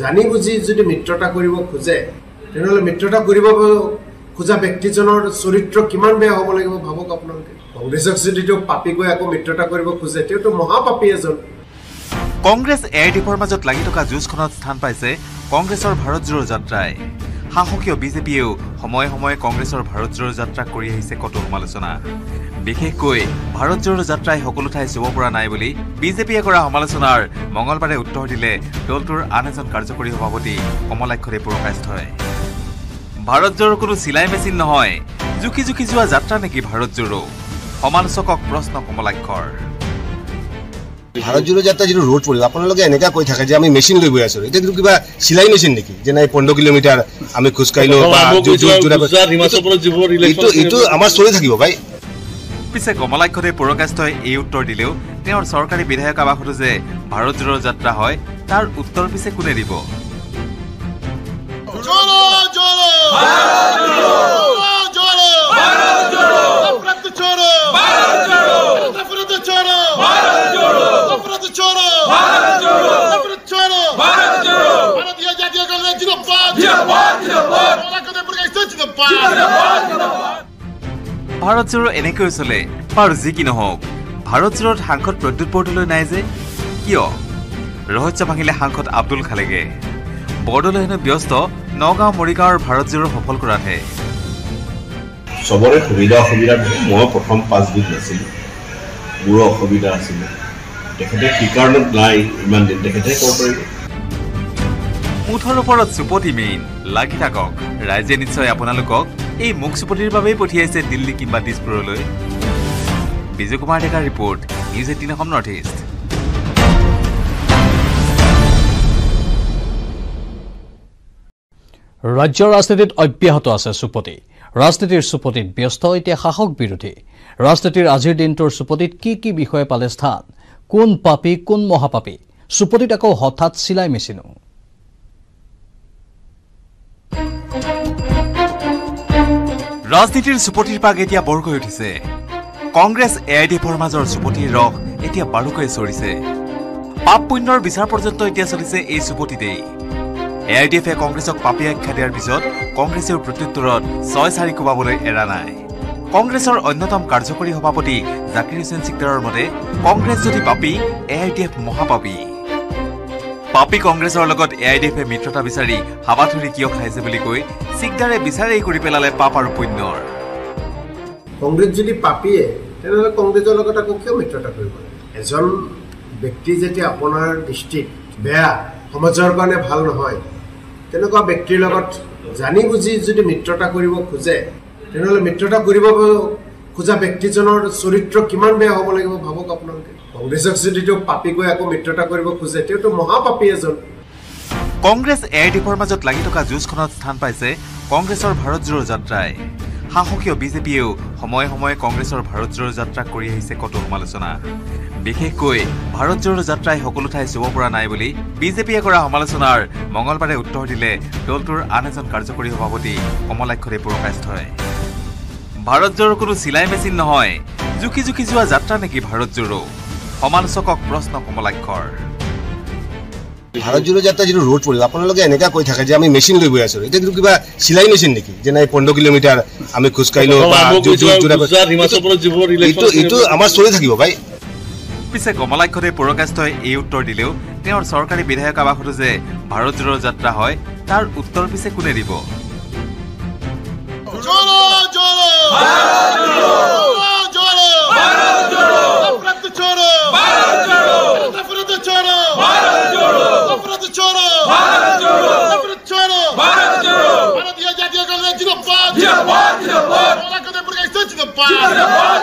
জানি বুজি যদি মিত্ৰতা কৰিব খোজে তেনেহ'লে মিত্ৰতা কৰিব খোজা ব্যক্তিজনৰ চৰিত্ৰ কিমান বেয়া হ'ব লাগিব ভাবক আপোনালোকে। কংগ্ৰেছক যদি তেওঁ পাপী কৈ আকৌ মিত্ৰতা কৰিব খোজে তেওঁতো মহাপাপী এজন। কংগ্ৰেছ এ আই ডি এফৰ মাজত লাগি থকা যুঁজখনত স্থান পাইছে কংগ্ৰেছৰ ভাৰত জোড়ো যাত্ৰাই। শাসকীয় বিজেপিয়েও সময়ে সময়ে কংগ্ৰেছৰ ভাৰত জোড়ো যাত্ৰা কৰি আহিছে কতো সমালোচনা। বিশেষকৈ ভাৰত জোড়ো যাত্ৰাই সকলো ঠাই চুব পৰা নাই বুলি বিজেপিয়ে কৰা সমালোচনাৰ মঙলবাৰে উত্তৰ দিলে দলটোৰ আন এজন কাৰ্যকৰী সভাপতি কমলাক্ষৰে পুৰকাষ্ঠই ভাৰত জোড়ো কোনো চিলাই মেচিন নহয় জুখি জুখি যোৱা যাত্ৰা নেকি ভাৰত জোড়ো সমালোচকক প্ৰশ্ন কমলাক্ষৰ। ভাৰত জোড়ো যাত্ৰা যিটো ৰোড পৰিব আপোনালোকে এনেকুৱা কৈ থাকে যে আমি মেচিন লৈ গৈ আছো। এতিয়া কিন্তু কিবা চিলাই মেচিন নেকি? যে নাই পোন্ধৰ কিলোমিটাৰ আমি খোজকাঢ়িলো বা যো- যো- যোৰা- এইটো এইটো আমাৰ চলি থাকিব ভাই। পিছে কমলাক্ষদে পুৰকাষ্টই এই উত্তৰ দিলেও তেওঁৰ চৰকাৰী বিধায়ক আৱাসতো যে ভাৰত জোৰৰ যাত্ৰা হয় তাৰ উত্তৰ পিছে কোনে দিব? জিন্দাবাদ। জিন্দাবাদ জিন্দাবাদ। জিন্দাবাদ জিন্দাবাদ। ভাৰত জোড়ো এনেকৈ চলে বাৰু যি কি নহওক ভাৰত জোড়োত সাংসদ প্ৰদ্যুৎ বৰদলৈ নাই যে কিয়? ৰহস্য ভাঙিলে সাংসদ আব্দুল খালেগে বৰদলৈ হেনো ব্যস্ত নগাঁও মৰিগাঁৱৰ ভাৰত জোড়ো সফল কৰাতহে। চবৰে সুবিধা অসুবিধা মই প্ৰথম পাঁচবিধ নাছিলোঁ। মোৰো অসুবিধা আছিলে। তেখেতে কি কাৰণত নাই ইমান দিন। তেখেতে ক'ব পাৰিব। মুঠৰ ওপৰত চুপতি মেইন লাগি থাকক। ৰাইজে নিশ্চয় আপোনালোকক এই মুখ চুপতিৰ বাবেই পঠিয়াইছে দিল্লী কিংবা দিছপুৰলৈ। বিজয় কুমাৰ ডেকাৰ report news eighteen Assam north east. ৰাজ্যৰ ৰাজনীতিত অব্যাহত আছে চুপতি। ৰাজনীতিৰ চুপতিত ব্যস্ত এতিয়া শাসক বিৰোধী। ৰাজনীতিৰ আজিৰ দিনটোৰ চুপতিত কি কি বিষয়ে পালে স্থান? কোন পাপী কোন মহাপাপী? চুপতিত আকৌ হঠাৎ চিলাই মেচিনো। ৰাজনীতিৰ চুপতিৰ পাক এতিয়া বৰকৈ উঠিছে। কংগ্ৰেছ এ আই ডি এফৰ মাজৰ চুপতিৰ ৰস এতিয়া বাৰুকৈ চৰিছে। পাপ পুণ্যৰ বিচাৰ পৰ্যন্ত এতিয়া চলিছে এই চুপতিতেই এ আই ডি এফে কংগ্ৰেছক পাপী আখ্যা দিয়াৰ পিছত কংগ্ৰেছেও প্ৰত্যুত্তৰত ছয় চাৰি কোবাবলৈ এৰা নাই। কংগ্ৰেছৰ অন্যতম কাৰ্যকৰী সভাপতি জাকিৰ হুছেইন চিকদাৰৰ মতে কংগ্ৰেছ যদি পাপী এ আই ডি এফ মহাপাপী। পাপী কংগ্ৰেছৰ লগত এ আই ডি এফে মিত্ৰতা বিচাৰি হাবাথুৰি কিয় খাইছে বুলি কৈ চিকদাৰে বিচাৰেই কৰি পেলালে পাপ আৰু পুণ্যৰ। কংগ্ৰেছ যদি পাপীয়ে তেনেহ'লে কংগ্ৰেছৰ লগত আকৌ কিয় মিত্ৰতা কৰিব এজন ব্যক্তি যেতিয়া আপোনাৰ দৃষ্টিত বেয়া সমাজৰ কাৰণে ভাল নহয় তেনেকুৱা ব্যক্তিৰ লগত জানি বুজি যদি মিত্ৰতা কৰিব খোজে তেনেহ'লে মিত্ৰতা কৰিব খোজা ব্যক্তিজনৰ চৰিত্ৰ কিমান বেয়া হ'ব লাগিব ভাবক আপোনালোকে। কংগ্ৰেছক যদি তেওঁ পাপী কৈ আকৌ মিত্ৰতা কৰিব খোজে তেওঁতো মহাপাপী এজন। কংগ্ৰেছ এ আই ডি এফৰ মাজত লাগি থকা যুঁজখনত স্থান পাইছে কংগ্ৰেছৰ ভাৰত জোড়ো যাত্ৰাই। শাসকীয় বিজেপিয়েও সময়ে সময়ে কংগ্ৰেছৰ ভাৰত জোড়ো যাত্ৰা কৰি আহিছে কতো সমালোচনা। বিশেষকৈ ভাৰত জোড়ো যাত্ৰাই সকলো ঠাই চুব পৰা নাই বুলি বিজেপিয়ে কৰা সমালোচনাৰ মঙলবাৰে উত্তৰ দিলে দলটোৰ আন এজন কাৰ্যকৰী সভাপতি কমলাক্ষৰে পুৰকাষ্ঠই ভাৰত জোড়ো কোনো চিলাই মেচিন নহয়। জুখি জুখি যোৱা যাত্ৰা নেকি ভাৰত জোড়ো সমালোচকক প্ৰশ্ন কমলাক্ষৰ ভাৰত জোৰ যাত্ৰা যিটো ৰোড পৰিব আপোনালোকে এনেকুৱা কৈ থাকে যে আমি মেচিন লৈ গৈ আছো। এতিয়া কিবা চিলাই মেচিন নেকি? যে নাই পোন্ধৰ কিলোমিটাৰ আমি খোজকাঢ়ি থাকিব ভাই। পিছে কমলাক্ষতে পৌৰকাষ্ঠই এই উত্তৰ দিলেও তেওঁৰ চৰকাৰী বিধায়ক আৱাসতো যে ভাৰত জোৰ যাত্ৰা হয় তাৰ উত্তৰ পিছে কোনে দিব? छोड़ो भारत जोड़ो नफरत छोड़ो भारत जोड़ो नफरत छोड़ो भारत जोड़ो नफरत छोड़ो भारत जोड़ो भारतीय जातीय कांग्रेस जिंदाबाद जिंदाबाद जिंदाबाद কলকাতা প্রকাশ জিন্দাবাদ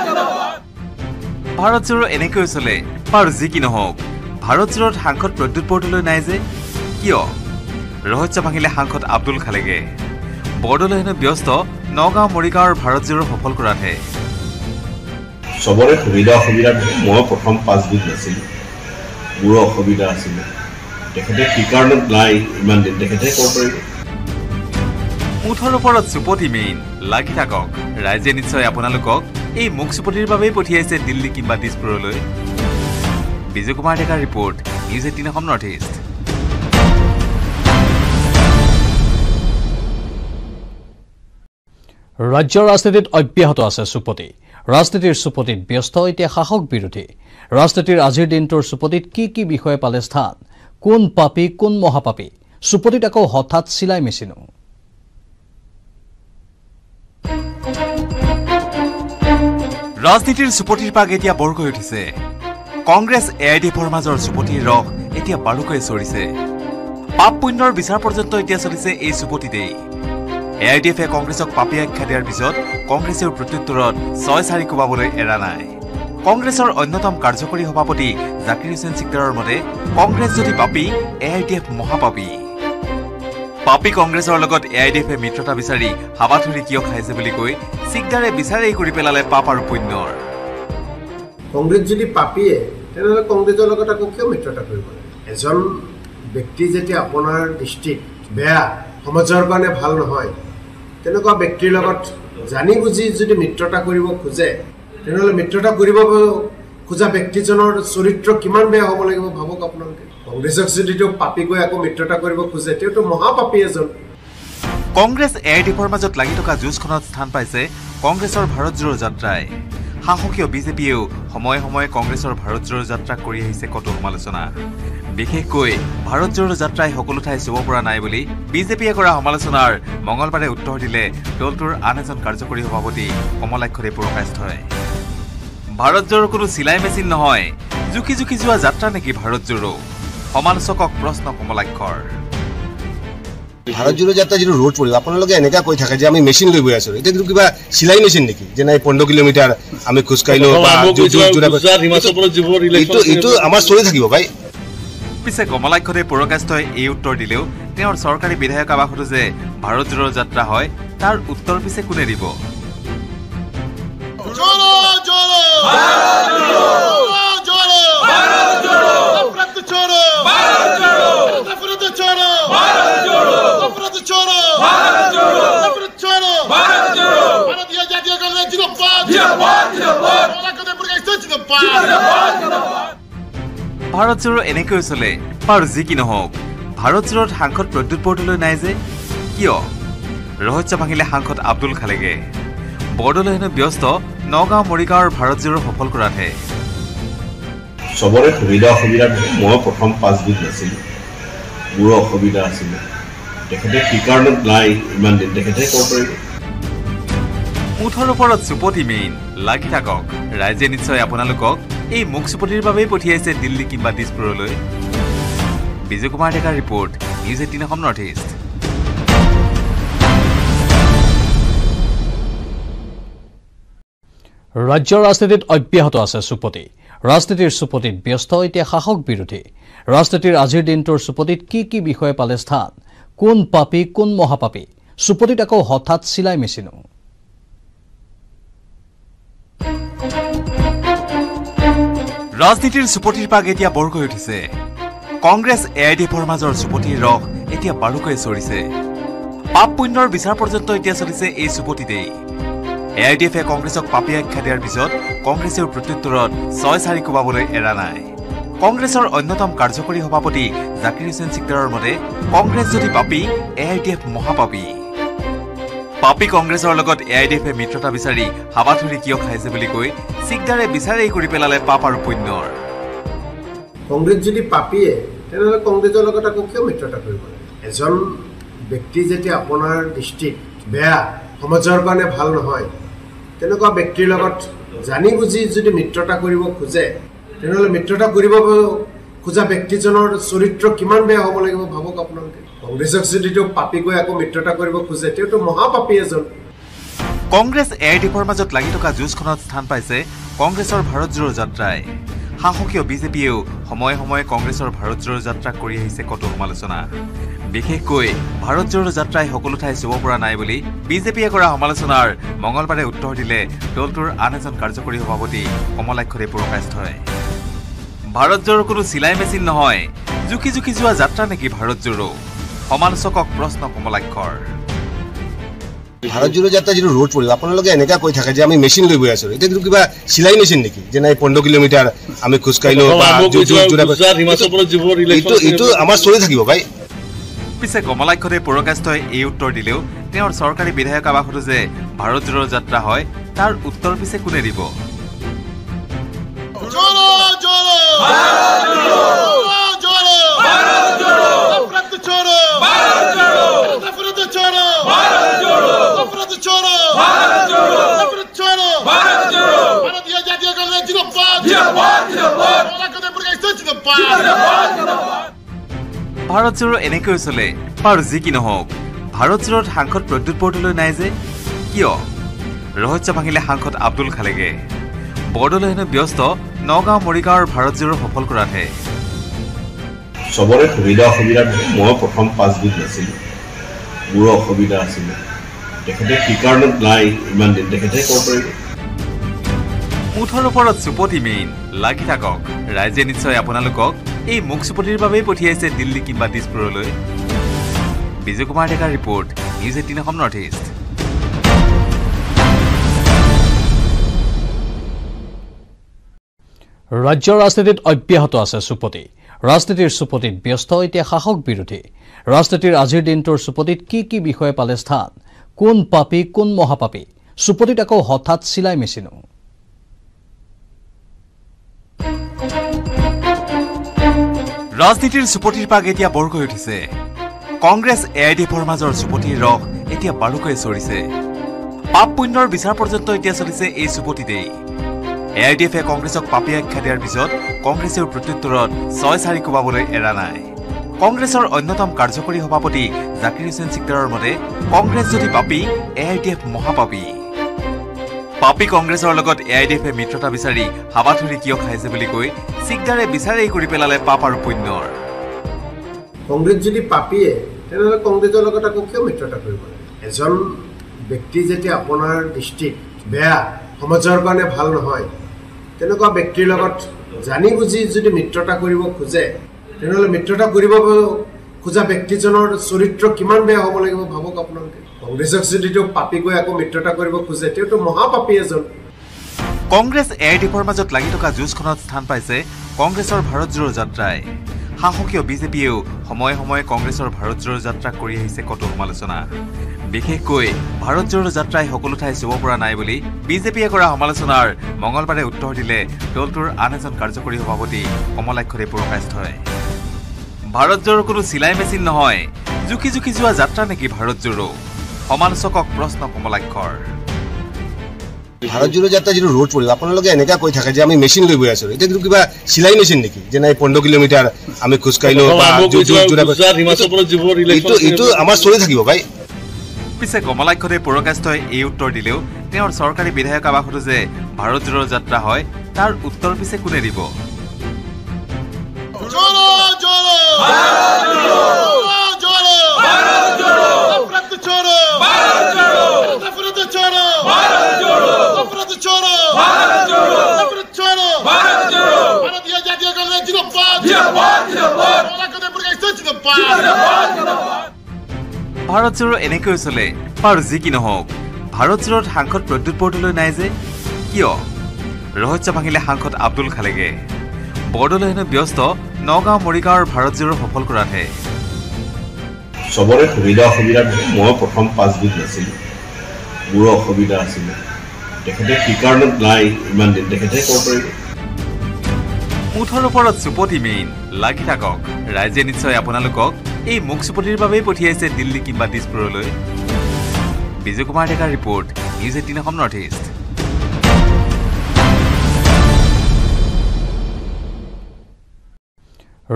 ভাৰত জোৰো এনেকৈ চলে বাৰু যি কি নহওক ভাৰত জোৰত সাংসদ প্ৰদ্যুৎ বৰদলৈ নাই যে কিয় ৰহস্য ভাঙিলে সাংসদ আব্দুল খালেগে বৰদলৈ হেনো ব্যস্ত নগাঁও মৰিগাঁৱৰ ভাৰত জোৰো সফল কৰাতহে চবৰে সুবিধা অসুবিধা মই প্ৰথম পাঁচদিন নাছিলোঁ। মোৰো অসুবিধা আছিলে। তেখেতে কি কাৰণত নাই ইমান দিন তেখেতে ক'ব পাৰিব? মুঠৰ ওপৰত চুপতি মেইন লাগি থাকক। ৰাইজে নিশ্চয় আপোনালোকক এই মুখ চুপতিৰ বাবেই পঠিয়াইছে দিল্লী কিম্বা দিছপুৰলৈ। বিজয় কুমাৰ ডেকাৰ report news eighteen Assam north east. ৰাজ্যৰ ৰাজনীতিত অব্যাহত আছে চুপতি। ৰাজনীতিৰ চুপতিত ব্যস্ত এতিয়া শাসক বিৰোধী। ৰাজনীতিৰ আজিৰ দিনটোৰ চুপতিত কি কি বিষয়ে পালে স্থান? কোন পাপী কোন মহাপাপী? চুপতিত আকৌ হঠাৎ চিলাই মেচিনো। ৰাজনীতিৰ চুপতিৰ পাক এতিয়া বৰকৈ উঠিছে। কংগ্ৰেছ এ আই ডি এফৰ মাজৰ চুপতিৰ ৰস এতিয়া বাৰুকৈ চৰিছে। পাপ পুণ্যৰ বিচাৰ পৰ্যন্ত এতিয়া চলিছে এই চুপতিতেই। এ আই ডি এফে কংগ্ৰেছক পাপী আখ্যা দিয়াৰ পিছত কংগ্ৰেছেও প্ৰত্যুত্তৰত ছয় চাৰি কোবাবলৈ এৰা নাই। কংগ্ৰেছৰ অন্যতম কাৰ্যকৰী সভাপতি জাকিৰ হুছেইন চিকদাৰৰ মতে কংগ্ৰেছ যদি পাপী এ আই ডি এফ মহাপাপী। পাপী কংগ্ৰেছৰ লগত এ আই ডি এফে মিত্ৰতা বিচাৰি হাবাথুৰি কিয় খাইছে বুলি কৈ চিকদাৰে বিচাৰেই কৰি পেলালে পাপ আৰু পুণ্যৰ। কংগ্ৰেছ যদি পাপীয়ে তেনেহ'লে কংগ্ৰেছৰ লগত আকৌ কিয় মিত্ৰতা কৰিব? লাগে এজন ব্যক্তি যেতিয়া আপোনাৰ দৃষ্টিত বেয়া সমাজৰ কাৰণে ভাল নহয় তেনেকুৱা ব্যক্তিৰ লগত জানি বুজি যদি মিত্ৰতা কৰিব খোজে তেনেহ'লে মিত্ৰতা কৰিব খোজা ব্যক্তিজনৰ চৰিত্ৰ কিমান বেয়া হ'ব লাগিব ভাবক আপোনালোকে। কংগ্ৰেছক যদি তেওঁ পাপী কৈ আকৌ মিত্ৰতা কৰিব খোজে তেওঁতো মহাপাপী এজন। কংগ্ৰেছ এ আই ডি এফৰ মাজত লাগি থকা যুঁজখনত স্থান পাইছে কংগ্ৰেছৰ ভাৰত জোৰো যাত্ৰাই। শাসকীয় বিজেপিয়েও সময়ে সময়ে কংগ্ৰেছৰ ভাৰত জোৰো যাত্ৰা কৰি আহিছে কতো সমালোচনা। বিশেষকৈ ভাৰত জোৰো যাত্ৰাই সকলো ঠাই চুব পৰা নাই বুলি বিজেপিয়ে কৰা সমালোচনাৰ মঙলবাৰে উত্তৰ দিলে দলটোৰ আন এজন কাৰ্যকৰী সভাপতি কমলাক্ষদে পুৰকাষ্ঠই ভাৰত জোৰো কোনো চিলাই মেচিন নহয়। জুখি জুখি যোৱা যাত্ৰা নেকি ভাৰত জোৰো? সমালোচকক প্ৰশ্ন কমলাক্ষৰ। ভাৰত ভাৰতজোৰ যাত্ৰা যিটো ৰোড পৰিব আপোনালোকে এনেকুৱা কৈ থাকে যে আমি মেচিন লৈ গৈ আছো। এতিয়া কিন্তু কিবা চিলাই মেচিন নেকি? যে নাই পোন্ধৰ কিলোমিটাৰ আমি খোজকাঢ়িলো আমাৰ চলি থাকিব ভাই। পিছে কমলাক্ষতে পৌৰকাষ্টই এই উত্তৰ দিলেও তেওঁৰ চৰকাৰী বিধায়ক আৱাসতো যে ভাৰত জোৰৰ যাত্ৰা হয় তাৰ উত্তৰ পিছে কোনে দিব? ভাৰত জোৰ। भारत जोड़ो भारत जोड़ो नफरत छोड़ो भारत जोड़ो नफरत छोड़ो भारत जोड़ो नफरत छोड़ो भारत जोड़ो नफरत छोड़ो भारत जोड़ो भारतीय जातीय कांग्रेस जिंदाबाद जिंदाबाद जिंदाबाद कलकाता प्रकाश जिंदाबाद ভাৰত জোৰো এনেকৈ চলে বাৰু যি কি নহওক ভাৰত জোৰত সাংসদ প্ৰদ্যুৎ বৰদলৈ নাই যে কিয় ৰহস্য ভাঙিলে সাংসদ আব্দুল খালেগে বৰদলৈ হেনো ব্যস্ত নগাঁও মৰিগাঁৱৰ ভাৰত জোৰো সফল কৰাতহে চবৰে সুবিধা অসুবিধা থাকে মই প্ৰথম পাঁচদিন নাছিলোঁ মোৰো অসুবিধা আছিলে তেখেতে কি কাৰণত নাই ইমান দিন তেখেতে ক'ব পাৰিব মুঠৰ ওপৰত চুপতি মেইন লাগি থাকক। ৰাইজে নিশ্চয় আপোনালোকক এই মুখ চুপতিৰ বাবেই পঠিয়াইছে দিল্লী কিম্বা দিছপুৰলৈ। বিজয় কুমাৰ ডেকাৰ report news eighteen Assam north east ৰাজ্যৰ ৰাজনীতিত অব্যাহত আছে চুপতি। ৰাজনীতিৰ চুপতিত ব্যস্ত এতিয়া শাসক বিৰোধী। ৰাজনীতিৰ আজিৰ দিনটোৰ চুপতিত কি কি বিষয়ে পালে স্থান? কোন পাপী কোন মহাপাপী? চুপতিত আকৌ হঠাৎ চিলাই মেচিনো। ৰাজনীতিৰ চুপতিৰ পাক এতিয়া বৰকৈ উঠিছে। কংগ্ৰেছ এ আই ডি এফৰ মাজৰ চুপতিৰ ৰস এতিয়া বাৰুকৈ চৰিছে। পাপ পুণ্যৰ বিচাৰ পৰ্যন্ত এতিয়া চলিছে এই চুপতিতেই এ আই ডি এফে কংগ্ৰেছক পাপী আখ্যা দিয়াৰ পিছত কংগ্ৰেছেও প্ৰত্যুত্তৰত ছয় চাৰি কোবাবলৈ এৰা নাই। কংগ্ৰেছৰ অন্যতম কাৰ্যকৰী সভাপতি জাকিৰ হুছেইন চিকদাৰৰ মতে কংগ্ৰেছ যদি পাপী এ আই ডি এফ মহাপাপী। পাপী কংগ্ৰেছৰ লগত এ আই ডি এফে মিত্ৰতা বিচাৰি হাবাথুৰি কিয় খাইছে বুলি কৈ চিকদাৰে বিচাৰেই কৰি পেলালে পাপ আৰু পুণ্যৰ। কংগ্ৰেছ যদি পাপীয়ে তেনেহ'লে কংগ্ৰেছৰ লগত আকৌ কিয় মিত্ৰতা কৰিব এজন ব্যক্তি যেতিয়া আপোনাৰ দৃষ্টিত বেয়া সমাজৰ কাৰণে ভাল নহয় তেনেকুৱা ব্যক্তিৰ লগত জানি বুজি যদি মিত্ৰতা কৰিব খোজে তেনেহ'লে মিত্ৰতা কৰিব খোজা ব্যক্তিজনৰ চৰিত্ৰ কিমান বেয়া হ'ব লাগিব ভাবক আপোনালোকে। কংগ্ৰেছক যদি তেওঁ পাপী কৈ আকৌ মিত্ৰতা কৰিব খোজে তেওঁতো মহাপাপী এজন। কংগ্ৰেছ এ আই ডি এফৰ মাজত লাগি থকা যুঁজখনত স্থান পাইছে কংগ্ৰেছৰ ভাৰত জোড়ো যাত্ৰাই। শাসকীয় বিজেপিয়েও সময়ে সময়ে কংগ্ৰেছৰ ভাৰত জোড়ো যাত্ৰাক কৰি আহিছে কতো সমালোচনা। বিশেষকৈ ভাৰত জোড়ো যাত্ৰাই সকলো ঠাই চুব পৰা নাই বুলি বিজেপিয়ে কৰা সমালোচনাৰ মঙলবাৰে উত্তৰ দিলে দলটোৰ আন এজন কাৰ্যকৰী সভাপতি কমলাক্ষদে পুৰকাষ্ঠই ভাৰত জোড়োৰ কোনো চিলাই মেচিন নহয় জুখি জুখি যোৱা যাত্ৰা নেকি ভাৰত জোড়ো সমালোচকক প্ৰশ্ন কমলাক্ষৰ। ভাৰত জোড়ো যাত্ৰা যিটো ৰোড পৰিব আপোনালোকে এনেকা কৈ থাকে যে আমি মেচিন লৈ গৈ আছো। এতিয়া কিন্তু কিবা চিলাই মেচিন নেকি? যে নাই পোন্ধৰ কিলোমিটাৰ আমি খোজকাঢ়িলো জোৰা- এইটো আমাৰ চলি থাকিব ভাই। পিছে কমলাক্ষতে পুৰকাষ্টই এই উত্তৰ দিলেও তেওঁৰ চৰকাৰী বিধায়ক আৱাসতো যে ভাৰত জোৰৰ যাত্ৰা হয় তাৰ উত্তৰ পিছে কোনে দিব? ভাৰতজোৰ এনেকৈ চলে বাৰু যি কি নহওক। ভাৰতজোৰত সাংসদ প্ৰদ্যুৎ বৰদলৈ নাই যে। কিয়? ৰহস্য ভাঙিলে সাংসদ আব্দুল খালেগে বৰদলৈ হেনো ব্যস্ত নগাঁও মৰিগাঁৱৰ ভাৰতজোৰ সফল কৰাতহে। চবৰে সুবিধা অসুবিধা মই প্ৰথম পাঁচবিধ নাছিলোঁ। মোৰো অসুবিধা আছিলে। তেখেতে কি কাৰণত নাই ইমান দিন তেখেতে ক'ব পাৰিব। মুঠৰ ওপৰত চুপতি মেইন লাগি থাকক। ৰাইজে নিশ্চয় আপোনালোকক এই মুখ চুপতিৰ বাবেই পঠিয়াইছে দিল্লী কিম্বা দিছপুৰলৈ। বিজয় কুমাৰ ডেকাৰ report news eighteen Assam north east ৰাজ্যৰ ৰাজনীতিত অব্যাহত আছে চুপতি। ৰাজনীতিৰ চুপতিত ব্যস্ত এতিয়া শাসক বিৰোধী। ৰাজনীতিৰ আজিৰ দিনটোৰ চুপতিত কি কি বিষয়ে পালে স্থান? কোন পাপী কোন মহাপাপী? চুপতিত আকৌ হঠাৎ চিলাই মেচিনো। ৰাজনীতিৰ চুপতিৰ পাক এতিয়া বৰকৈ উঠিছে। কংগ্ৰেছ এ আই ডি এফৰ মাজৰ চুপতিৰ ৰস এতিয়া বাৰুকৈ চৰিছে। পাপ পুণ্যৰ বিচাৰ পৰ্যন্ত এতিয়া চলিছে এই চুপতিতেই এ আই ডি এফে কংগ্ৰেছক পাপী আখ্যা দিয়াৰ পিছত কংগ্ৰেছেও প্ৰত্যুত্তৰত ছয় চাৰি কোবাবলৈ এৰা নাই। কংগ্ৰেছৰ অন্যতম কাৰ্যকৰী সভাপতি জাকিৰ হুছেইন চিকদাৰৰ মতে কংগ্ৰেছ যদি পাপী এ আই ডি এফ মহাপাপী। পাপী কংগ্ৰেছৰ লগত এ আই ডি এফে মিত্ৰতা বিচাৰি হাবাথুৰি কিয় খাইছে বুলি কৈ চিকদাৰে বিচাৰেই কৰি পেলালে পাপ আৰু পুণ্যৰ। কংগ্ৰেছ যদি পাপীয়ে তেনেহ'লে কংগ্ৰেছৰ লগত আকৌ কিয় মিত্ৰতা কৰিব এজন ব্যক্তি যেতিয়া আপোনাৰ দৃষ্টিত বেয়া সমাজৰ কাৰণে ভাল নহয় তেনেকুৱা ব্যক্তিৰ লগত জানি বুজি যদি মিত্ৰতা কৰিব খোজে তেনেহ'লে মিত্ৰতা কৰিব খোজা ব্যক্তিজনৰ চৰিত্ৰ কিমান বেয়া হ'ব লাগিব ভাবক আপোনালোকে। কংগ্ৰেছক যদি তেওঁ পাপী কৈ আকৌ মিত্ৰতা কৰিব খোজে তেওঁতো মহাপাপী এজন। কংগ্ৰেছ এ আই ডি এফৰ মাজত লাগি থকা যুঁজখনত স্থান পাইছে কংগ্ৰেছৰ ভাৰত জোড়ো যাত্ৰাই। শাসকীয় বিজেপিয়েও সময়ে সময়ে কংগ্ৰেছৰ ভাৰত জোড়ো যাত্ৰাক কৰি আহিছে কতো সমালোচনা। বিশেষকৈ ভাৰত জোড়ো যাত্ৰাই সকলো ঠাই চুব পৰা নাই বুলি বিজেপিয়ে কৰা সমালোচনাৰ মঙলবাৰে উত্তৰ দিলে দলটোৰ আন এজন কাৰ্যকৰী সভাপতি কমলাক্ষদে পুৰকাষ্ঠই ভাৰত জোড়োৰ কোনো চিলাই মেচিন নহয়। জুখি জুখি যোৱা যাত্ৰা নেকি ভাৰত জোড়ো সমালোচকক প্ৰশ্ন কমলাক্ষৰ। ভাৰত জোৰ যাত্ৰা যিটো ৰোড পৰিল আপোনালোকে এনেকুৱা কৈ থাকে যে আমি মেচিন লৈ গৈ আছো। এতিয়া কিবা চিলাই মেচিন নেকি? যে নাই পোন্ধৰ কিলোমিটাৰ আমি খোজকাঢ়িলো আমাৰ চলি থাকিব ভাই। পিছে কমলাক্ষদেৱ পুৰকাষ্টই এই উত্তৰ দিলেও তেওঁৰ চৰকাৰী বিধায়ক আৱাসতো যে ভাৰত জোৰ যাত্ৰা হয় তাৰ উত্তৰ পিছে কোনে দিব? ভাৰত জোৰ छोड़ो भारत जोड़ो नफरत छोड़ो भारत जोड़ो नफरत छोड़ो भारत जोड़ो नफरत छोड़ो भारत जोड़ो भारतीय जातीय कांग्रेस जिंदाबाद जिंदाबाद जिंदाबाद बोला कदम पर कैसे जिंदाबाद जिंदाबाद ভাৰত জোড়ো এনেকৈ চলে বাৰু যি কি নহওক ভাৰত জোড়োত সাংসদ প্ৰদ্যুৎ বৰদলৈ নাই যে কিয় ৰহস্য ভাঙিলে সাংসদ আব্দুল খালেগে বৰদলৈ হেনো ব্যস্ত নগাঁও মৰিগাঁৱৰ ভাৰত জোৰো সফল কৰাতহে চবৰে সুবিধা অসুবিধা থাকে মই প্ৰথম পাঁচবিধ নাছিলোঁ। মোৰো অসুবিধা আছিলে। তেখেতে কি কাৰণত নাই ইমান দিন তেখেতে ক'ব পাৰিব। মুঠৰ ওপৰত চুপতি মেইন লাগি থাকক। ৰাইজে নিশ্চয় আপোনালোকক এই মুখ চুপতিৰ বাবেই পঠিয়াইছে দিল্লী কিম্বা দিছপুৰলৈ। বিজয় কুমাৰ ডেকাৰ report news eighteen Assam north east.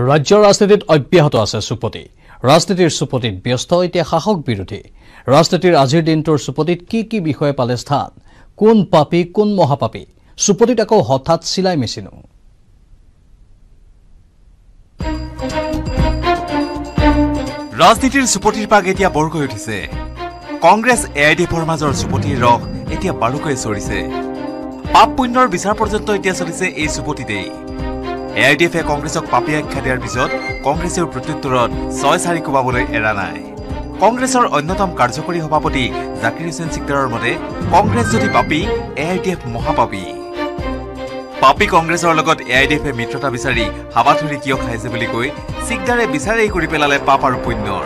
ৰাজ্যৰ ৰাজনীতিত অব্যাহত আছে চুপতি। ৰাজনীতিৰ চুপতিত ব্যস্ত এতিয়া শাসক বিৰোধী। ৰাজনীতিৰ আজিৰ দিনটোৰ চুপতিত কি কি বিষয়ে পালে স্থান? কোন পাপী কোন মহাপাপী? চুপতিত আকৌ হঠাৎ চিলাই মেচিনো। ৰাজনীতিৰ চুপতিৰ পাক এতিয়া বৰকৈ উঠিছে। কংগ্ৰেছ এ আই ডি এফৰ মাজৰ চুপতিৰ ৰস এতিয়া বাৰুকৈ চৰিছে। পাপ পুণ্যৰ বিচাৰ পৰ্যন্ত এতিয়া চলিছে এই চুপতিতেই। এ আই ডি এফে কংগ্ৰেছক পাপী আখ্যা দিয়াৰ পিছত কংগ্ৰেছেও প্ৰত্যুত্তৰত ছয় চাৰি কোবাবলৈ এৰা নাই। কংগ্ৰেছৰ অন্যতম কাৰ্যকৰী সভাপতি জাকিৰ হুছেইন চিকদাৰৰ মতে কংগ্ৰেছ যদি পাপী এ আই ডি এফ মহাপাপী। পাপী কংগ্ৰেছৰ লগত এ আই ডি এফে মিত্ৰতা বিচাৰি হাবাথুৰি কিয় খাইছে বুলি কৈ চিকদাৰে বিচাৰেই কৰি পেলালে পাপ আৰু পুণ্যৰ।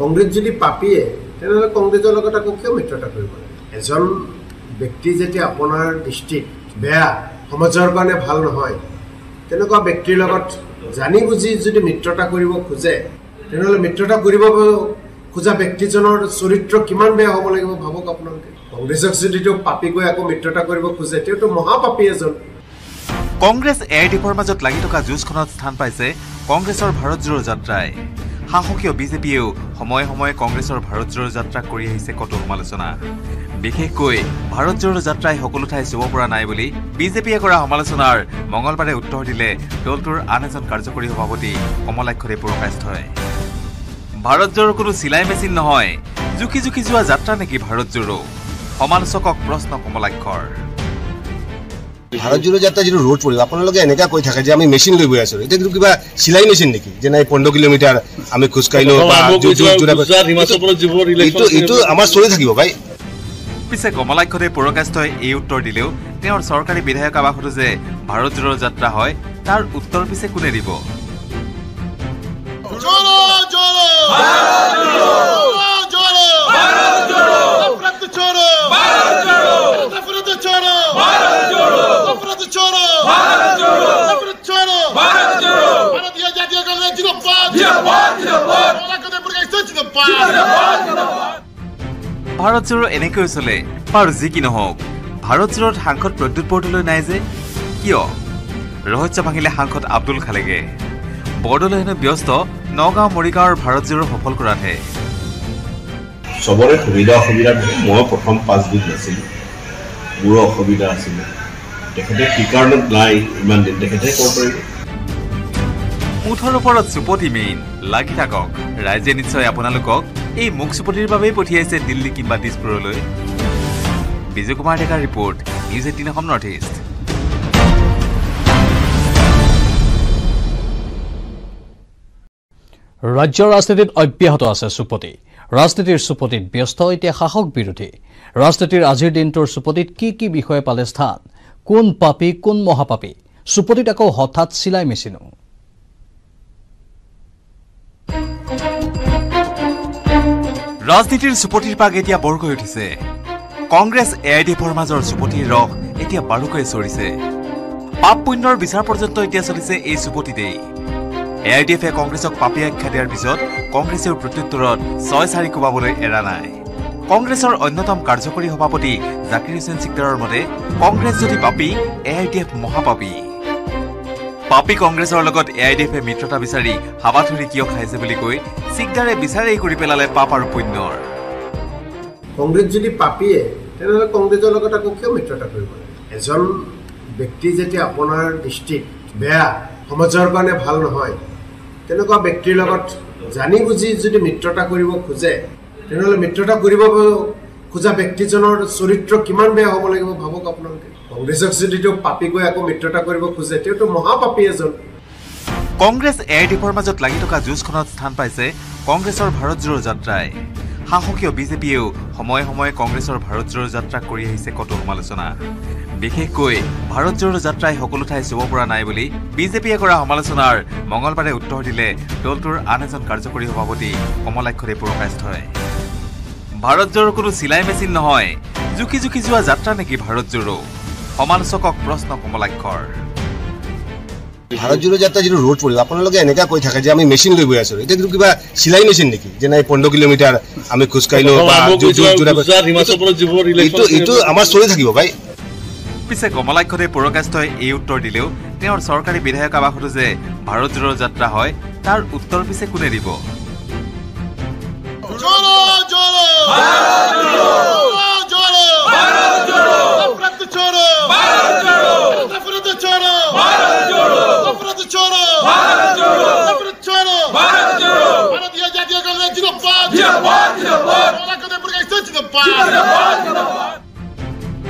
কংগ্ৰেছ যদি পাপীয়ে তেনেহ'লে কংগ্ৰেছৰ লগত আকৌ কিয় মিত্ৰতা কৰিব? লাগে এজন ব্যক্তি যেতিয়া আপোনাৰ দৃষ্টিত বেয়া সমাজৰ কাৰণে ভাল নহয় তেনেকুৱা ব্যক্তিৰ লগত জানি বুজি যদি মিত্ৰতা কৰিব খোজে তেনেহ'লে মিত্ৰতা কৰিব খোজা ব্যক্তিজনৰ চৰিত্ৰ কিমান বেয়া হ'ব লাগিব ভাবক আপোনালোকে। কংগ্ৰেছক যদি তেওঁ পাপী কৈ আকৌ মিত্ৰতা কৰিব খোজে তেওঁতো মহাপাপী এজন। কংগ্ৰেছ এ আই ডি এফৰ মাজত লাগি থকা যুঁজখনত স্থান পাইছে কংগ্ৰেছৰ ভাৰত জোড়ো যাত্ৰাই। শাসকীয় বিজেপিয়েও সময়ে সময়ে কংগ্ৰেছৰ ভাৰত জোড়ো যাত্ৰা কৰি আহিছে কতো সমালোচনা। বিশেষকৈ ভাৰত জোড়ো যাত্ৰাই সকলো ঠাই চুব পৰা নাই বুলি বিজেপিয়ে কৰা সমালোচনাৰ মঙলবাৰে উত্তৰ দিলে দলটোৰ আন এজন কাৰ্যকৰী সভাপতি কমলাক্ষদেৱ পুৰকাষ্ঠই ভাৰত জোড়ো কোনো চিলাই মেচিন নহয়। জুখি জুখি যোৱা যাত্ৰা নেকি ভাৰত জোড়ো সমালোচকক প্ৰশ্ন কমলাক্ষৰ। ভাৰত ভাৰতজোৰ যাত্ৰা যিটো ৰোড পৰিব আপোনালোকে এনেকুৱা কৈ থাকে যে আমি মেচিন লৈ গৈ আছো। এতিয়া কিন্তু কিবা চিলাই মেচিন নেকি? যে নাই পোন্ধৰ কিলোমিটাৰ আমি খোজকাঢ়িলো আমাৰ চলি থাকিব ভাই। পিছে কমলাক্ষদে পুৰকাষ্টই এই উত্তৰ দিলেও তেওঁৰ চৰকাৰী বিধায়ক আৱাসতো যে ভাৰত ভাৰতজোৰ যাত্ৰা হয় তাৰ উত্তৰ পিছে কোনে দিব? भारत जोड़ो भारत जोड़ो नफरत छोड़ो भारत जोड़ो नफरत छोड़ो भारत जोड़ो नफरत छोड़ो भारत जोड़ो नफरत छोड़ो भारत जोड़ो भारतीय जातीय कांग्रेस जिंदाबाद जिंदाबाद जिंदाबाद कमलाकरे प्रकाश जिंदाबाद ভাৰত জোড়ো এনেকৈ চলে বাৰু যি কি নহওক ভাৰত জোড়োত সাংসদ প্ৰদ্যুৎ বৰদলৈ নাই যে কিয় ৰহস্য ভাঙিলে সাংসদ আব্দুল খালেগে বৰদলৈ হেনো ব্যস্ত নগাঁও মৰিগাঁৱৰ ভাৰত জোড়ো সফল কৰাতহে চবৰে সুবিধা অসুবিধা থাকে মই প্ৰথম পাঁচবিধ নাছিলোঁ মোৰো অসুবিধা আছিলে। তেখেতে কি কাৰণত নাই ইমান দিন তেখেতে ক'ব পাৰিব মুঠৰ ওপৰত চুপতি মেইন লাগি থাকক। ৰাইজে নিশ্চয় আপোনালোকক এই মুখ চুপতিৰ বাবেই পঠিয়াইছে দিল্লী কিম্বা দিছপুৰলৈ। বিজয় কুমাৰ ডেকাৰ report news eighteen Assam north east ৰাজ্যৰ ৰাজনীতিত অব্যাহত আছে চুপতি। ৰাজনীতিৰ চুপতিত ব্যস্ত এতিয়া শাসক বিৰোধী। ৰাজনীতিৰ আজিৰ দিনটোৰ চুপতিত কি কি বিষয়ে পালে স্থান? কোন পাপী কোন মহাপাপী? চুপতিত আকৌ হঠাৎ চিলাই মেচিনো। ৰাজনীতিৰ চুপতিৰ পাক এতিয়া বৰকৈ উঠিছে। কংগ্ৰেছ এ আই ডি এফৰ মাজৰ চুপতিৰ ৰস এতিয়া বাৰুকৈ চৰিছে। পাপ পুণ্যৰ বিচাৰ পৰ্যন্ত এতিয়া চলিছে এই চুপতিতেই। এ আই ডি এফে কংগ্ৰেছক পাপী আখ্যা দিয়াৰ পিছত কংগ্ৰেছেও প্ৰত্যুত্তৰত ছয় চাৰি কোবাবলৈ এৰা নাই। কংগ্ৰেছৰ অন্যতম কাৰ্যকৰী সভাপতি জাকিৰ হুছেইন চিকদাৰৰ মতে কংগ্ৰেছ যদি পাপী এ আই ডি এফ মহাপাপী। পাপী কংগ্ৰেছৰ লগত এ আই ডি এফে মিত্ৰতা বিচাৰি হাবাথুৰি কিয় খাইছে বুলি কৈ চিকদাৰে বিচাৰেই কৰি পেলালে পাপ আৰু পুণ্যৰ। কংগ্ৰেছ যদি পাপীয়ে তেনেহ'লে কংগ্ৰেছৰ লগত আকৌ কিয় মিত্ৰতা কৰিব? এজন ব্যক্তি যেতিয়া আপোনাৰ দৃষ্টিত বেয়া সমাজৰ কাৰণে ভাল নহয় তেনেকুৱা ব্যক্তিৰ লগত জানি বুজি যদি মিত্ৰতা কৰিব খোজে তেনেহ'লে মিত্ৰতা কৰিব খোজা ব্যক্তিজনৰ চৰিত্ৰ কিমান বেয়া হ'ব লাগিব ভাবক আপোনালোকে। কংগ্ৰেছক যদি তেওঁ পাপী কৈ আকৌ মিত্ৰতা কৰিব খোজে তেওঁতো মহাপাপী এজন। কংগ্ৰেছ এ আই ডি এফৰ মাজত লাগি থকা যুঁজখনত স্থান পাইছে কংগ্ৰেছৰ ভাৰত জোড়ো যাত্ৰাই। শাসকীয় বিজেপিয়েও সময়ে সময়ে কংগ্ৰেছৰ ভাৰত জোড়ো যাত্ৰা কৰি আহিছে কতো সমালোচনা। বিশেষকৈ ভাৰত জোড়ো যাত্ৰাই সকলো ঠাই চুব পৰা নাই বুলি বিজেপিয়ে কৰা সমালোচনাৰ মঙলবাৰে উত্তৰ দিলে দলটোৰ আন এজন কাৰ্যকৰী সভাপতি কমলাক্ষদেৱ পুৰকায়স্থই ভাৰত জোড়ো কোনো চিলাই মেচিন নহয়। জুখি জুখি যোৱা যাত্ৰা নেকি ভাৰত জোড়ো সমালোচকক প্ৰশ্ন কমলাক্ষৰ। ভাৰত জোড়ো যাত্ৰা যিটো ৰোড পৰিল আপোনালোকে এনেকুৱা কৈ থাকে যে আমি মেচিন লৈ গৈ আছো। এতিয়া কিন্তু কিবা চিলাই মেচিন নেকি? যে নাই পোন্ধৰ কিলোমিটাৰ আমি খোজকাঢ়িলো এইটো আমাৰ চলি থাকিব ভাই। পিছে কমলাক্ষদেৱ পুৰকায়স্থই এই উত্তৰ দিলেও তেওঁৰ চৰকাৰী বিধায়ক আৱাসতো যে ভাৰত জোড়ো যাত্ৰা হয় তাৰ উত্তৰ পিছে কোনে দিব?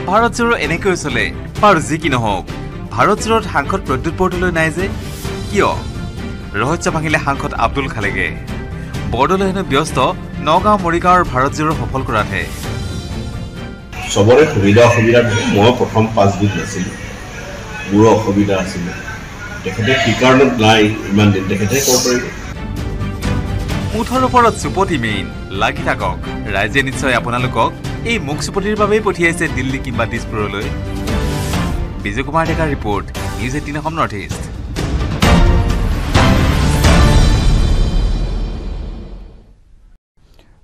ভাৰত জোৰ এনেকৈ চলে পাৰ যি কি নহওক ভাৰত জোৰত সাংসদ প্ৰদ্যুৎ বৰদলৈ নাই যে কিয় ৰহস্য ভাঙিলে সাংসদ আব্দুল খালেগে বৰদলৈ হেনো ব্যস্ত নগাঁও মৰিগাঁৱৰ ভাৰত জোড়ো সফল কৰাতহে। চবৰে সুবিধা অসুবিধা থাকে মই প্ৰথম পাঁচদিন নাছিলোঁ। মোৰো অসুবিধা আছিলে। তেখেতে কি কাৰণত নাই ইমান দিন তেখেতে ক'ব পাৰিব। মুঠৰ ওপৰত চুপতি মেইন লাগি থাকক। ৰাইজে নিশ্চয় আপোনালোকক এই মুখ চুপতিৰ বাবেই পঠিয়াইছে দিল্লী কিম্বা দিছপুৰলৈ। বিজয় কুমাৰ ডেকাৰ report news eighteen Assam north east.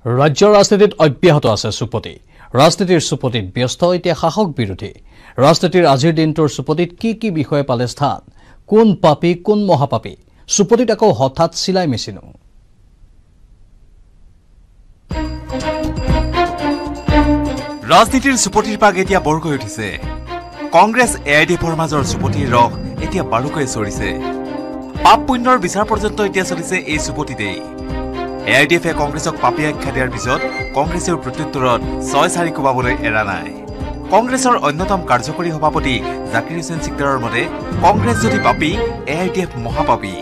ৰাজ্যৰ ৰাজনীতিত অব্যাহত আছে চুপতি। ৰাজনীতিৰ চুপতিত ব্যস্ত এতিয়া শাসক বিৰোধী। ৰাজনীতিৰ আজিৰ দিনটোৰ চুপতিত কি কি বিষয়ে পালে স্থান? কোন পাপী কোন মহাপাপী? চুপতিত আকৌ হঠাৎ চিলাই মেচিনো। ৰাজনীতিৰ চুপতিৰ পাক এতিয়া বৰকৈ উঠিছে। কংগ্ৰেছ এ আই ডি এফৰ মাজৰ চুপতিৰ ৰস এতিয়া বাৰুকৈ চৰিছে। পাপ পুণ্যৰ বিচাৰ পৰ্যন্ত এতিয়া চলিছে এই চুপতিতেই। এ আই ডি এফে কংগ্ৰেছক পাপী আখ্যা দিয়াৰ পিছত কংগ্ৰেছেও প্ৰত্যুত্তৰত ছয় চাৰি কোবাবলৈ এৰা নাই। কংগ্ৰেছৰ অন্যতম কাৰ্যকৰী সভাপতি জাকিৰ হুছেইন চিকদাৰৰ মতে কংগ্ৰেছ যদি পাপী এ আই ডি এফ মহাপাপী।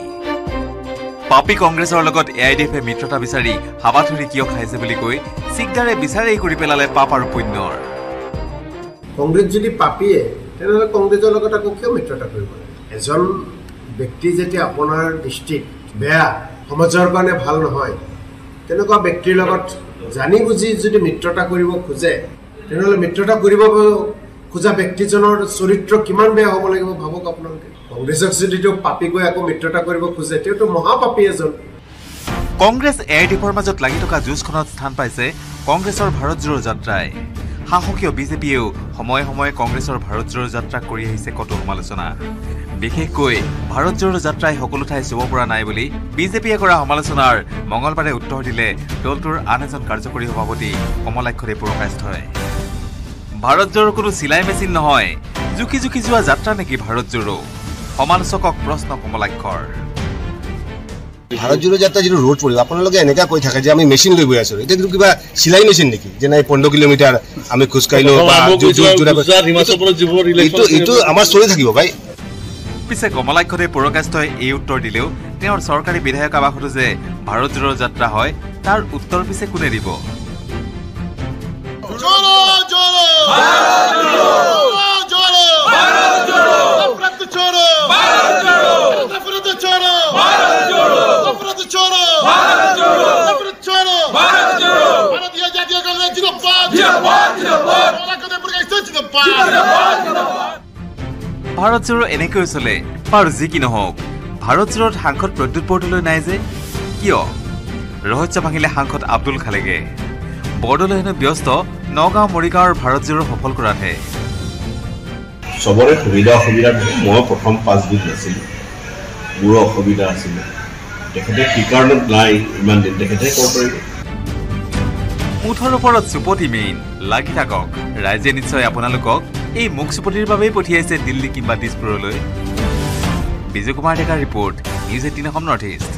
পাপী কংগ্ৰেছৰ লগত এ আই ডি এফে মিত্ৰতা বিচাৰি হাবাথুৰি কিয় খাইছে বুলি কৈ চিকদাৰে বিচাৰেই কৰি পেলালে পাপ আৰু পুণ্যৰ। কংগ্ৰেছ যদি পাপীয়ে তেনেহ'লে কংগ্ৰেছৰ লগত আকৌ কিয় মিত্ৰতা কৰিব এজন ব্যক্তি যেতিয়া আপোনাৰ দৃষ্টিত বেয়া সমাজৰ কাৰণে ভাল নহয় তেনেকুৱা ব্যক্তিৰ লগত জানি বুজি যদি মিত্ৰতা কৰিব খোজে তেনেহ'লে মিত্ৰতা কৰিব খোজা ব্যক্তিজনৰ চৰিত্ৰ কিমান বেয়া হ'ব লাগিব ভাবক আপোনালোকে। কংগ্ৰেছক যদি তেওঁ পাপী কৈ আকৌ মিত্ৰতা কৰিব খোজে তেওঁতো মহাপাপী এজন। কংগ্ৰেছ এ আই ডি এফৰ মাজত লাগি থকা যুঁজখনত স্থান পাইছে কংগ্ৰেছৰ ভাৰত জোড়ো যাত্ৰাই। শাসকীয় বিজেপিয়েও সময়ে সময়ে কংগ্ৰেছৰ ভাৰত জোড়ো যাত্ৰা কৰি আহিছে কতো সমালোচনা। বিশেষকৈ ভাৰত জোড়ো যাত্ৰাই সকলো ঠাই চুব পৰা নাই বুলি বিজেপিয়ে কৰা সমালোচনাৰ মঙলবাৰে উত্তৰ দিলে দলটোৰ আন এজন কাৰ্যকৰী সভাপতি কমলাক্ষদেৱ পুৰকায়স্থই ভাৰত জোড়ো কোনো চিলাই মেচিন নহয়। জুখি জুখি যোৱা যাত্ৰা নেকি ভাৰত জোড়ো সমালোচকক প্ৰশ্ন কমলাক্ষৰ। ভাৰত জোড়ো যাত্ৰা যিটো ৰোড পৰিল আপোনালোকে এনেকুৱা কৈ থাকে যে আমি মেচিন লৈ গৈ আছো। এতিয়া কিন্তু কিবা চিলাই মেচিন নেকি? যে নাই পোন্ধৰ কিলোমিটাৰ আমি খোজকাঢ়িলো এইটো এইটো আমাৰ চলি থাকিব ভাই। পিছে কমলাক্ষদেৱ পুৰকায়স্থই এই উত্তৰ দিলেও তেওঁৰ চৰকাৰী বিধায়ক আৱাসতো যে ভাৰত জোড়ো যাত্ৰা হয় তাৰ উত্তৰ পিছে কোনে দিব? जोड़ो Para do choro! Para do choro! Para do choro! Para do choro! Para do dia a dia, galera, de Lopato! De Lopato, de Lopato! Para cadê por que estou de Lopato? De Lopato, de Lopato! Bharat চোৰৰ এনেকৈ চলে বাৰু যি কি নহওক ভাৰত চোৰত সাংসদ প্ৰদ্যুৎ বৰদলৈ নাই যে কিয় ৰহস্য ভাঙিলে সাংসদ আব্দুল খালেগে বৰদলৈ হেনো ব্যস্ত নগাঁও মৰিগাঁৱৰ ভাৰত জোৰৰ সফল কৰাতহে চবৰে সুবিধা অসুবিধা মই প্ৰথম পাঁচবিধ নাছিলোঁ মোৰো অসুবিধা আছিলে তেখেতে কি কাৰণত নাই ইমান দিন তেখেতে ক'ব পাৰিব? মুঠৰ ওপৰত চুপতি মেইন লাগি থাকক। ৰাইজে নিশ্চয় আপোনালোকক এই মুখ চুপতিৰ বাবেই পঠিয়াইছে দিল্লী কিম্বা দিছপুৰলৈ। বিজয় কুমাৰ ডেকাৰ report news eighteen Assam north east.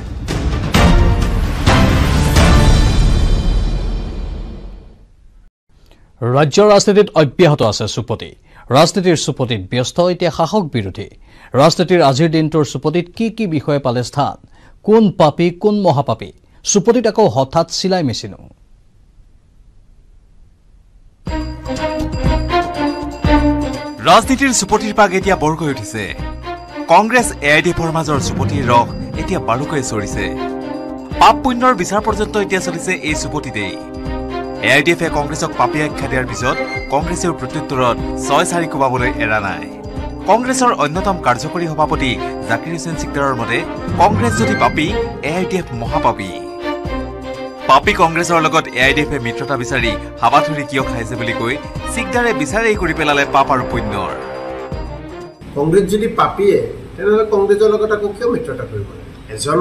ৰাজ্যৰ ৰাজনীতিত অব্যাহত আছে চুপতি। ৰাজনীতিৰ চুপতিত ব্যস্ত এতিয়া শাসক বিৰোধী। ৰাজনীতিৰ আজিৰ দিনটোৰ চুপতিত কি কি বিষয়ে পালে স্থান? কোন পাপী কোন মহাপাপী? চুপতিত আকৌ হঠাৎ চিলাই মেচিনো। ৰাজনীতিৰ চুপতিৰ পাগ এতিয়া বৰকৈ উঠিছে। কংগ্ৰেছ এ আই ডি এফৰ মাজৰ চুপতিৰ ৰস এতিয়া বাৰুকৈয়ে চৰিছে। পাপ পুণ্যৰ বিচাৰ পৰ্যন্ত এতিয়া চলিছে এই চুপতিতেই এ আই ডি এফে কংগ্ৰেছক পাপী আখ্যা দিয়াৰ পিছত কংগ্ৰেছেও প্ৰত্যুত্তৰত ছয় চাৰি কোবাবলৈ এৰা নাই। কংগ্ৰেছৰ অন্যতম কাৰ্যকৰী সভাপতি জাকিৰ হুছেইন চিকদাৰৰ মতে কংগ্ৰেছ যদি পাপী এ আই ডি এফ মহাপাপী। পাপী কংগ্ৰেছৰ লগত এ আই ডি এফে মিত্ৰতা বিচাৰি হাবাথুৰি কিয় খাইছে বুলি কৈ চিকদাৰে বিচাৰেই কৰি পেলালে পাপ আৰু পুণ্যৰ। কংগ্ৰেছ যদি পাপীয়ে তেনেহ'লে কংগ্ৰেছৰ লগত আকৌ কিয় মিত্ৰতা কৰিব? এজন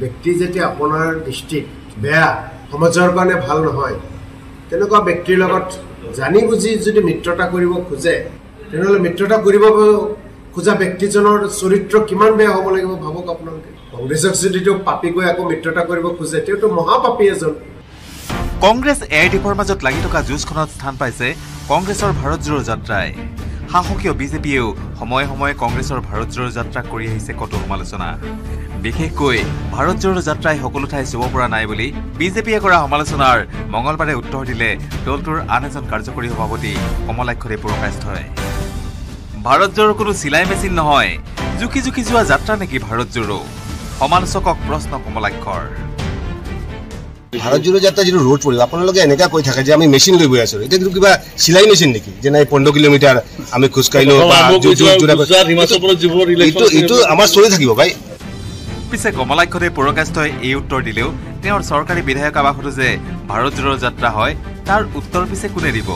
ব্যক্তি যেতিয়া আপোনাৰ দৃষ্টিত বেয়া সমাজৰ কাৰণে ভাল নহয় তেনেকুৱা ব্যক্তিৰ লগত জানি বুজি যদি মিত্ৰতা কৰিব খোজে তেনেহ'লে মিত্ৰতা কৰিব খোজা ব্যক্তিজনৰ চৰিত্ৰ কিমান বেয়া হ'ব লাগিব ভাবক আপোনালোকে। কংগ্ৰেছক যদি তেওঁ পাপী গৈ আকৌ মিত্ৰতা কৰিব খোজে তেওঁতো মহাপাপী এজন। কংগ্ৰেছ এ আই ডি এফৰ মাজত লাগি থকা যুঁজখনত স্থান পাইছে কংগ্ৰেছৰ ভাৰত জোড়ো যাত্ৰাই। শাসকীয় বিজেপিয়েও সময়ে সময়ে কংগ্ৰেছৰ ভাৰত জোড়ো যাত্ৰা কৰি আহিছে কতো সমালোচনা। বিশেষকৈ ভাৰত জোড়ো যাত্ৰাই সকলো ঠাই চুব পৰা নাই বুলি বিজেপিয়ে কৰা সমালোচনাৰ মঙলবাৰে উত্তৰ দিলে দলটোৰ আন এজন কাৰ্যকৰী সভাপতি কমলাক্ষদেৱ পুৰকাষ্ঠই ভাৰত জোড়ো কোনো চিলাই মেচিন নহয়। জুখি জুখি যোৱা যাত্ৰা নেকি ভাৰত জোড়ো সমালোচকক প্ৰশ্ন কমলাক্ষৰ। ভাৰত জোড়ো যাত্ৰা যিটো ৰোড পৰিব আপোনালোকে এনেকুৱা কৈ থাকে যে আমি মেচিন লৈ গৈ আছো। এতিয়া কিন্তু কিবা চিলাই মেচিন নেকি? যে নাই পোন্ধৰ কিলোমিটাৰ আমি খোজকাঢ়িলো এইটো আমাৰ চলি থাকিব ভাই। পিছে কমলাক্ষদেৱ পুৰকাষ্ঠই এই উত্তৰ দিলেও তেওঁৰ চৰকাৰী বিধায়ক আৱাসতো যে ভাৰত জোড়ো যাত্ৰা হয় তাৰ উত্তৰ পিছে কোনে দিব?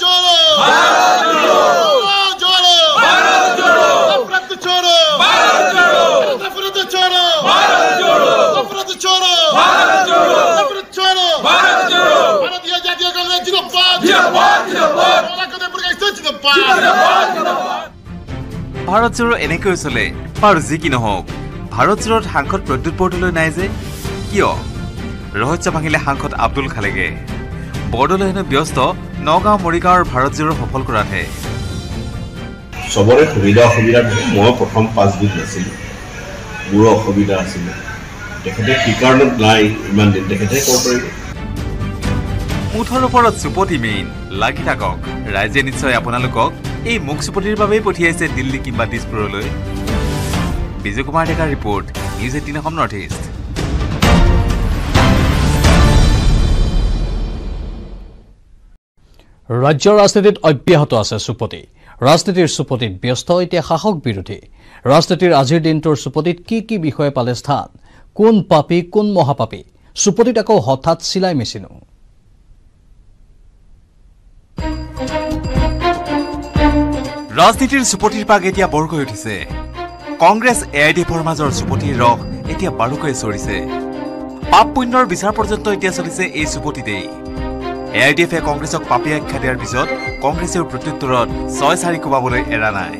조로 마라도 조로 조로 마라도 조로 프란트 조로 마라도 조로 프란트 조로 마라도 조로 프란트 조로 마라도 조로 프란트 조로 마라도 조로 마라디야 디야 갈래 지금 봐 지금 봐 지금 봐 마라카데 브리가 있어 지금 봐 지금 봐 지금 봐 ভাৰত জোৰ এনেকৈ চলে বাৰু যি কি নহওক ভাৰত জোৰত সাংসদ প্ৰদ্যুৎ বৰদলৈ নাই যে কিয় ৰহস্য ভাঙিলে সাংসদ আব্দুল খালেগে বৰদলৈ হেনো ব্যস্ত নগাঁও মৰিগাঁৱৰ ভাৰত জোড়ো সফল কৰাতহে। চবৰে সুবিধা অসুবিধা থাকে মই প্ৰথম পাঁচবিধ নাছিলোঁ। মোৰো অসুবিধা আছিলে। তেখেতে কি কাৰণত নাই ইমান দিন তেখেতে ক'ব পাৰিব। মুঠৰ ওপৰত চুপতি মেইন লাগি থাকক। ৰাইজে নিশ্চয় আপোনালোকক এই মুখ চুপতিৰ বাবেই পঠিয়াইছে দিল্লী কিম্বা দিছপুৰলৈ। বিজয় কুমাৰ ডেকাৰ report news eighteen Assam north east. ৰাজ্যৰ ৰাজনীতিত অব্যাহত আছে চুপতি। ৰাজনীতিৰ চুপতিত ব্যস্ত এতিয়া শাসক বিৰোধী। ৰাজনীতিৰ আজিৰ দিনটোৰ চুপতিত কি কি বিষয়ে পালে স্থান? কোন পাপী কোন মহাপাপী? চুপতিত আকৌ হঠাৎ চিলাই মেচিনো। ৰাজনীতিৰ চুপতিৰ পাক এতিয়া বৰকৈ উঠিছে। কংগ্ৰেছ এ আই ডি এফৰ মাজৰ চুপতিৰ ৰস এতিয়া বাৰুকৈ চৰিছে। পাপ পুণ্যৰ বিচাৰ পৰ্যন্ত এতিয়া চলিছে এই চুপতিতেই। এ আই ডি এফে কংগ্ৰেছক পাপী আখ্যা দিয়াৰ পিছত কংগ্ৰেছেও প্ৰত্যুত্তৰত ছয় চাৰি কোবাবলৈ এৰা নাই।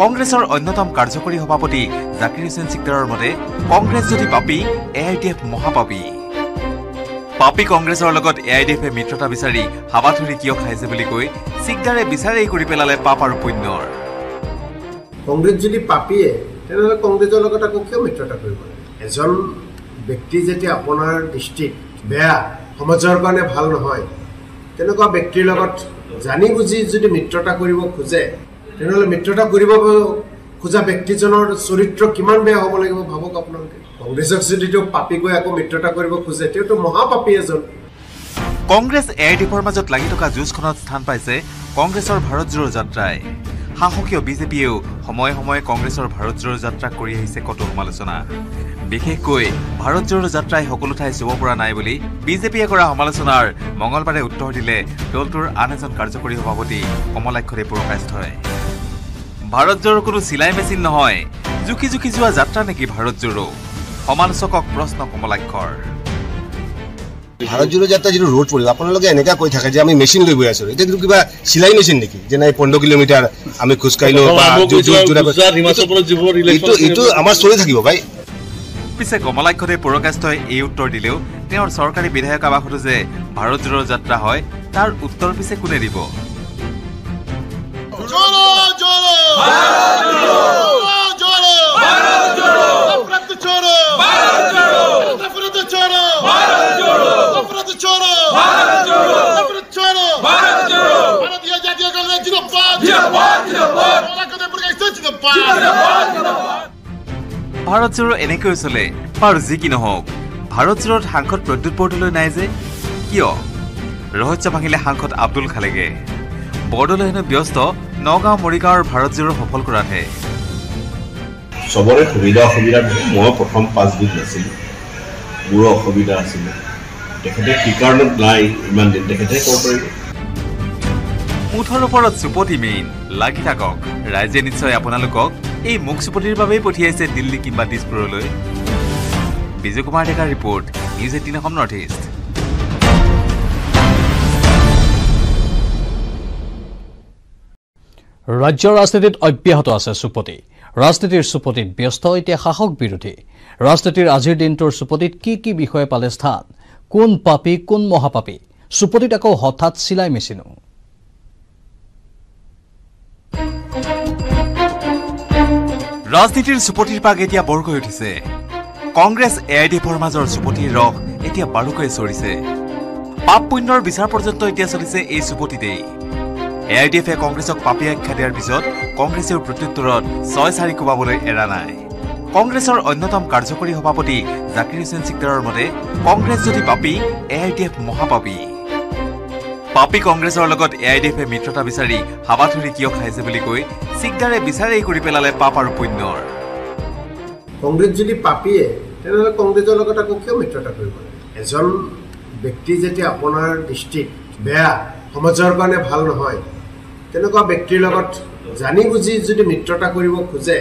কংগ্ৰেছৰ অন্যতম কাৰ্যকৰী সভাপতি জাকিৰ হুছেইন চিকদাৰৰ মতে কংগ্ৰেছ যদি পাপী এ আই ডি এফ মহাপাপী। পাপী কংগ্ৰেছৰ লগত এ আই ডি এফে মিত্ৰতা বিচাৰি হাবাথুৰি কিয় খাইছে বুলি কৈ চিকদাৰে বিচাৰেই কৰি পেলালে পাপ আৰু পুণ্যৰ। কংগ্ৰেছ যদি পাপীয়ে তেনেহ'লে কংগ্ৰেছৰ লগত আকৌ কিয় মিত্ৰতা কৰিব? এজন ব্যক্তি যেতিয়া আপোনাৰ দৃষ্টিত বেয়া সমাজৰ কাৰণে ভাল নহয় তেনেকুৱা ব্যক্তিৰ লগত জানি বুজি যদি মিত্ৰতা কৰিব খোজে তেনেহ'লে মিত্ৰতা কৰিব খোজা ব্যক্তিজনৰ চৰিত্ৰ কিমান বেয়া হ'ব লাগিব ভাবক আপোনালোকে। কংগ্ৰেছক যদি তেওঁ পাপী গৈ আকৌ মিত্ৰতা কৰিব খোজে তেওঁতো মহাপাপী এজন। কংগ্ৰেছ এ আই ডি এফৰ মাজত লাগি থকা যুঁজখনত স্থান পাইছে কংগ্ৰেছৰ ভাৰত জোড়ো যাত্ৰাই। শাসকীয় বিজেপিয়েও সময়ে সময়ে কংগ্ৰেছৰ ভাৰত জোড়ো যাত্ৰা কৰি আহিছে কতো সমালোচনা। বিশেষকৈ ভাৰত জোড়ো যাত্ৰাই সকলো ঠাই চুব পৰা নাই বুলি বিজেপিয়ে কৰা সমালোচনাৰ মঙলবাৰে উত্তৰ দিলে দলটোৰ আন এজন কাৰ্যকৰী সভাপতি পুৰকাষ্ঠই ভাৰত জোড়ো কোনো চিলাই মেচিন নহয় জুখি জুখি যোৱা যাত্ৰা নেকি ভাৰত জোড়ো সমালোচকক প্ৰশ্ন কমলাক্ষৰ। ভাৰত জোড়ো যাত্ৰা যিটো ৰোড পৰিব আপোনালোকে এনেকুৱা কৈ থাকে যে আমি মেচিন লৈ গৈ আছো এতিয়া কিন্তু কিবা চিলাই মেচিন নেকি? যে নাই পোন্ধৰ কিলোমিটাৰ আমি খোজকাঢ়িলো এইটো আমাৰ চলি থাকিব ভাই। পিছে কমলাক্ষতে পুৰকাষ্টই এই উত্তৰ দিলেও তেওঁৰ চৰকাৰী বিধায়ক আৱাসতো যে ভাৰত জোৰৰ যাত্ৰা হয় তাৰ উত্তৰ পিছে কোনে দিব? ভাৰত জোৰ এনেকৈ চলে বাৰু যি কি নহওক ভাৰত জোৰত সাংসদ প্ৰদ্যুৎ বৰদলৈ নাই যে কিয়? ৰহস্য ভাঙিলে সাংসদ আব্দুল খালেগে বৰদলৈ হেনো ব্যস্ত নগাঁও মৰিগাঁৱৰ ভাৰত জোৰ সফল কৰাতহে। চবৰে সুবিধা অসুবিধা মই প্ৰথম পাঁচবিধ নাছিলোঁ। মোৰো অসুবিধা আছিলে। তেখেতে কি কাৰণত নাই ইমান দিন তেখেতে ক'ব পাৰিব। মুঠৰ ওপৰত চুপতি মেইন লাগি থাকক। ৰাইজে নিশ্চয় আপোনালোকক এই মুখ চুপতিৰ বাবেই পঠিয়াইছে দিল্লী কিম্বা দিছপুৰলৈ। বিজয় কুমাৰ ডেকাৰ report news eighteen Assam north east ৰাজ্যৰ ৰাজনীতিত অব্যাহত আছে চুপতি। ৰাজনীতিৰ চুপতিত ব্যস্ত এতিয়া শাসক বিৰোধী। ৰাজনীতিৰ আজিৰ দিনটোৰ চুপতিত কি কি বিষয়ে পালে স্থান? কোন পাপী কোন মহাপাপী? চুপতিত আকৌ হঠাৎ চিলাই মেচিনো। ৰাজনীতিৰ চুপতিৰ পাক এতিয়া বৰকৈ উঠিছে। কংগ্ৰেছ এ আই ডি এফৰ মাজৰ চুপতিৰ ৰস এতিয়া বাৰুকৈ চৰিছে। পাপ পুণ্যৰ বিচাৰ পৰ্যন্ত এতিয়া চলিছে এই চুপতিতেই এ আই ডি এফে কংগ্ৰেছক পাপী আখ্যা দিয়াৰ পিছত কংগ্ৰেছেও প্ৰত্যুত্তৰত ছয় চাৰি কোবাবলৈ এৰা নাই। কংগ্ৰেছৰ অন্যতম কাৰ্যকৰী সভাপতি জাকিৰ হুছেইন চিকদাৰৰ মতে কংগ্ৰেছ যদি পাপী এ আই ডি এফ মহাপাপী। পাপী কংগ্ৰেছৰ লগত এ আই ডি এফে মিত্ৰতা বিচাৰি হাবাথুৰি কিয় খাইছে বুলি কৈ চিকদাৰে বিচাৰেই কৰি পেলালে পাপ আৰু পুণ্যৰ। কংগ্ৰেছ যদি পাপীয়ে তেনেহ'লে কংগ্ৰেছৰ লগত আকৌ কিয় মিত্ৰতা কৰিব? এজন ব্যক্তি যেতিয়া আপোনাৰ দৃষ্টিত বেয়া সমাজৰ কাৰণে ভাল নহয় তেনেকুৱা ব্যক্তিৰ লগত জানি বুজি যদি মিত্ৰতা কৰিব খোজে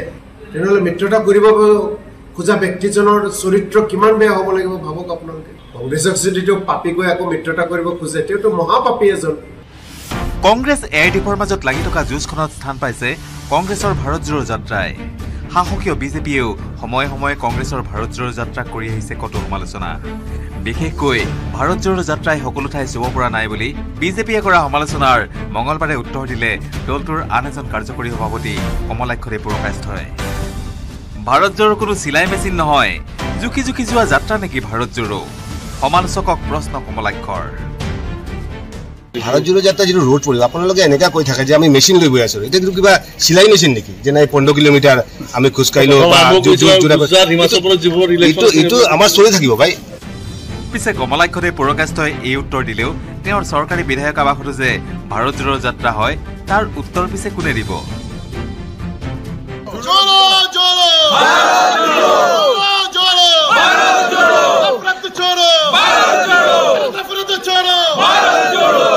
তেনেহ'লে মিত্ৰতা কৰিব খোজা ব্যক্তিজনৰ চৰিত্ৰ কিমান বেয়া হ'ব লাগিব ভাবক আপোনালোকে। কংগ্ৰেছক যদি তেওঁ পাপী কৈ আকৌ মিত্ৰতা কৰিব খোজে তেওঁতো মহাপাপী এজন। কংগ্ৰেছ এ আই ডি এফৰ মাজত লাগি থকা যুঁজখনত স্থান পাইছে কংগ্ৰেছৰ ভাৰত জোৰো যাত্ৰাই। শাসকীয় বিজেপিয়েও সময়ে সময়ে কংগ্ৰেছৰ ভাৰত জোৰো যাত্ৰাক কৰি আহিছে কতো সমালোচনা। বিশেষকৈ ভাৰত জোৰো যাত্ৰাই সকলো ঠাই চুব পৰা নাই বুলি বিজেপিয়ে কৰা সমালোচনাৰ মঙলবাৰে উত্তৰ দিলে দলটোৰ আন এজন কাৰ্যকৰী সভাপতি কমলাক্ষদে পুৰকাষ্ঠই ভাৰত জোৰো কোনো চিলাই মেচিন নহয়। জুখি জুখি যোৱা যাত্ৰা নেকি ভাৰত জোৰো? সমালোচকক প্ৰশ্ন কমলাক্ষৰ ভাৰত জোৰো যাত্ৰা যিটো ৰোড পৰিব আপোনালোকে এনেকা কৈ থাকে যে আমি মেচিন লৈ গৈ আছো। এতিয়া কিবা চিলাই মেচিন নেকি? যে নাই পোন্ধৰ কিলোমিটাৰ আমি খোজকাঢ়িলো এইটো আমাৰ চলি থাকিব ভাই। পিছে কমলাক্ষদে পুৰকাষ্ঠই এই উত্তৰ দিলেও তেওঁৰ চৰকাৰী বিধায়ক আৱাসতো যে ভাৰত জোৰো যাত্ৰা হয় তাৰ উত্তৰ পিছে কোনে দিব! Joro! Bharat Joro! Joro! Bharat Joro! Nafrat Joro! Bharat Joro! Nafrat Joro! Bharat Joro!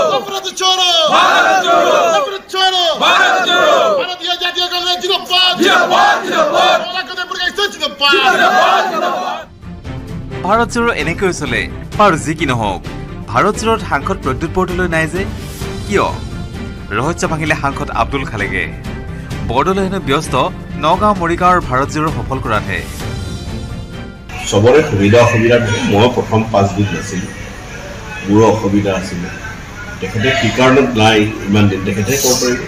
Nafrat Joro! Bharat Joro! Nafrat Joro! Bharat Joro! Bharatiya Jatiya Congress Zinabad! Zinabad! Zinabad! Olha por que está Zinabad! Bharat জোৰো এনেকৈ চলে বাৰু যি কি নহওক ভাৰত জোৰত সাংসদ প্ৰদ্যুৎ বৰদলৈ নাই যে কিয় ৰহস্য ভাঙিলে সাংসদ আব্দুল খালেগে বৰদলৈ হেনো ব্যস্ত নগাঁও মৰিগাঁৱৰ ভাৰত জোৰো সফল কৰাতহে চবৰে সুবিধা অসুবিধা মই প্ৰথম পাঁচবিধ নাছিলোঁ মোৰো অসুবিধা আছিলে তেখেতে কি কাৰণত নাই ইমান দিন তেখেতে ক'ব পাৰিব।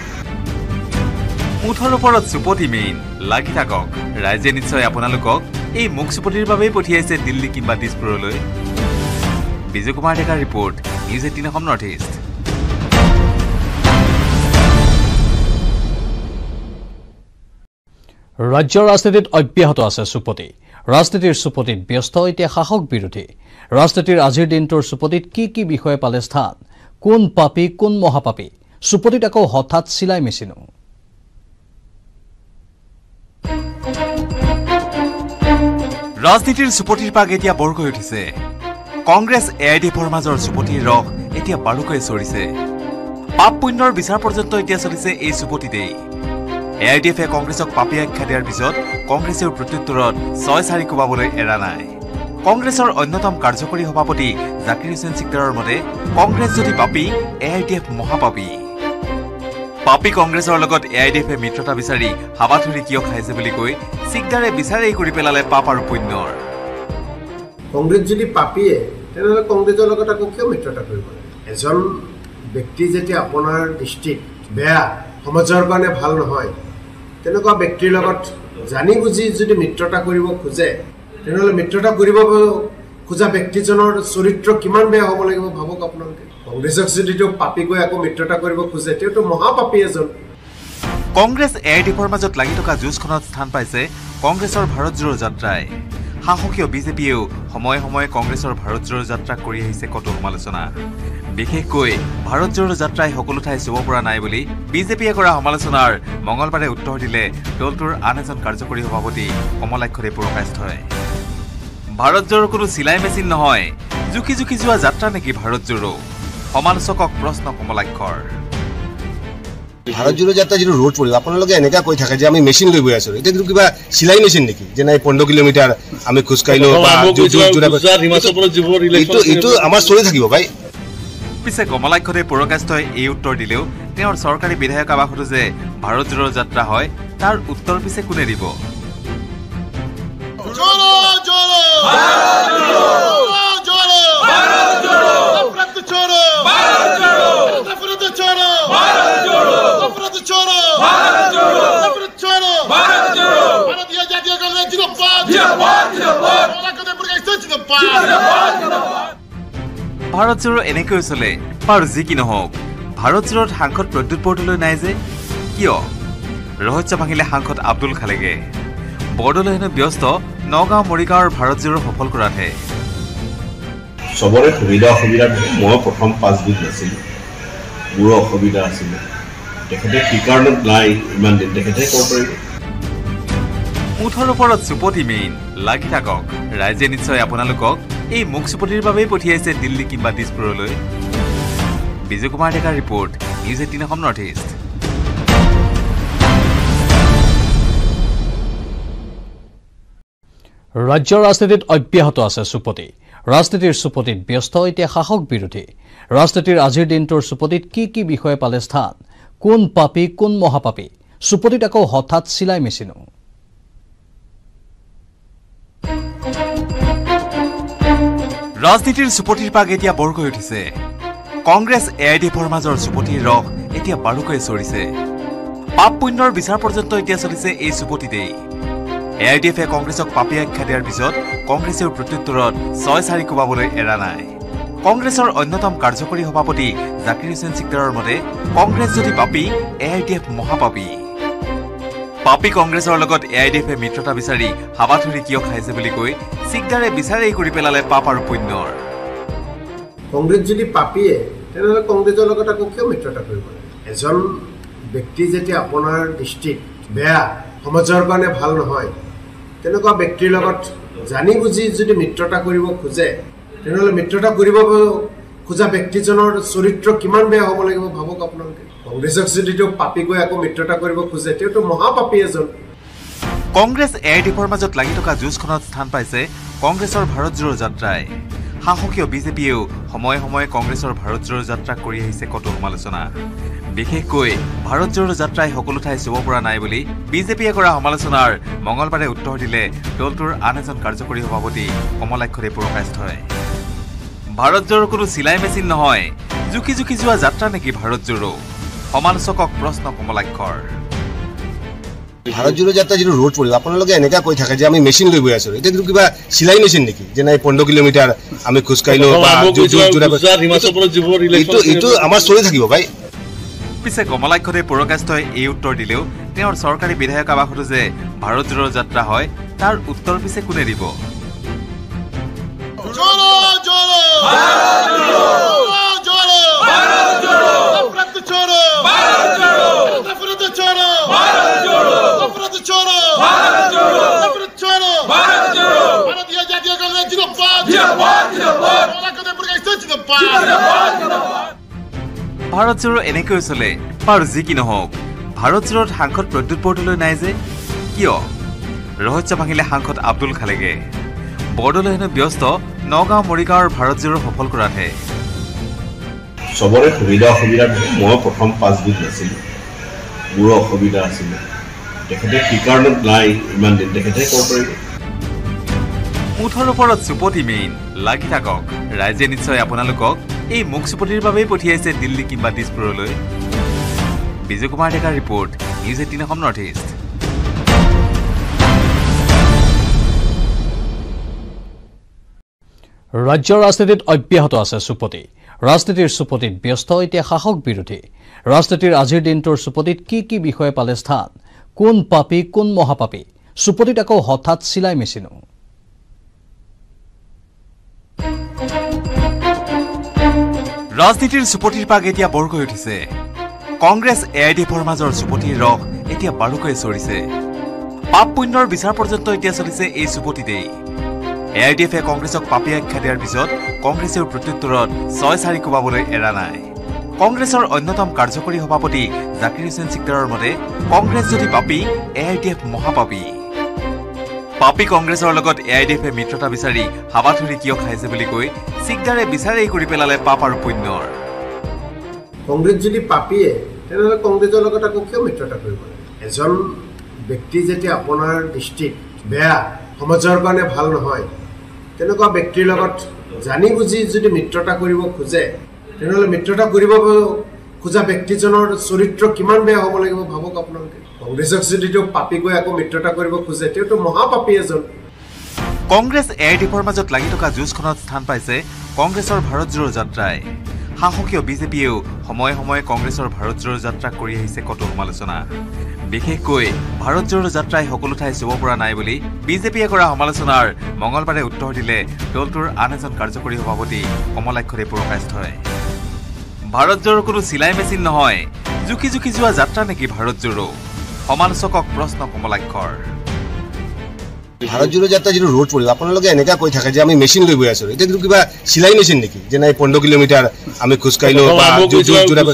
মুঠৰ ওপৰত চুপতি মেইন লাগি থাকক। ৰাইজে নিশ্চয় আপোনালোকক এই মুখ চুপতিৰ বাবেই পঠিয়াইছে দিল্লী কিম্বা দিছপুৰলৈ। বিজয় কুমাৰ ডেকাৰ report news eighteen Assam north east. ৰাজ্যৰ ৰাজনীতিত অব্যাহত আছে চুপতি। ৰাজনীতিৰ চুপতিত ব্যস্ত এতিয়া শাসক বিৰোধী। ৰাজনীতিৰ আজিৰ দিনটোৰ চুপতিত কি কি বিষয়ে পালে স্থান? কোন পাপী কোন মহাপাপী? চুপতিত আকৌ হঠাৎ চিলাই মেচিনো। ৰাজনীতিৰ চুপতিৰ পাক এতিয়া বৰকৈ উঠিছে। কংগ্ৰেছ এ আই ডি এফৰ মাজৰ চুপতিৰ ৰস এতিয়া বাৰুকৈ চৰিছে। পাপ পুণ্যৰ বিচাৰ পৰ্যন্ত এতিয়া চলিছে এই চুপতিতেই এ আই ডি এফে কংগ্ৰেছক পাপী আখ্যা দিয়াৰ পিছত কংগ্ৰেছেও প্ৰত্যুত্তৰত ছয় চাৰি কোবাবলৈ এৰা নাই। কংগ্ৰেছৰ অন্যতম কাৰ্যকৰী সভাপতি জাকিৰ হুছেইন চিকদাৰৰ মতে কংগ্ৰেছ যদি পাপী এ আই ডি এফ মহাপাপী। পাপী কংগ্ৰেছৰ লগত এ আই ডি এফে মিত্ৰতা বিচাৰি হাবাথুৰি কিয় খাইছে বুলি কৈ চিকদাৰে বিচাৰেই কৰি পেলালে পাপ আৰু পুণ্যৰ। কংগ্ৰেছ যদি পাপীয়ে তেনেহ'লে কংগ্ৰেছৰ লগত আকৌ কিয় মিত্ৰতা কৰিব? এজন ব্যক্তি যেতিয়া আপোনাৰ দৃষ্টিত বেয়া সমাজৰ কাৰণে ভাল নহয় তেনেকুৱা ব্যক্তিৰ লগত জানি বুজি যদি মিত্ৰতা কৰিব খোজে তেনেহ'লে মিত্ৰতা কৰিব খোজা ব্যক্তিজনৰ চৰিত্ৰ কিমান বেয়া হ'ব লাগিব ভাবক আপোনালোকে। কংগ্ৰেছক যদি তেওঁ পাপী কৈ আকৌ মিত্ৰতা কৰিব খোজে তেওঁতো মহাপাপী এজন। কংগ্ৰেছ এ আই ডি এফৰ মাজত লাগি থকা যুঁজখনত স্থান পাইছে কংগ্ৰেছৰ ভাৰত জোড়ো যাত্ৰাই। শাসকীয় বিজেপিয়েও সময়ে সময়ে কংগ্ৰেছৰ ভাৰত জোড়ো যাত্ৰাক কৰি আহিছে কতো সমালোচনা। বিশেষকৈ ভাৰত জোড়ো যাত্ৰাই সকলো ঠাই চুব পৰা নাই বুলি বিজেপিয়ে কৰা সমালোচনাৰ মঙলবাৰে উত্তৰ দিলে দলটোৰ আন এজন কাৰ্যকৰী সভাপতি কমলাক্ষদেৱ পুৰকাষ্ঠই ভাৰত জোড়ো কোনো চিলাই মেচিন নহয়। জুখি জুখি যোৱা যাত্ৰা নেকি ভাৰত জোড়ো সমালোচকক প্ৰশ্ন কমলাক্ষৰ। ভাৰত জোড়ো যাত্ৰা যিটো ৰোড পৰিব আপোনালোকে এনেকুৱা কৈ থাকে যে আমি মেচিন লৈ গৈ আছো এতিয়া কিন্তু কিবা চিলাই মেচিন নেকি যে নাই পোন্ধৰ কিলোমিটাৰ আমি খোজকাঢ়িলো বা যুঁজ- যুঁজ- যুঁজ- এইটো এইটো আমাৰ চলি থাকিব ভাই পিছে কমলাক্ষদেৱ পুৰকাষ্ঠই এই উত্তৰ দিলেও তেওঁৰ চৰকাৰী বিধায়ক আৱাসতো যে ভাৰত জোড়ো যাত্ৰা হয় তাৰ উত্তৰ পিছে কোনে দিব जोड़ो जोड़ो भारत जोड़ो भारत जोड़ो नफरत छोड़ो भारत जोड़ो नफरत छोड़ो भारत जोड़ो नफरत छोड़ो भारत जोड़ो नफरत छोड़ो भारत जोड़ो भारतीय जातीय कांग्रेस जिंदाबाद जिंदाबाद जिंदाबाद कमलाकते प्रकाश जिंदाबाद जिंदाबाद ভাৰত জোড়ো এনেকৈ চলে বাৰু যি কি নহওক ভাৰত জোড়োত সাংসদ প্ৰদ্যুৎ বৰদলৈ নাই যে কিয় ৰহস্য ভাঙিলে সাংসদ আব্দুল খালেগে বৰদলৈ হেনো ব্যস্ত নগাঁও মৰিগাঁৱৰ ভাৰত জোড়ো সফল কৰাতহে চবৰে সুবিধা অসুবিধা থাকে মই প্ৰথম পাঁচবিধ নাছিলোঁ মোৰো অসুবিধা আছিলে তেখেতে কি কাৰণত নাই ইমান দিন তেখেতে ক'ব পাৰিব? মুঠৰ ওপৰত চুপতি মেইন লাগি থাকক। ৰাইজে নিশ্চয় আপোনালোকক এই মুখ চুপতিৰ বাবেই পঠিয়াইছে দিল্লী কিম্বা দিছপুৰলৈ। বিজয় কুমাৰ ডেকাৰ report news eighteen Assam north east ৰাজ্যৰ ৰাজনীতিত অব্যাহত আছে চুপতি। ৰাজনীতিৰ চুপতিত ব্যস্ত এতিয়া শাসক বিৰোধী। ৰাজনীতিৰ আজিৰ দিনটোৰ চুপতিত কি কি বিষয়ে পালে স্থান? কোন পাপী কোন মহাপাপী? চুপতিত আকৌ হঠাৎ চিলাই মেচিনো। ৰাজনীতিৰ চুপতিৰ পাক এতিয়া বৰকৈ উঠিছে। কংগ্ৰেছ এ আই ডি এফৰ মাজৰ চুপতিৰ ৰস এতিয়া বাৰুকৈ চৰিছে। পাপ পুণ্যৰ বিচাৰ পৰ্যন্ত এতিয়া চলিছে এই চুপতিতেই এ আই ডি এফে কংগ্ৰেছক পাপী আখ্যা দিয়াৰ পিছত কংগ্ৰেছেও প্ৰত্যুত্তৰত ছয় চাৰি কোবাবলৈ এৰা নাই। কংগ্ৰেছৰ অন্যতম কাৰ্যকৰী সভাপতি জাকিৰ হুছেইন চিকদাৰৰ মতে কংগ্ৰেছ যদি পাপী এ আই ডি এফ মহাপাপী। পাপী কংগ্ৰেছৰ লগত এ আই ডি এফে মিত্ৰতা বিচাৰি হাবাথুৰি কিয় খাইছে বুলি কৈ চিকদাৰে বিচাৰেই কৰি পেলালে পাপ আৰু পুণ্যৰ। কংগ্ৰেছ যদি পাপীয়ে তেনেহ'লে কংগ্ৰেছৰ লগত আকৌ কিয় মিত্ৰতা কৰিব? এজন ব্যক্তি যেতিয়া আপোনাৰ দৃষ্টিত বেয়া সমাজৰ কাৰণে ভাল নহয় তেনেকুৱা ব্যক্তিৰ লগত জানি বুজি যদি মিত্ৰতা কৰিব খোজে তেনেহ'লে মিত্ৰতা কৰিব খোজা ব্যক্তিজনৰ চৰিত্ৰ কিমান বেয়া হ'ব লাগিব ভাবক আপোনালোকে। কংগ্ৰেছক যদি তেওঁ পাপী কৈ আকৌ মিত্ৰতা কৰিব খোজে তেওঁতো মহাপাপী এজন। কংগ্ৰেছ এ আই ডি এফৰ মাজত লাগি থকা যুঁজখনত স্থান পাইছে কংগ্ৰেছৰ ভাৰত জোড়ো যাত্ৰাই। শাসকীয় বিজেপিয়েও সময়ে সময়ে কংগ্ৰেছৰ ভাৰত জোড়ো যাত্ৰাক কৰি আহিছে কতো সমালোচনা। বিশেষকৈ ভাৰত জোড়ো যাত্ৰাই সকলো ঠাই চুব পৰা নাই বুলি বিজেপিয়ে কৰা সমালোচনাৰ মঙলবাৰে উত্তৰ দিলে দলটোৰ আন এজন কাৰ্যকৰী সভাপতি কমলাক্ষদেৱ পুৰকাষ্ঠই ভাৰত জোড়ো কোনো চিলাই মেচিন নহয়। জুখি জুখি যোৱা যাত্ৰা নেকি ভাৰত জোড়ো সমালোচকক প্ৰশ্ন কমলাক্ষৰ। ভাৰত জোড়ো যাত্ৰা যিটো ৰোড পৰিব আপোনালোকে এনেকুৱা কৈ থাকে যে আমি মেচিন লৈ গৈ আছো। এতিয়া কিন্তু কিবা চিলাই মেচিন নেকি? যে নাই পোন্ধৰ কিলোমিটাৰ আমি খোজকাঢ়িলো এইটো আমাৰ চলি থাকিব ভাই। পিছে কমলাক্ষদেৱ পুৰকাষ্ঠই এই উত্তৰ দিলেও তেওঁৰ চৰকাৰী বিধায়ক আৱাসতো যে ভাৰত জোড়ো যাত্ৰা হয় তাৰ উত্তৰ পিছে কোনে দিব? ভাৰত জোৰ এনেকৈ চলে বাৰু যি কি নহওক ভাৰত জোৰত সাংসদ প্ৰদ্যুৎ বৰদলৈ নাই যে কিয়? ৰহস্য ভাঙিলে সাংসদ আব্দুল খালেগে। বৰদলৈ হেনো ব্যস্ত নগাঁও মৰিগাঁৱৰ ভাৰত জোড়ো সফল কৰাতহে। চবৰে সুবিধা অসুবিধা থাকে মই প্ৰথম পাঁচবিধ নাছিলোঁ। মোৰো অসুবিধা আছিলে। তেখেতে কি কাৰণত নাই ইমান দিন তেখেতে ক'ব পাৰিব। মুঠৰ ওপৰত চুপতি মেইন লাগি থাকক। ৰাইজে নিশ্চয় আপোনালোকক এই মুখ চুপতিৰ বাবেই পঠিয়াইছে দিল্লী কিম্বা দিছপুৰলৈ। বিজয় কুমাৰ ডেকাৰ report news eighteen Assam north east. ৰাজ্যৰ ৰাজনীতিত অব্যাহত আছে চুপতি। ৰাজনীতিৰ চুপতিত ব্যস্ত এতিয়া শাসক বিৰোধী। ৰাজনীতিৰ আজিৰ দিনটোৰ চুপতিত কি কি বিষয়ে পালে স্থান? কোন পাপী কোন মহাপাপী? চুপতিত আকৌ হঠাৎ চিলাই মেচিনো। ৰাজনীতিৰ চুপতিৰ পাক এতিয়া বৰকৈ উঠিছে। কংগ্ৰেছ এ আই ডি এফৰ মাজৰ চুপতিৰ ৰস এতিয়া বাৰুকৈ চৰিছে। পাপ পুণ্যৰ বিচাৰ পৰ্যন্ত এতিয়া চলিছে এই চুপতিতেই। এ আই ডি এফে কংগ্ৰেছক পাপী আখ্যা দিয়াৰ পিছত কংগ্ৰেছেও প্ৰত্যুত্তৰত ছয় চাৰি কোবাবলৈ এৰা নাই। কংগ্ৰেছৰ অন্যতম কাৰ্যকৰী সভাপতি জাকিৰ হুছেইন চিকদাৰৰ মতে কংগ্ৰেছ যদি পাপী এ আই ডি এফ মহাপাপী। পাপী কংগ্ৰেছৰ লগত এ আই ডি এফে মিত্ৰতা বিচাৰি হাবাথুৰি কিয় খাইছে বুলি কৈ চিকদাৰে বিচাৰেই কৰি পেলালে পাপ আৰু পুণ্যৰ। কংগ্ৰেছ যদি পাপীয়ে তেনেহ'লে কংগ্ৰেছৰ লগত আকৌ কিয় মিত্ৰতা কৰিব? এজন ব্যক্তি যেতিয়া আপোনাৰ দৃষ্টিত বেয়া সমাজৰ কাৰণে ভাল নহয় তেনেকুৱা ব্যক্তিৰ লগত জানি বুজি যদি মিত্ৰতা কৰিব খোজে তেনেহ'লে মিত্ৰতা কৰিব খোজা ব্যক্তিজনৰ চৰিত্ৰ কিমান বেয়া হ'ব লাগিব ভাবক আপোনালোকে। কংগ্ৰেছক যদি তেওঁ পাপী কৈ আকৌ মিত্ৰতা কৰিব খোজে তেওঁতো মহাপাপী এজন। কংগ্ৰেছ এ আই ডি এফৰ মাজত লাগি থকা যুঁজখনত স্থান পাইছে কংগ্ৰেছৰ ভাৰত জোড়ো যাত্ৰাই। শাসকীয় বিজেপিয়েও সময়ে সময়ে কংগ্ৰেছৰ ভাৰত জোড়ো যাত্ৰা কৰি আহিছে কতো সমালোচনা। বিশেষকৈ ভাৰত জোড়ো যাত্ৰাই সকলো ঠাই চুব পৰা নাই বুলি বিজেপিয়ে কৰা সমালোচনাৰ মঙলবাৰে উত্তৰ দিলে দলটোৰ আন এজন কাৰ্যকৰী সভাপতি কমলাক্ষৰে পুৰকাষ্ঠই ভাৰত জোড়ো কোনো চিলাই মেচিন নহয়। জুখি জুখি যোৱা যাত্ৰা নেকি ভাৰত জোড়ো সমালোচকক প্ৰশ্ন কমলাক্ষৰ ভাৰত জোড়ো যাত্ৰা যিটো ৰোড পৰিব আপোনালোকে এনেকুৱা কৈ থাকে যে আমি মেচিন লৈ গৈ আছো এতিয়া কিন্তু কিবা চিলাই মেচিন নেকি যে নাই পোন্ধৰ কিলোমিটাৰ আমি খোজকাঢ়িলো বা জো- জো- জোৰা-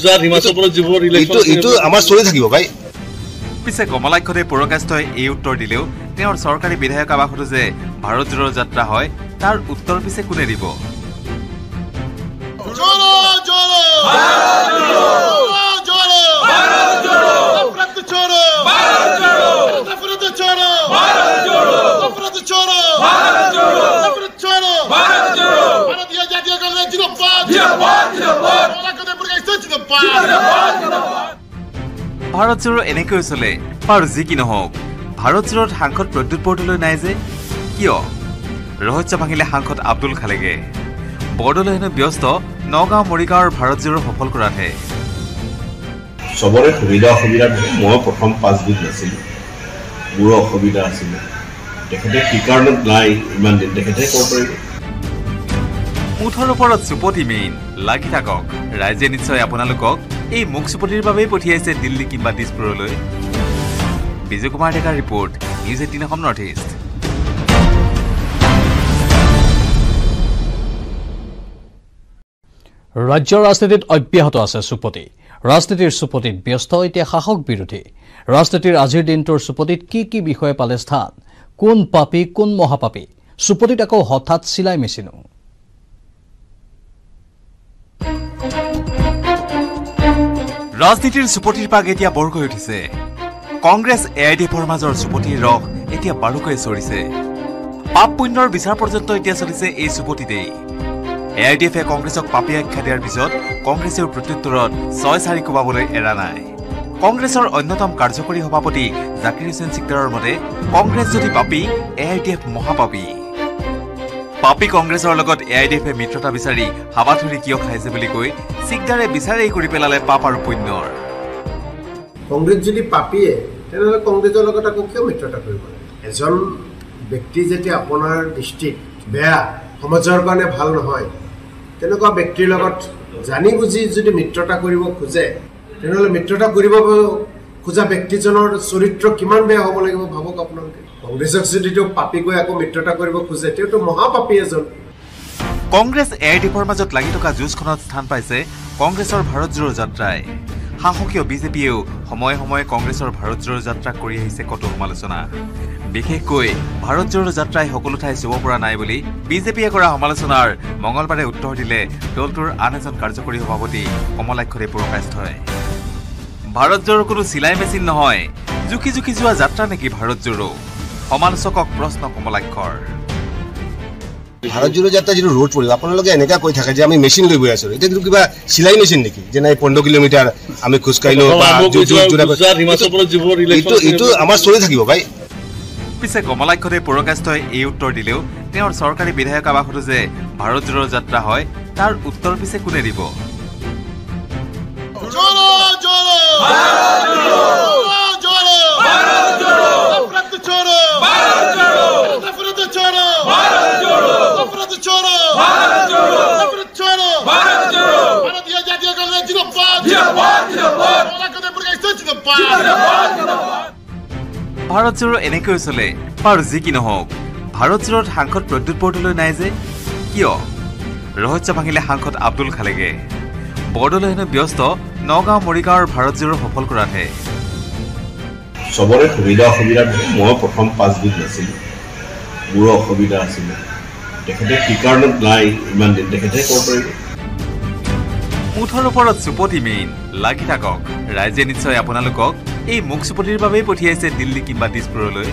এইটো এইটো আমাৰ চলি থাকিব ভাই পিছে কমলাক্ষদে পুৰকাষ্ঠই এই উত্তৰ দিলেও তেওঁৰ চৰকাৰী বিধায়ক আৱাসতো যে ভাৰত জোড়ো যাত্ৰা হয় তাৰ উত্তৰ পিছে কোনে দিব जोड़ो जोड़ो भारत जोड़ो जोड़ो भारत जोड़ो नफरत छोड़ो भारत जोड़ो नफरत छोड़ो भारत जोड़ो नफरत छोड़ो भारत जोड़ो नफरत छोड़ो भारत जोड़ो भारतीय जातीय कांग्रेस जिंदाबाद जिंदाबाद जिंदाबाद बोला कदम पर कैसे जिंदाबाद जिंदाबाद ভাৰত জোড়ো এনেকৈ চলে বাৰু যি কি নহওক ভাৰত জোড়োত সাংসদ প্ৰদ্যুৎ বৰদলৈ নাই যে কিয় ৰহস্য ভাঙিলে সাংসদ আব্দুল খালেগে বৰদলৈ হেনো ব্যস্ত নগাঁও মৰিগাঁৱৰ ভাৰত জোড়ো সফল কৰাতহে চবৰে সুবিধা অসুবিধা থাকে মই প্ৰথম পাঁচবিধ নাছিলোঁ মোৰো অসুবিধা আছিলে তেখেতে কি কাৰণত নাই ইমান দিন তেখেতে ক'ব পাৰিব। মুঠৰ ওপৰত চুপতি মেইন লাগি থাকক। ৰাইজে নিশ্চয় আপোনালোকক এই মুখ চুপতিৰ বাবেই পঠিয়াইছে দিল্লী কিম্বা দিছপুৰলৈ। বিজয় কুমাৰ ডেকাৰ report news eighteen Assam north east ৰাজ্যৰ ৰাজনীতিত অব্যাহত আছে চুপতি। ৰাজনীতিৰ চুপতিত ব্যস্ত এতিয়া শাসক বিৰোধী। ৰাজনীতিৰ আজিৰ দিনটোৰ চুপতিত কি কি বিষয়ে পালে স্থান? কোন পাপী কোন মহাপাপী? চুপতিত আকৌ হঠাৎ চিলাই মেচিনো। ৰাজনীতিৰ চুপতিৰ পাক এতিয়া বৰকৈ উঠিছে। কংগ্ৰেছ এ আই ডি এফৰ মাজৰ চুপতিৰ ৰস এতিয়া বাৰুকৈ চৰিছে। পাপ পুণ্যৰ বিচাৰ পৰ্যন্ত এতিয়া চলিছে এই চুপতিতেই। এ আই ডি এফে কংগ্ৰেছক পাপী আখ্যা দিয়াৰ পিছত কংগ্ৰেছেও প্ৰত্যুত্তৰত ছয় চাৰি কোবাবলৈ এৰা নাই। কংগ্ৰেছৰ অন্যতম কাৰ্যকৰী সভাপতি জাকিৰ হুছেইন চিকদাৰৰ মতে কংগ্ৰেছ যদি পাপী এ আই ডি এফ মহাপাপী। পাপী কংগ্ৰেছৰ লগত এ আই ডি এফে মিত্ৰতা বিচাৰি হাবাথুৰি কিয় খাইছে বুলি কৈ চিকদাৰে বিচাৰেই কৰি পেলালে পাপ আৰু পুণ্যৰ। কংগ্ৰেছ যদি পাপীয়ে তেনেহ'লে কংগ্ৰেছৰ লগত আকৌ কিয় মিত্ৰতা কৰিব? এজন ব্যক্তি যেতিয়া আপোনাৰ দৃষ্টিত বেয়া সমাজৰ কাৰণে ভাল নহয় তেনেকুৱা ব্যক্তিৰ লগত জানি বুজি যদি মিত্ৰতা কৰিব খোজে তেনেহ'লে মিত্ৰতা কৰিব খোজা ব্যক্তিজনৰ চৰিত্ৰ কিমান বেয়া হ'ব লাগিব ভাবক আপোনালোকে। কংগ্ৰেছক যদি তেওঁ পাপী কৈ আকৌ মিত্ৰতা কৰিব খোজে তেওঁতো মহাপাপী এজন। কংগ্ৰেছ এ আই ডি এফৰ মাজত লাগি থকা যুঁজখনত স্থান পাইছে কংগ্ৰেছৰ ভাৰত জোড়ো যাত্ৰাই। শাসকীয় বিজেপিয়েও সময়ে সময়ে কংগ্ৰেছৰ ভাৰত জোড়ো যাত্ৰা কৰি আহিছে কতো সমালোচনা। বিশেষকৈ ভাৰত জোড়ো যাত্ৰাই সকলো ঠাই চুব পৰা নাই বুলি বিজেপিয়ে কৰা সমালোচনাৰ মঙলবাৰে উত্তৰ দিলে দলটোৰ আন এজন কাৰ্যকৰী সভাপতি কমলাক্ষৰে পুৰকাষ্ঠই ভাৰত জোড়ো কোনো চিলাই মেচিন নহয়। জুখি জুখি যোৱা যাত্ৰা নেকি ভাৰত জোড়ো সমালোচকক প্ৰশ্ন কমলাক্ষৰ। ভাৰত জোড়ো যাত্ৰা যিটো ৰোড পৰিব আপোনালোকে এনেকুৱা কৈ থাকে যে আমি মেচিন লৈ গৈ আছো। এতিয়া কিন্তু কিবা চিলাই মেচিন নেকি? যে নাই পোন্ধৰ কিলোমিটাৰ আমি খোজকাঢ়িলো জোৰা- এইটো আমাৰ চলি থাকিব ভাই। পিছে কমলাক্ষদে পুৰকাষ্ঠই এই উত্তৰ দিলেও তেওঁৰ চৰকাৰী বিধায়ক আৱাসতো যে ভাৰত জোড়ো যাত্ৰা হয় তাৰ উত্তৰ পিছে কোনে দিব? जोड़ो जोड़ो भारत जोड़ो जोड़ो भारत जोड़ो नफरत छोड़ो भारत जोड़ो नफरत छोड़ो भारत जोड़ो नफरत छोड़ो भारत जोड़ो नफरत छोड़ो भारत जोड़ो भारतीय जातीय कांग्रेस जिंदाबाद जिंदाबाद जिंदाबाद वाला प्रकाश जिंदाबाद जिंदाबाद ভাৰত জোৰো এনেকৈ চলে বাৰু যি কি নহওক ভাৰত জোৰত সাংসদ প্ৰদ্যুৎ বৰদলৈ নাই যে কিয় ৰহস্য ভাঙিলে সাংসদ আব্দুল খালেগে বৰদলৈ হেনো ব্যস্ত নগাঁও মৰিগাঁৱৰ ভাৰত জোৰো সফল কৰাতহে। চবৰে সুবিধা অসুবিধা মই প্ৰথম পাঁচবিধ নাছিলোঁ। মোৰো অসুবিধা আছিলে। তেখেতে কি কাৰণত নাই ইমান দিন তেখেতে ক'ব পাৰিব। মুঠৰ ওপৰত চুপতি মেইন লাগি থাকক। ৰাইজে নিশ্চয় আপোনালোকক এই মুখ চুপতিৰ বাবেই পঠিয়াইছে দিল্লী কিম্বা দিছপুৰলৈ।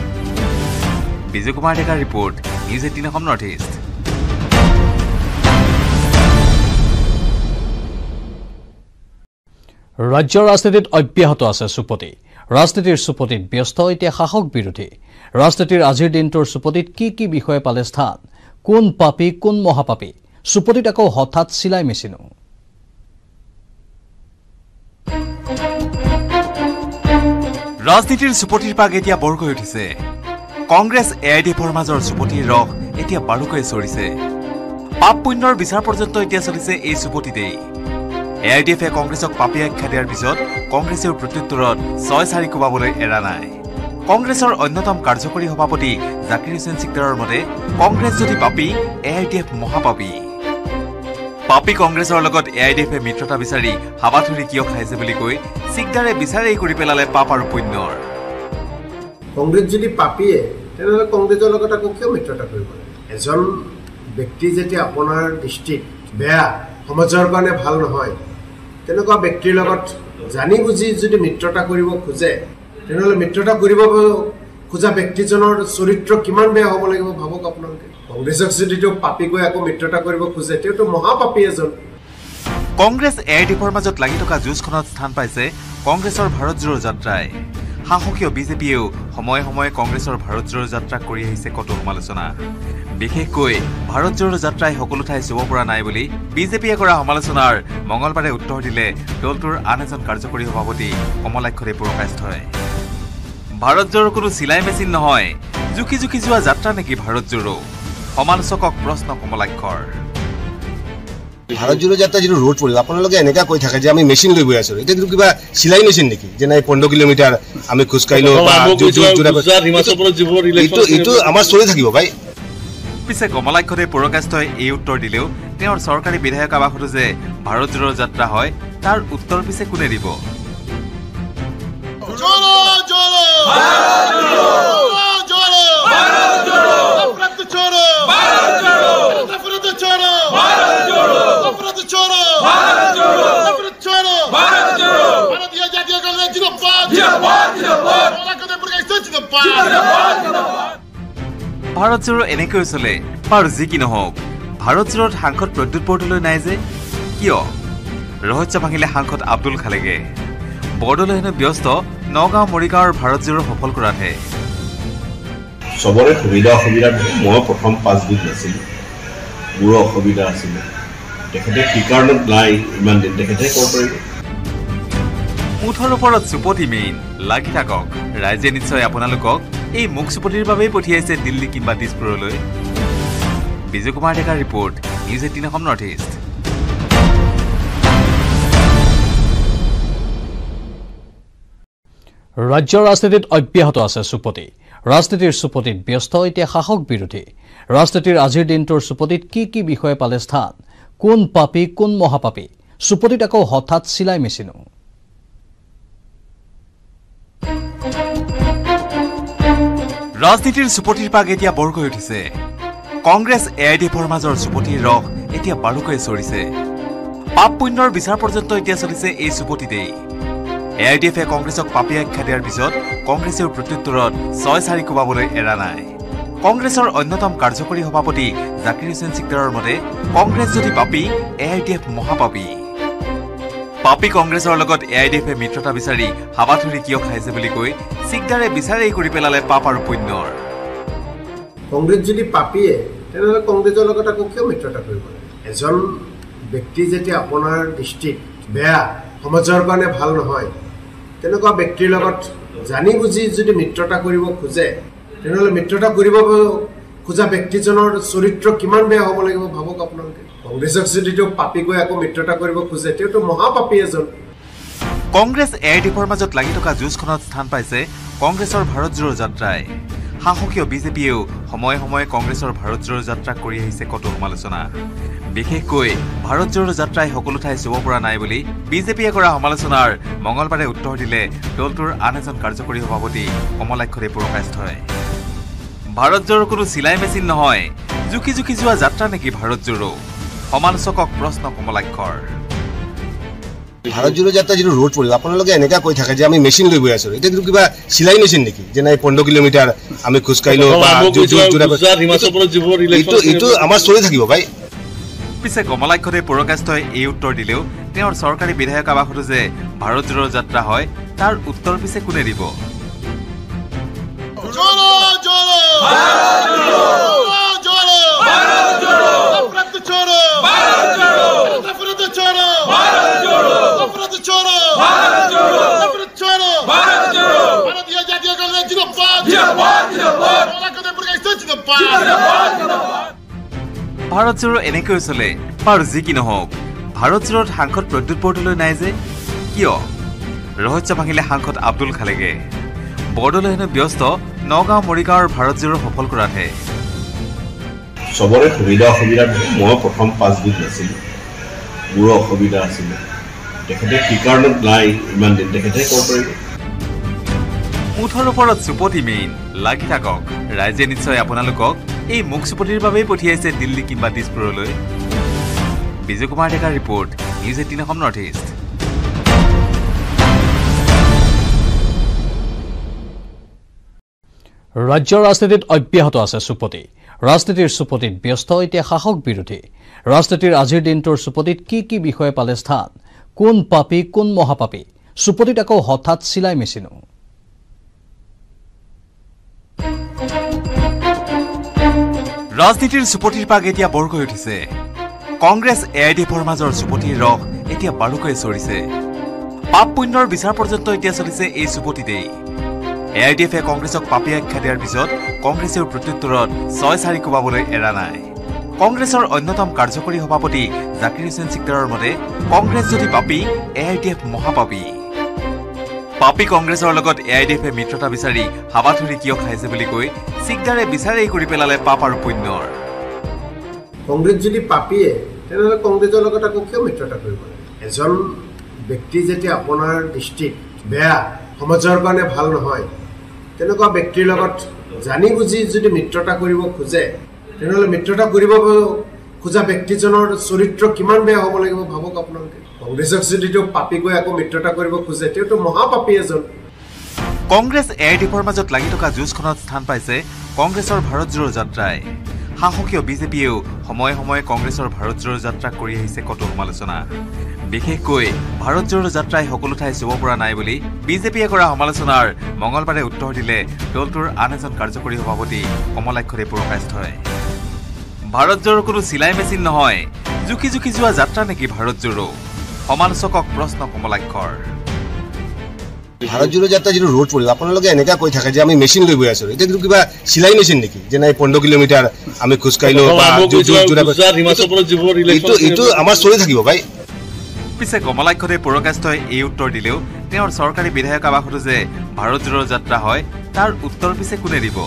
বিজয় কুমাৰ ডেকাৰ report news eighteen Assam north east. ৰাজ্যৰ ৰাজনীতিত অব্যাহত আছে চুপতি। ৰাজনীতিৰ চুপতিত ব্যস্ত এতিয়া শাসক বিৰোধী। ৰাজনীতিৰ আজিৰ দিনটোৰ চুপতিত কি কি বিষয়ে পালে স্থান? কোন পাপী কোন মহাপাপী? চুপতিত আকৌ হঠাৎ চিলাই মেচিনো। ৰাজনীতিৰ চুপতিৰ পাক এতিয়া বৰকৈ উঠিছে। কংগ্ৰেছ এ আই ডি এফৰ মাজৰ চুপতিৰ ৰস এতিয়া বাৰুকৈ চৰিছে। পাপ পুণ্যৰ বিচাৰ পৰ্যন্ত এতিয়া চলিছে এই চুপতিতেই। এ আই ডি এফে কংগ্ৰেছক পাপী আখ্যা দিয়াৰ পিছত কংগ্ৰেছেও প্ৰত্যুত্তৰত ছয় চাৰি কোবাবলৈ এৰা নাই। কংগ্ৰেছৰ অন্যতম কাৰ্যকৰী সভাপতি জাকিৰ হুছেইন চিকদাৰৰ মতে কংগ্ৰেছ যদি পাপী এ আই ডি এফ মহাপাপী। পাপী কংগ্ৰেছৰ লগত এ আই ডি এফে মিত্ৰতা বিচাৰি হাবাথুৰি কিয় খাইছে বুলি কৈ চিকদাৰে বিচাৰেই কৰি পেলালে পাপ আৰু পুণ্যৰ। কংগ্ৰেছ যদি পাপীয়ে তেনেহ'লে কংগ্ৰেছৰ লগত আকৌ কিয় মিত্ৰতা কৰিব? এজন ব্যক্তি যেতিয়া আপোনাৰ দৃষ্টিত বেয়া সমাজৰ কাৰণে ভাল নহয় তেনেকুৱা ব্যক্তিৰ লগত জানি বুজি যদি মিত্ৰতা কৰিব খোজে তেনেহ'লে মিত্ৰতা কৰিব খোজা ব্যক্তিজনৰ চৰিত্ৰ কিমান বেয়া হ'ব লাগিব ভাবক আপোনালোকে। কংগ্ৰেছক যদি তেওঁ পাপী কৈ আকৌ মিত্ৰতা কৰিব খোজে তেওঁতো মহাপাপী এজন। কংগ্ৰেছ এ আই ডি এফৰ মাজত লাগি থকা যুঁজখনত স্থান পাইছে কংগ্ৰেছৰ ভাৰত জোৰো যাত্ৰাই। শাসকীয় বিজেপিয়েও সময়ে সময়ে কংগ্ৰেছৰ ভাৰত জোৰো যাত্ৰাক কৰি আহিছে কতো সমালোচনা। বিশেষকৈ ভাৰত জোৰো যাত্ৰাই সকলো ঠাই চুব পৰা নাই বুলি বিজেপিয়ে কৰা সমালোচনাৰ মঙলবাৰে উত্তৰ দিলে দলটোৰ আন এজন কাৰ্যকৰী সভাপতি কমলাক্ষদেৱ পুৰকাষ্ঠই ভাৰত জোৰো কোনো চিলাই মেচিন নহয়। জুখি জুখি যোৱা যাত্ৰা নেকি ভাৰত জোৰো? সমালোচকক প্ৰশ্ন কমলাক্ষৰ। ভাৰত ভাৰতজোৰ যাত্ৰা যিটো ৰোড পৰিব আপোনালোকে এনেকুৱা কৈ থাকে যে আমি মেচিন লৈ গৈ আছো। এতিয়া কিন্তু কিবা চিলাই মেচিন নেকি? যে নাই পোন্ধৰ কিলোমিটাৰ আমি খোজকাঢ়িলো আমাৰ চলি থাকিব ভাই। পিছে কমলাক্ষতে পুৰকাষ্টই এই উত্তৰ দিলেও তেওঁৰ চৰকাৰী বিধায়ক আৱাসতো যে ভাৰত ভাৰতজোৰ যাত্ৰা হয় তাৰ উত্তৰ পিছে কোনে দিব? भारत जोड़ो जोड़ो भारत जोड़ो नफरत छोड़ो भारत जोड़ो नफरत छोड़ो भारत जोड़ो नफरत छोड़ो भारत जोड़ो नफरत छोड़ो भारत जोड़ो भारतीय जातीय कांग्रेस जिंदाबाद जिंदाबाद जिंदाबाद वाला प्रकाश जिंदाबाद जिंदाबाद ভাৰত জোৰো এনেকৈ চলে বাৰু যি কি নহওক ভাৰত জোৰত সাংসদ প্ৰদ্যুৎ বৰদলৈ নাই যে কিয় ৰহস্য ভাঙিলে সাংসদ আব্দুল খালেগে বৰদলৈ হেনো ব্যস্ত নগাঁও মৰিগাঁৱৰ ভাৰত জোৰো সফল কৰাতহে চবৰে সুবিধা অসুবিধা থাকে মই প্ৰথম পাঁচবিধ নাছিলোঁ মোৰো অসুবিধা আছিলে। তেখেতে কি কাৰণত নাই ইমান দিন তেখেতে ক'ব পাৰিব? মুঠৰ ওপৰত চুপতি মেইন লাগি থাকক। ৰাইজে নিশ্চয় আপোনালোকক এই মুখ চুপতিৰ বাবেই পঠিয়াইছে দিল্লী কিম্বা দিছপুৰলৈ। বিজয় কুমাৰ ডেকাৰ report news eighteen Assam north east ৰাজ্যৰ ৰাজনীতিত অব্যাহত আছে চুপতি। ৰাজনীতিৰ চুপতিত ব্যস্ত এতিয়া শাসক বিৰোধী। ৰাজনীতিৰ আজিৰ দিনটোৰ চুপতিত কি কি বিষয়ে পালে স্থান? কোন পাপী কোন মহাপাপী? চুপতিত আকৌ হঠাৎ চিলাই মেচিনো। ৰাজনীতিৰ চুপতিৰ পাক এতিয়া বৰকৈ উঠিছে। কংগ্ৰেছ এ আই ডি এফৰ মাজৰ চুপতিৰ ৰস এতিয়া বাৰুকৈ চৰিছে। পাপ পুণ্যৰ বিচাৰ পৰ্যন্ত এতিয়া চলিছে এই চুপতিতেই। এ আই ডি এফে কংগ্ৰেছক পাপী আখ্যা দিয়াৰ পিছত কংগ্ৰেছেও প্ৰত্যুত্তৰত ছয় চাৰি কোবাবলৈ এৰা নাই। কংগ্ৰেছৰ অন্যতম কাৰ্যকৰী সভাপতি জাকিৰ হুছেইন চিকদাৰৰ মতে কংগ্ৰেছ যদি পাপী এ আই ডি এফ মহাপাপী। পাপী কংগ্ৰেছৰ লগত এ আই ডি এফে মিত্ৰতা বিচাৰি হাবাথুৰি কিয় খাইছে বুলি কৈ চিকদাৰে বিচাৰেই কৰি পেলালে পাপ আৰু পুণ্যৰ। কংগ্ৰেছ যদি পাপীয়ে তেনেহ'লে কংগ্ৰেছৰ লগত আকৌ কিয় মিত্ৰতা কৰিব এজন ব্যক্তি যেতিয়া আপোনাৰ দৃষ্টিত বেয়া সমাজৰ কাৰণে ভাল নহয় তেনেকুৱা ব্যক্তিৰ লগত জানি বুজি যদি মিত্ৰতা কৰিব খোজে তেনেহ'লে মিত্ৰতা কৰিব খোজা ব্যক্তিজনৰ চৰিত্ৰ কিমান বেয়া হ'ব লাগিব ভাবক আপোনালোকে। কংগ্ৰেছক যদি তেওঁ পাপী কৈ আকৌ মিত্ৰতা কৰিব খোজে তেওঁতো মহাপাপী এজন। কংগ্ৰেছ এ আই ডি এফৰ মাজত লাগি থকা যুঁজখনত স্থান পাইছে কংগ্ৰেছৰ ভাৰত জোড়ো যাত্ৰাই। শাসকীয় বিজেপিয়েও সময়ে সময়ে কংগ্ৰেছৰ ভাৰত জোড়ো যাত্ৰাক কৰি আহিছে কতো সমালোচনা। বিশেষকৈ ভাৰত জোড়ো যাত্ৰাই সকলো ঠাই চুব পৰা নাই বুলি বিজেপিয়ে কৰা সমালোচনাৰ মঙলবাৰে উত্তৰ দিলে দলটোৰ আন এজন কাৰ্যকৰী সভাপতি কমলাক্ষদেৱ পুৰকাষ্ঠই ভাৰত জোড়ো কোনো চিলাই মেচিন নহয়। জুখি জুখি যোৱা যাত্ৰা নেকি ভাৰত জোড়ো সমালোচকক প্ৰশ্ন কমলাক্ষৰ ভাৰত জোড়ো যাত্ৰা যিটো ৰোড পৰিব আপোনালোকে এনেকুৱা কৈ থাকে যে আমি মেচিন লৈ গৈ আছো? এতিয়া কিন্তু কিবা চিলাই মেচিন নেকি? যে নাই পোন্ধৰ কিলোমিটাৰ আমি খোজকাঢ়িলো এইটো এইটো আমাৰ চলি থাকিব ভাই। পিছে কমলাক্ষদেৱ পুৰকাষ্ঠই এই উত্তৰ দিলেও তেওঁৰ চৰকাৰী বিধায়ক আৱাসতো যে ভাৰত জোড়ো যাত্ৰা হয় তাৰ উত্তৰ পিছে কোনে দিব? Choro, choro! Choro, choro! ভাৰতীয় জাতীয় কংগ্ৰেস জিন্দাবাদ! কলাকাতা জিন্দাবাদ! ভাৰত জোড়ো এনেকৈ চলে বাৰু যি কি নহওক। ভাৰত জোড়োত সাংসদ প্ৰদ্যুৎ বৰদলৈ নাই যে? কিয়? ৰহস্য ভাঙিলে সাংসদ আব্দুল খালেগে বৰদলৈ হেনো ব্যস্ত নগাঁও মৰিগাঁৱৰ ভাৰত জোড়ো সফল কৰাতহে। চবৰে সুবিধা অসুবিধা মই প্ৰথম পাঁচবিধ নাছিলোঁ। মোৰো অসুবিধা আছিলে। তেখেতে কি কাৰণত নাই ইমান দিন তেখেতে ক'ব পাৰিব মুঠৰ ওপৰত চুপতি মেইন লাগি থাকক। ৰাইজে নিশ্চয় আপোনালোকক এই মুখ চুপতিৰ বাবেই পঠিয়াইছে দিল্লী কিম্বা দিছপুৰলৈ। বিজয় কুমাৰ ডেকাৰ report news eighteen Assam north east. ৰাজ্যৰ ৰাজনীতিত অব্যাহত আছে চুপতি। ৰাজনীতিৰ চুপতিত ব্যস্ত এতিয়া শাসক বিৰোধী। ৰাজনীতিৰ আজিৰ দিনটোৰ চুপতিত কি কি বিষয়ে পালে স্থান? কোন পাপী কোন মহাপাপী? চুপতিত আকৌ হঠাৎ চিলাই মেচিনো। ৰাজনীতিৰ চুপতিৰ পাক এতিয়া বৰকৈ উঠিছে। কংগ্ৰেছ এ আই ডি এফৰ মাজৰ চুপতিৰ ৰস এতিয়া বাৰুকৈ চৰিছে। পাপ পুণ্যৰ বিচাৰ পৰ্যন্ত এতিয়া চলিছে এই চুপতিতেই এ আই ডি এফে কংগ্ৰেছক পাপী আখ্যা দিয়াৰ পিছত কংগ্ৰেছেও প্ৰত্যুত্তৰত ছয় চাৰি কোবাবলৈ এৰা নাই। কংগ্ৰেছৰ অন্যতম কাৰ্যকৰী সভাপতি জাকিৰ হুছেইন চিকদাৰৰ মতে কংগ্ৰেছ যদি পাপী এ আই ডি এফ মহাপাপী। পাপী কংগ্ৰেছৰ লগত এ আই ডি এফে মিত্ৰতা বিচাৰি হাবাথুৰি কিয় খাইছে বুলি কৈ চিকদাৰে বিচাৰেই কৰি পেলালে পাপ আৰু পুণ্যৰ। কংগ্ৰেছ যদি পাপীয়ে তেনেহ'লে কংগ্ৰেছৰ লগত আকৌ কিয় মিত্ৰতা কৰিব এজন ব্যক্তি যেতিয়া আপোনাৰ দৃষ্টিত বেয়া সমাজৰ কাৰণে ভাল নহয় তেনেকুৱা ব্যক্তিৰ লগত জানি বুজি যদি মিত্ৰতা কৰিব খোজে তেনেহ'লে মিত্ৰতা কৰিব খোজা ব্যক্তিজনৰ চৰিত্ৰ কিমান বেয়া হ'ব লাগিব ভাবক আপোনালোকে। কংগ্ৰেছক যদি তেওঁ পাপী কৈ আকৌ মিত্ৰতা কৰিব খোজে তেওঁতো মহাপাপী এজন। কংগ্ৰেছ এ আই ডি এফৰ মাজত লাগি থকা যুঁজখনত স্থান পাইছে কংগ্ৰেছৰ ভাৰত জোড়ো যাত্ৰাই। শাসকীয় বিজেপিয়েও সময়ে সময়ে কংগ্ৰেছৰ ভাৰত জোড়ো যাত্ৰাক কৰি আহিছে কতো সমালোচনা। বিশেষকৈ ভাৰত জোড়ো যাত্ৰাই সকলো ঠাই চুব পৰা নাই বুলি বিজেপিয়ে কৰা সমালোচনাৰ মঙলবাৰে উত্তৰ দিলে দলটোৰ আন এজন কাৰ্যকৰী সভাপতি কমলাক্ষদেৱ পুৰকাষ্ঠই ভাৰত জোড়ো কোনো চিলাই মেচিন নহয়। জুখি জুখি যোৱা যাত্ৰা নেকি ভাৰত জোড়ো সমালোচকক প্ৰশ্ন কমলাক্ষৰ। ভাৰত জোড়ো যাত্ৰা যিটো ৰোড পৰিব আপোনালোকে এনেকুৱা কৈ থাকে যে আমি মেচিন লৈ গৈ আছো। এতিয়া কিন্তু কিবা চিলাই মেচিন নেকি? যে নাই পোন্ধৰ কিলোমিটাৰ আমি খোজকাঢ়িলো এইটো আমাৰ চলি থাকিব ভাই। পিছে কমলাক্ষদেৱ পুৰকাষ্ঠই এই উত্তৰ দিলেও তেওঁৰ চৰকাৰী বিধায়ক আৱাসতো যে ভাৰত জোড়ো যাত্ৰা হয় তাৰ উত্তৰ পিছে কোনে দিব?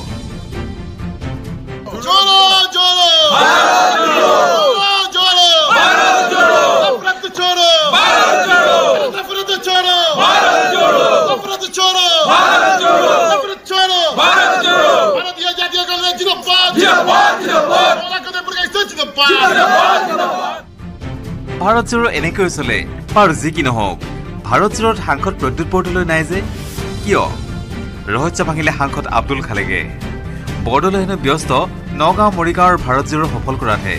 জিন্দাবাদ! ভাৰত জোড়ো এনেকৈ চলে বাৰু যি কি নহওক ভাৰত জোড়োত সাংসদ প্ৰদ্যুৎ বৰদলৈ নাই যে কিয়? ৰহস্য ভাঙিলে সাংসদ আব্দুল খালেগে। বৰদলৈ হেনো ব্যস্ত নগাঁও মৰিগাঁৱৰ ভাৰত জোড়ো সফল কৰাতহে।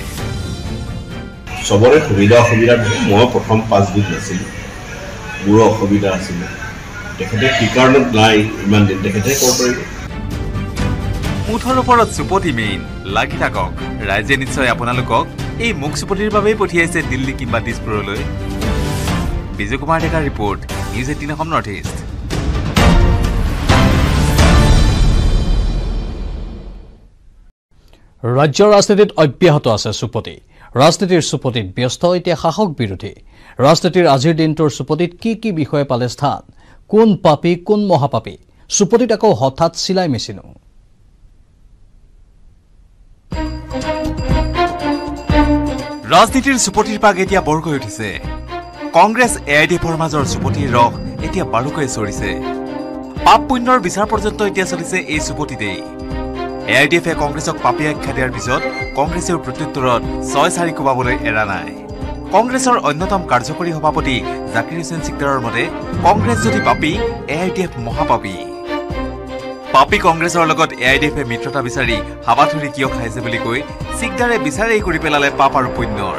চবৰে সুবিধা অসুবিধা মই প্ৰথম পাঁচবিধ নাছিলোঁ। মোৰো অসুবিধা আছিলে। তেখেতে কি কাৰণত নাই ইমান দিন তেখেতে ক'ব পাৰিব। মুঠৰ ওপৰত চুপতি মেইন লাগি থাকক। ৰাইজে নিশ্চয় আপোনালোকক এই মুখ চুপতিৰ বাবেই পঠিয়াইছে দিল্লী কিংবা দিছপুৰলৈ। বিজয় কুমাৰ ডেকাৰ report news eighteen Assam north east. ৰাজ্যৰ ৰাজনীতিত অব্যাহত আছে চুপতি। ৰাজনীতিৰ চুপতিত ব্যস্ত এতিয়া শাসক বিৰোধী। ৰাজনীতিৰ আজিৰ দিনটোৰ চুপতিত কি কি বিষয়ে পালে স্থান? কোন পাপী কোন মহাপাপী? চুপতিত আকৌ হঠাৎ চিলাই মেচিনো। ৰাজনীতিৰ চুপতিৰ পাক এতিয়া বৰকৈ উঠিছে। কংগ্ৰেছ এ আই ডি এফৰ মাজৰ চুপতিৰ ৰস এতিয়া বাৰুকৈ চৰিছে। পাপ পুণ্যৰ বিচাৰ পৰ্যন্ত এতিয়া চলিছে এই চুপতিতেই। এ আই ডি এফে কংগ্ৰেছক পাপী আখ্যা দিয়াৰ পিছত কংগ্ৰেছেও প্ৰত্যুত্তৰত ছয় চাৰি কোবাবলৈ এৰা নাই। কংগ্ৰেছৰ অন্যতম কাৰ্যকৰী সভাপতি জাকিৰ হুছেইন চিকদাৰৰ মতে কংগ্ৰেছ যদি পাপী এ আই ডি এফ মহাপাপী। পাপী কংগ্ৰেছৰ লগত এ আই ডি এফে মিত্ৰতা বিচাৰি হাবাথুৰি কিয় খাইছে বুলি কৈ চিকদাৰে বিচাৰেই কৰি পেলালে পাপ আৰু পুণ্যৰ।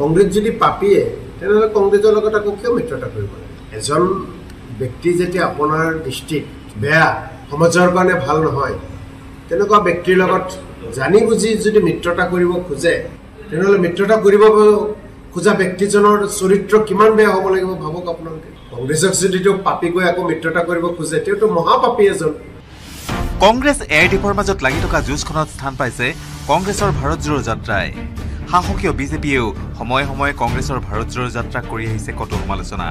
কংগ্ৰেছ যদি পাপীয়ে তেনেহ'লে কংগ্ৰেছৰ লগত আকৌ কিয় মিত্ৰতা কৰিব? এজন ব্যক্তি যেতিয়া আপোনাৰ দৃষ্টিত বেয়া সমাজৰ কাৰণে ভাল নহয়। তেনেকুৱা ব্যক্তিৰ লগত জানি বুজি যদি মিত্ৰতা কৰিব খোজে তেনেহ'লে মিত্ৰতা কৰিব খোজা ব্যক্তিজনৰ চৰিত্ৰ কিমান বেয়া হ'ব লাগিব ভাবক আপোনালোকে। কংগ্ৰেছক যদি তেওঁ পাপী কৈ আকৌ মিত্ৰতা কৰিব খোজে তেওঁতো মহাপাপী এজন। কংগ্ৰেছ এ আই ডি এফৰ মাজত লাগি থকা যুঁজখনত স্থান পাইছে কংগ্ৰেছৰ ভাৰত জোড়ো যাত্ৰাই। শাসকীয় বিজেপিয়েও সময়ে সময়ে কংগ্ৰেছৰ ভাৰত জোড়ো যাত্ৰা কৰি আহিছে কতো সমালোচনা।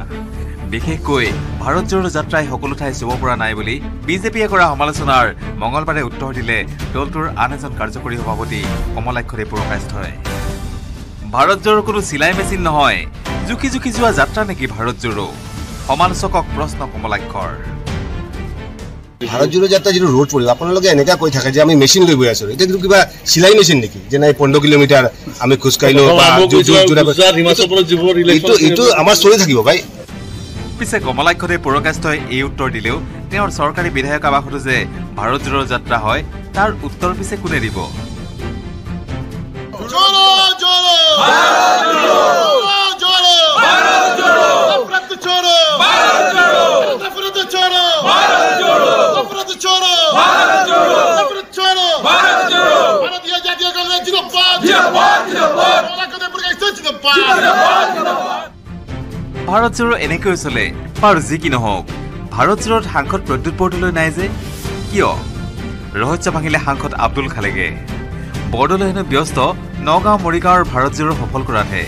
বিশেষকৈ ভাৰত জোড়ো যাত্ৰাই সকলো ঠাই চুব পৰা নাই বুলি বিজেপিয়ে কৰা সমালোচনাৰ মঙলবাৰে উত্তৰ দিলে দলটোৰ আন এজন কাৰ্যকৰী সভাপতি কমলাক্ষৰে পুৰকাষ্ঠই ভাৰত জোড়ো কোনো চিলাই মেচিন নহয়। জুখি জুখি যোৱা যাত্ৰা নেকি ভাৰত জোড়ো সমালোচকক প্ৰশ্ন কমলাক্ষৰ। ভাৰত ভাৰতজোৰ যাত্ৰা যিটো ৰোড পৰিল আপোনালোকে এনেকুৱা কৈ থাকে যে আমি মেচিন লৈ গৈ আছো। এতিয়া কিন্তু কিবা চিলাই মেচিন নেকি? যে নাই পোন্ধৰ কিলোমিটাৰ আমি খোজকাঢ়িলো আমাৰ চলি থাকিব ভাই। পিছে কমলাক্ষতে পুৰকাষ্টই এই উত্তৰ দিলেও তেওঁৰ চৰকাৰী বিধায়ক আৱাসতো যে ভাৰত জোৰৰ যাত্ৰা হয় তাৰ উত্তৰ পিছে কোনে দিব? ভাৰত জোৰ भारत जोड़ो जोड़ो भारत जोड़ो नफरत छोड़ो भारत जोड़ो नफरत छोड़ो भारत जोड़ो नफरत छोड़ो भारत जोड़ो नफरत छोड़ो भारत जोड़ो भारतीय जातीय कांग्रेस जिंदाबाद जिंदाबाद जिंदाबाद मोलाकते प्रकाश जिंदाबाद जिंदाबाद ভাৰত জোড়ো এনেকৈ চলে বাৰু যি কি নহওক ভাৰত জোড়োত সাংসদ প্ৰদ্যুৎ বৰদলৈ নাই যে কিয় ৰহস্য ভাঙিলে সাংসদ আব্দুল খালেগে বৰদলৈ হেনো ব্যস্ত নগাঁও মৰিগাঁৱৰ ভাৰত জোড়ো সফল কৰাতহে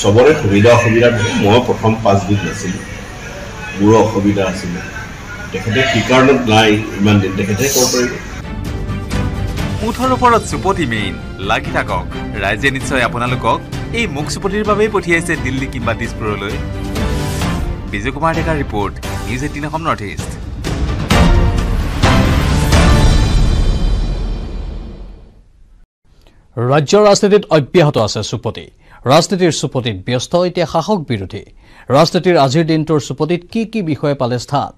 চবৰে সুবিধা অসুবিধা থাকে মই প্ৰথম পাঁচবিধ নাছিলোঁ মোৰো অসুবিধা আছিলে। তেখেতে কি কাৰণত নাই ইমান দিন তেখেতে ক'ব পাৰিব। মুঠৰ ওপৰত চুপতি মেইন লাগি থাকক। ৰাইজে নিশ্চয় আপোনালোকক এই মুখ চুপতিৰ বাবেই পঠিয়াইছে দিল্লী কিংবা দিছপুৰলৈ। বিজয় কুমাৰ ডেকাৰ report news eighteen Assam north east ৰাজ্যৰ ৰাজনীতিত অব্যাহত আছে চুপতি। ৰাজনীতিৰ চুপতিত ব্যস্ত এতিয়া শাসক বিৰোধী। ৰাজনীতিৰ আজিৰ দিনটোৰ চুপতিত কি কি বিষয়ে পালে স্থান?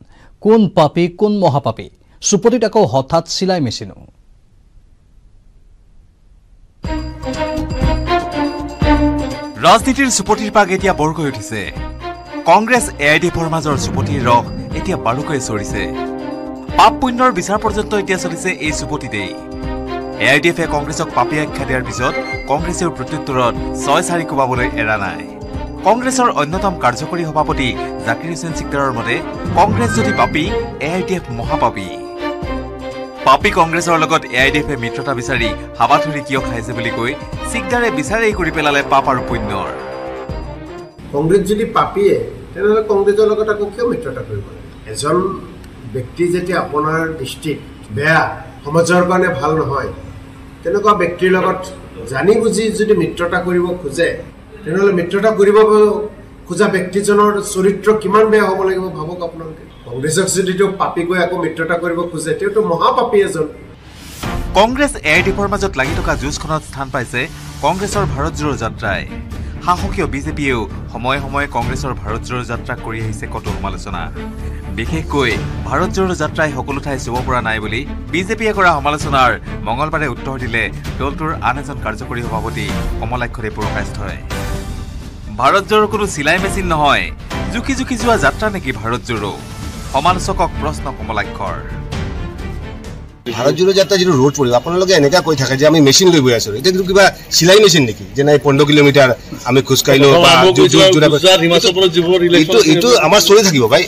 কোন পাপী কোন মহাপাপী? চুপতিত আকৌ হঠাৎ চিলাই মেচিনো। ৰাজনীতিৰ চুপতিৰ পাক এতিয়া বৰকৈ উঠিছে। কংগ্ৰেছ এ আই ডি এফৰ মাজৰ চুপতিৰ ৰস এতিয়া বাৰুকৈ চৰিছে। পাপ পুণ্যৰ বিচাৰ পৰ্যন্ত এতিয়া চলিছে এই চুপতিতেই। এ আই ডি এফে কংগ্ৰেছক পাপী আখ্যা দিয়াৰ পিছত কংগ্ৰেছেও প্ৰত্যুত্তৰত ছয় চাৰি কোবাবলৈ এৰা নাই। কংগ্ৰেছৰ অন্যতম কাৰ্যকৰী সভাপতি জাকিৰ হুছেইন চিকদাৰৰ মতে কংগ্ৰেছ যদি পাপী এ আই ডি এফ মহাপাপী। পাপী কংগ্ৰেছৰ লগত এ আই ডি এফে মিত্ৰতা বিচাৰি হাবাথুৰি কিয় খাইছে বুলি কৈ চিকদাৰে বিচাৰেই কৰি পেলালে পাপ আৰু পুণ্যৰ। কংগ্ৰেছ যদি পাপীয়ে তেনেহ'লে কংগ্ৰেছৰ লগত আকৌ কিয় মিত্ৰতা কৰিব? এজন ব্যক্তি যেতিয়া আপোনাৰ দৃষ্টিত বেয়া সমাজৰ কাৰণে ভাল নহয় তেনেকুৱা ব্যক্তিৰ লগত জানি বুজি যদি মিত্ৰতা কৰিব খোজে তেনেহ'লে মিত্ৰতা কৰিব খোজা ব্যক্তিজনৰ চৰিত্ৰ কিমান বেয়া হ'ব লাগিব ভাবক আপোনালোকে? কংগ্ৰেছক যদি তেওঁ পাপী কৈ আকৌ মিত্ৰতা কৰিব খোজে তেওঁতো মহাপাপী এজন। কংগ্ৰেছ এ আই ডি এফৰ মাজত লাগি থকা যুঁজখনত স্থান পাইছে কংগ্ৰেছৰ ভাৰত জোড়ো যাত্ৰাই। শাসকীয় বিজেপিয়েও সময়ে সময়ে কংগ্ৰেছৰ ভাৰত জোড়ো যাত্ৰা কৰি আহিছে কতো সমালোচনা। বিশেষকৈ ভাৰত জোড়ো যাত্ৰাই সকলো ঠাই চুব পৰা নাই বুলি বিজেপিয়ে কৰা সমালোচনাৰ মঙলবাৰে উত্তৰ দিলে দলটোৰ আন এজন কাৰ্যকৰী সভাপতি কমলাক্ষৰে পুৰকাষ্ঠই ভাৰত জোড়ো কোনো চিলাই মেচিন নহয়। জুখি জুখি যোৱা যাত্ৰা নেকি ভাৰত জোড়ো সমালোচকক প্ৰশ্ন কমলাক্ষৰ। ভাৰত জোড়ো যাত্ৰা যিটো ৰোড পৰিব আপোনালোকে এনেকুৱা কৈ থাকে যে আমি মেচিন লৈ গৈ আছো। এতিয়া কিবা চিলাই মেচিন নেকি? যে নাই পোন্ধৰ কিলোমিটাৰ আমি খোজকাঢ়িলো এইটো আমাৰ চলি থাকিব ভাই।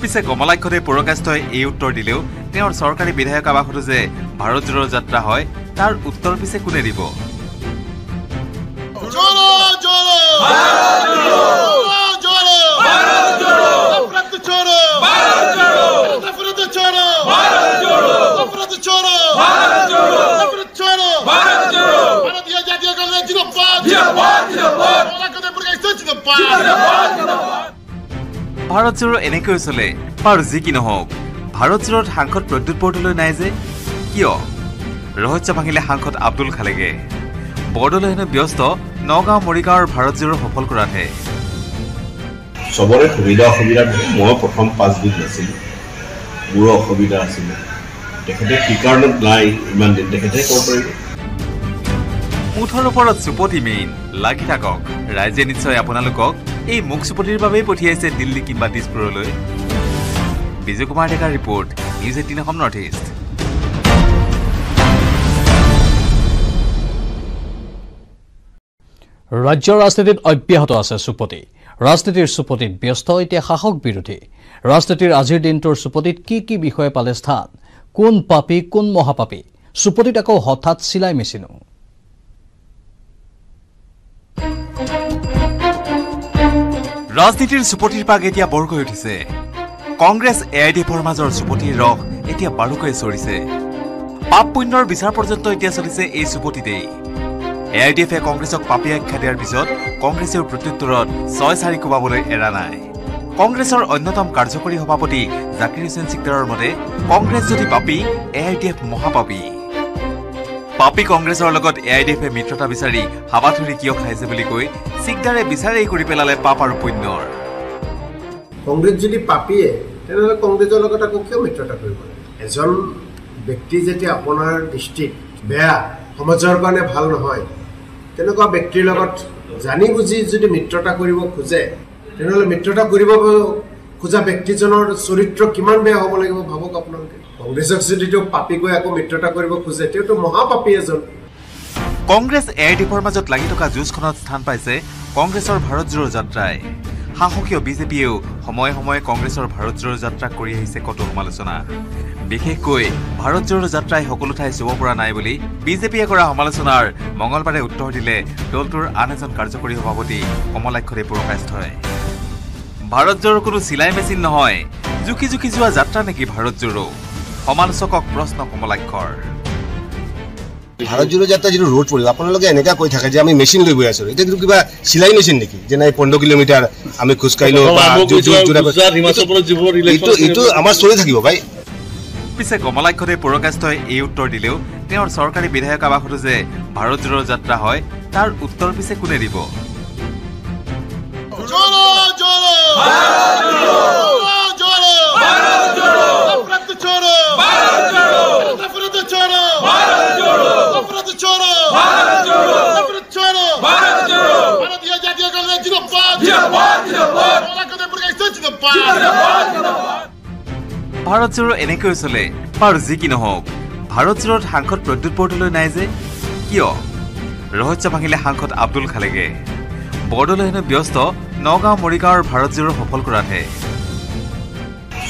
পিছে কমলাক্ষতে পুৰকাষ্টই এই উত্তৰ দিলেও তেওঁৰ চৰকাৰী বিধায়ক আৱাসতো যে ভাৰত জোড়ো যাত্ৰা হয় তাৰ উত্তৰ পিছে কোনে দিব? ভাৰত 줘로 এনেকৈ চলে বাৰু যি কি নহওক। ভাৰত ভাৰতজোৰত সাংসদ প্ৰদ্যুৎ বৰদলৈ নাই যে কিয়? ৰহস্য ভাঙিলে সাংসদ আব্দুল খালেগে। বৰদলৈ ব্যস্ত নগাঁও মৰিগাঁৱৰ ভাৰত জোড়ো সফল কৰাতহে। চবৰে সুবিধা অসুবিধা মই প্ৰথম পাঁচদিন নাছিলোঁ। মোৰো অসুবিধা আছিলে। তেখেতে কি কাৰণত নাই ইমান দিন। তেখেতে ক'ব পাৰিব মুঠৰ ওপৰত চুপতি মেইন লাগি থাকক। ৰাইজে নিশ্চয় আপোনালোকক এই মুখ চুপতিৰ বাবেই পঠিয়াইছে দিল্লী কিম্বা দিছপুৰলৈ। বিজয় কুমাৰ ডেকাৰ report news eighteen Assam north east. ৰাজ্যৰ ৰাজনীতিত অব্যাহত আছে চুপতি। ৰাজনীতিৰ চুপতিত ব্যস্ত এতিয়া শাসক বিৰোধী। ৰাজনীতিৰ আজিৰ দিনটোৰ চুপতিত কি কি বিষয়ে পালে স্থান? কোন পাপী কোন মহাপাপী? চুপতিত আকৌ হঠাৎ চিলাই মেচিনো। ৰাজনীতিৰ চুপতিৰ পাক এতিয়া বৰকৈ উঠিছে। কংগ্ৰেছ এ আই ডি এফৰ মাজৰ চুপতিৰ ৰস এতিয়া বাৰুকৈ চৰিছে। পাপ পুণ্যৰ বিচাৰ পৰ্যন্ত এতিয়া চলিছে এই চুপতিতেই। এ আই ডি এফে কংগ্ৰেছক পাপী আখ্যা দিয়াৰ পিছত কংগ্ৰেছেও প্ৰত্যুত্তৰত ছয় চাৰি কোবাবলৈ এৰা নাই। কংগ্ৰেছৰ অন্যতম কাৰ্যকৰী সভাপতি জাকিৰ হুছেইন চিকদাৰৰ মতে কংগ্ৰেছ যদি পাপী এ আই ডি এফ মহাপাপী। পাপী কংগ্ৰেছৰ লগত এ আই ডি এফে মিত্ৰতা বিচাৰি হাবাথুৰি কিয় খাইছে বুলি কৈ চিকদাৰে বিচাৰেই কৰি পেলালে পাপ আৰু পুণ্যৰ। কংগ্ৰেছ যদি পাপীয়ে তেনেহ'লে কংগ্ৰেছৰ লগত আকৌ কিয় মিত্ৰতা কৰিব এজন ব্যক্তি যেতিয়া আপোনাৰ দৃষ্টিত বেয়া সমাজৰ কাৰণে ভাল নহয়। তেনেকুৱা ব্যক্তিৰ লগত জানি বুজি যদি মিত্ৰতা কৰিব খোজে তেনেহ'লে মিত্ৰতা কৰিব খোজা ব্যক্তিজনৰ চৰিত্ৰ কিমান বেয়া হ'ব লাগিব ভাবক আপোনালোকে। কংগ্ৰেছক যদি তেওঁ পাপী কৈ আকৌ মিত্ৰতা কৰিব খোজে তেওঁতো মহাপাপী এজন। কংগ্ৰেছ এ আই ডি এফৰ মাজত লাগি থকা যুঁজখনত স্থান পাইছে কংগ্ৰেছৰ ভাৰত জোড়ো যাত্ৰাই। শাসকীয় বিজেপিয়েও সময়ে সময়ে কংগ্ৰেছৰ ভাৰত জোড়ো যাত্ৰাক কৰি আহিছে কতো সমালোচনা। বিশেষকৈ ভাৰত জোড়ো যাত্ৰাই সকলো ঠাই চুব পৰা নাই বুলি বিজেপিয়ে কৰা সমালোচনাৰ মঙলবাৰে উত্তৰ দিলে দলটোৰ আন এজন কাৰ্যকৰী সভাপতি কমলাক্ষদে পুৰকাষ্ঠই ভাৰত জোড়ো কোনো চিলাই মেচিন নহয়। জুখি জুখি যোৱা যাত্ৰা নেকি ভাৰত জোড়ো সমালোচকক প্ৰশ্ন কমলাক্ষৰ। ভাৰত জোড়ো যাত্ৰা যিটো ৰোড পৰিব আপোনালোকে এনেকুৱা কৈ থাকে যে আমি মেচিন লৈ গৈ আছো। এতিয়া কিন্তু কিবা চিলাই মেচিন নেকি? যে নাই পোন্ধৰ কিলোমিটাৰ আমি খোজকাঢ়িলো এইটো এইটো আমাৰ চলি থাকিব ভাই। পিছে কমলাক্ষতে পুৰকাষ্টই এই উত্তৰ দিলেও তেওঁৰ চৰকাৰী বিধায়ক আৱাসতো যে ভাৰত জোড়ো যাত্ৰা হয় তাৰ উত্তৰ পিছে কোনে দিব? choro! Bharat Choro! Choro! Bharat Choro! Nafrat choro! Bharat Choro! Nafrat choro! Bharat Choro! Choro. Para do Choro. Para do Choro. Para do Choro. Para do dia a dia, galera, de novo. De novo, de novo. Olha que eu dei por que instante, meu pai. De novo, de novo. Bharat জোৰৰ এনেকৈ চলে বাৰু যি কি নহওক ভাৰত জোৰত সাংসদ প্ৰদ্যুৎ বৰদলৈ নাই যে কিয় ৰহস্য ভাঙিলে সাংসদ আব্দুল খালেগে বৰদলৈ হেনো ব্যস্ত নগাঁও মৰিগাঁৱৰ ভাৰত জোৰ সফল কৰাতহে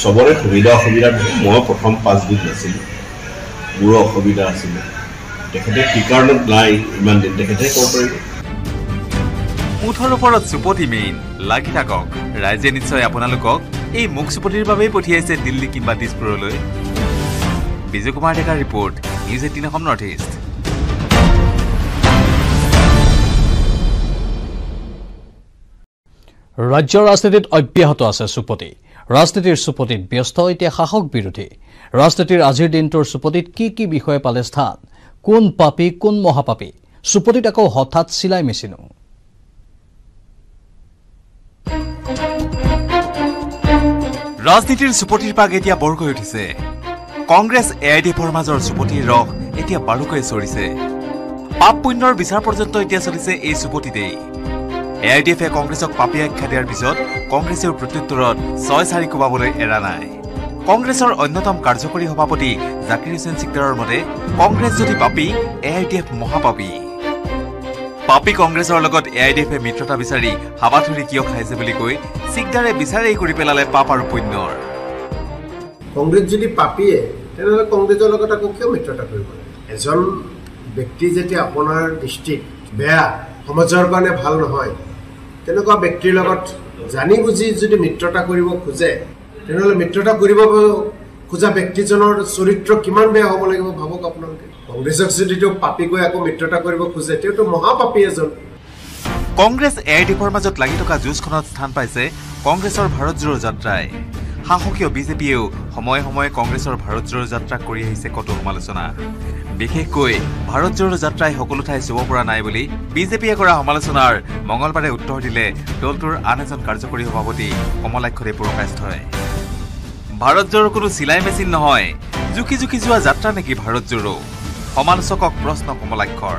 চবৰে সুবিধা অসুবিধা মই প্ৰথম পাঁচবিধ নাছিলোঁ মোৰো অসুবিধা আছিলে তেখেতে কি কাৰণত নাই ইমান দিন তেখেতে ক'ব পাৰিব। মুঠৰ ওপৰত চুপতি মেইন লাগি থাকক। ৰাইজে নিশ্চয় আপোনালোকক এই মুখ চুপতিৰ বাবেই পঠিয়াইছে দিল্লী কিম্বা দিছপুৰলৈ। বিজয় কুমাৰ ডেকাৰ report news eighteen Assam north east. ৰাজ্যৰ ৰাজনীতিত অব্যাহত আছে চুপতি। ৰাজনীতিৰ চুপতিত ব্যস্ত এতিয়া শাসক বিৰোধী। ৰাজনীতিৰ আজিৰ দিনটোৰ চুপতিত কি কি বিষয়ে পালে স্থান? কোন পাপী কোন মহাপাপী? চুপতিত আকৌ হঠাৎ চিলাই মেচিনো। ৰাজনীতিৰ চুপতিৰ পাক এতিয়া বৰকৈ উঠিছে। কংগ্ৰেছ এ আই ডি এফৰ মাজৰ চুপতিৰ ৰস এতিয়া বাৰুকৈ চৰিছে। পাপ পুণ্যৰ বিচাৰ পৰ্যন্ত এতিয়া চলিছে এই চুপতিতেই এ আই ডি এফে কংগ্ৰেছক পাপী আখ্যা দিয়াৰ পিছত কংগ্ৰেছেও প্ৰত্যুত্তৰত ছয় চাৰি কোবাবলৈ এৰা নাই। কংগ্ৰেছৰ অন্যতম কাৰ্যকৰী সভাপতি জাকিৰ হুছেইন চিকদাৰৰ মতে কংগ্ৰেছ যদি পাপী এ আই ডি এফ মহাপাপী। পাপী কংগ্ৰেছৰ লগত এ আই ডি এফে মিত্ৰতা বিচাৰি হাবাথুৰি কিয় খাইছে বুলি কৈ চিকদাৰে বিচাৰেই কৰি পেলালে পাপ আৰু পুণ্যৰ। কংগ্ৰেছ যদি পাপীয়ে তেনেহ'লে কংগ্ৰেছৰ লগত আকৌ কিয় মিত্ৰতা কৰিব? এজন ব্যক্তি যেতিয়া আপোনাৰ দৃষ্টিত বেয়া সমাজৰ কাৰণে ভাল নহয় তেনেকুৱা ব্যক্তিৰ লগত জানি বুজি যদি মিত্ৰতা কৰিব খোজে তেনেহ'লে মিত্ৰতা কৰিব খোজা ব্যক্তিজনৰ চৰিত্ৰ কিমান বেয়া হ'ব লাগিব ভাবক আপোনালোকে। কংগ্ৰেছক যদি তেওঁ পাপী কৈ আকৌ মিত্ৰতা কৰিব খোজে তেওঁতো মহাপাপী এজন। কংগ্ৰেছ এ আই ডি এফৰ মাজত লাগি থকা যুঁজখনত স্থান পাইছে কংগ্ৰেছৰ ভাৰত জোড়ো যাত্ৰাই। শাসকীয় বিজেপিয়েও সময়ে সময়ে কংগ্ৰেছৰ ভাৰত জোড়ো যাত্ৰাক কৰি আহিছে কতো সমালোচনা। বিশেষকৈ ভাৰত জোড়ো যাত্ৰাই সকলো ঠাই চুব পৰা নাই বুলি বিজেপিয়ে কৰা সমালোচনাৰ মঙলবাৰে উত্তৰ দিলে দলটোৰ আন এজন কাৰ্যকৰী সভাপতি কমলাক্ষ দেৱপ্ৰকাশই ভাৰত জোড়ো কোনো চিলাই মেচিন নহয়। জুখি জুখি যোৱা যাত্ৰা নেকি ভাৰত জোড়ো সমালোচকক প্ৰশ্ন কমলাক্ষৰ।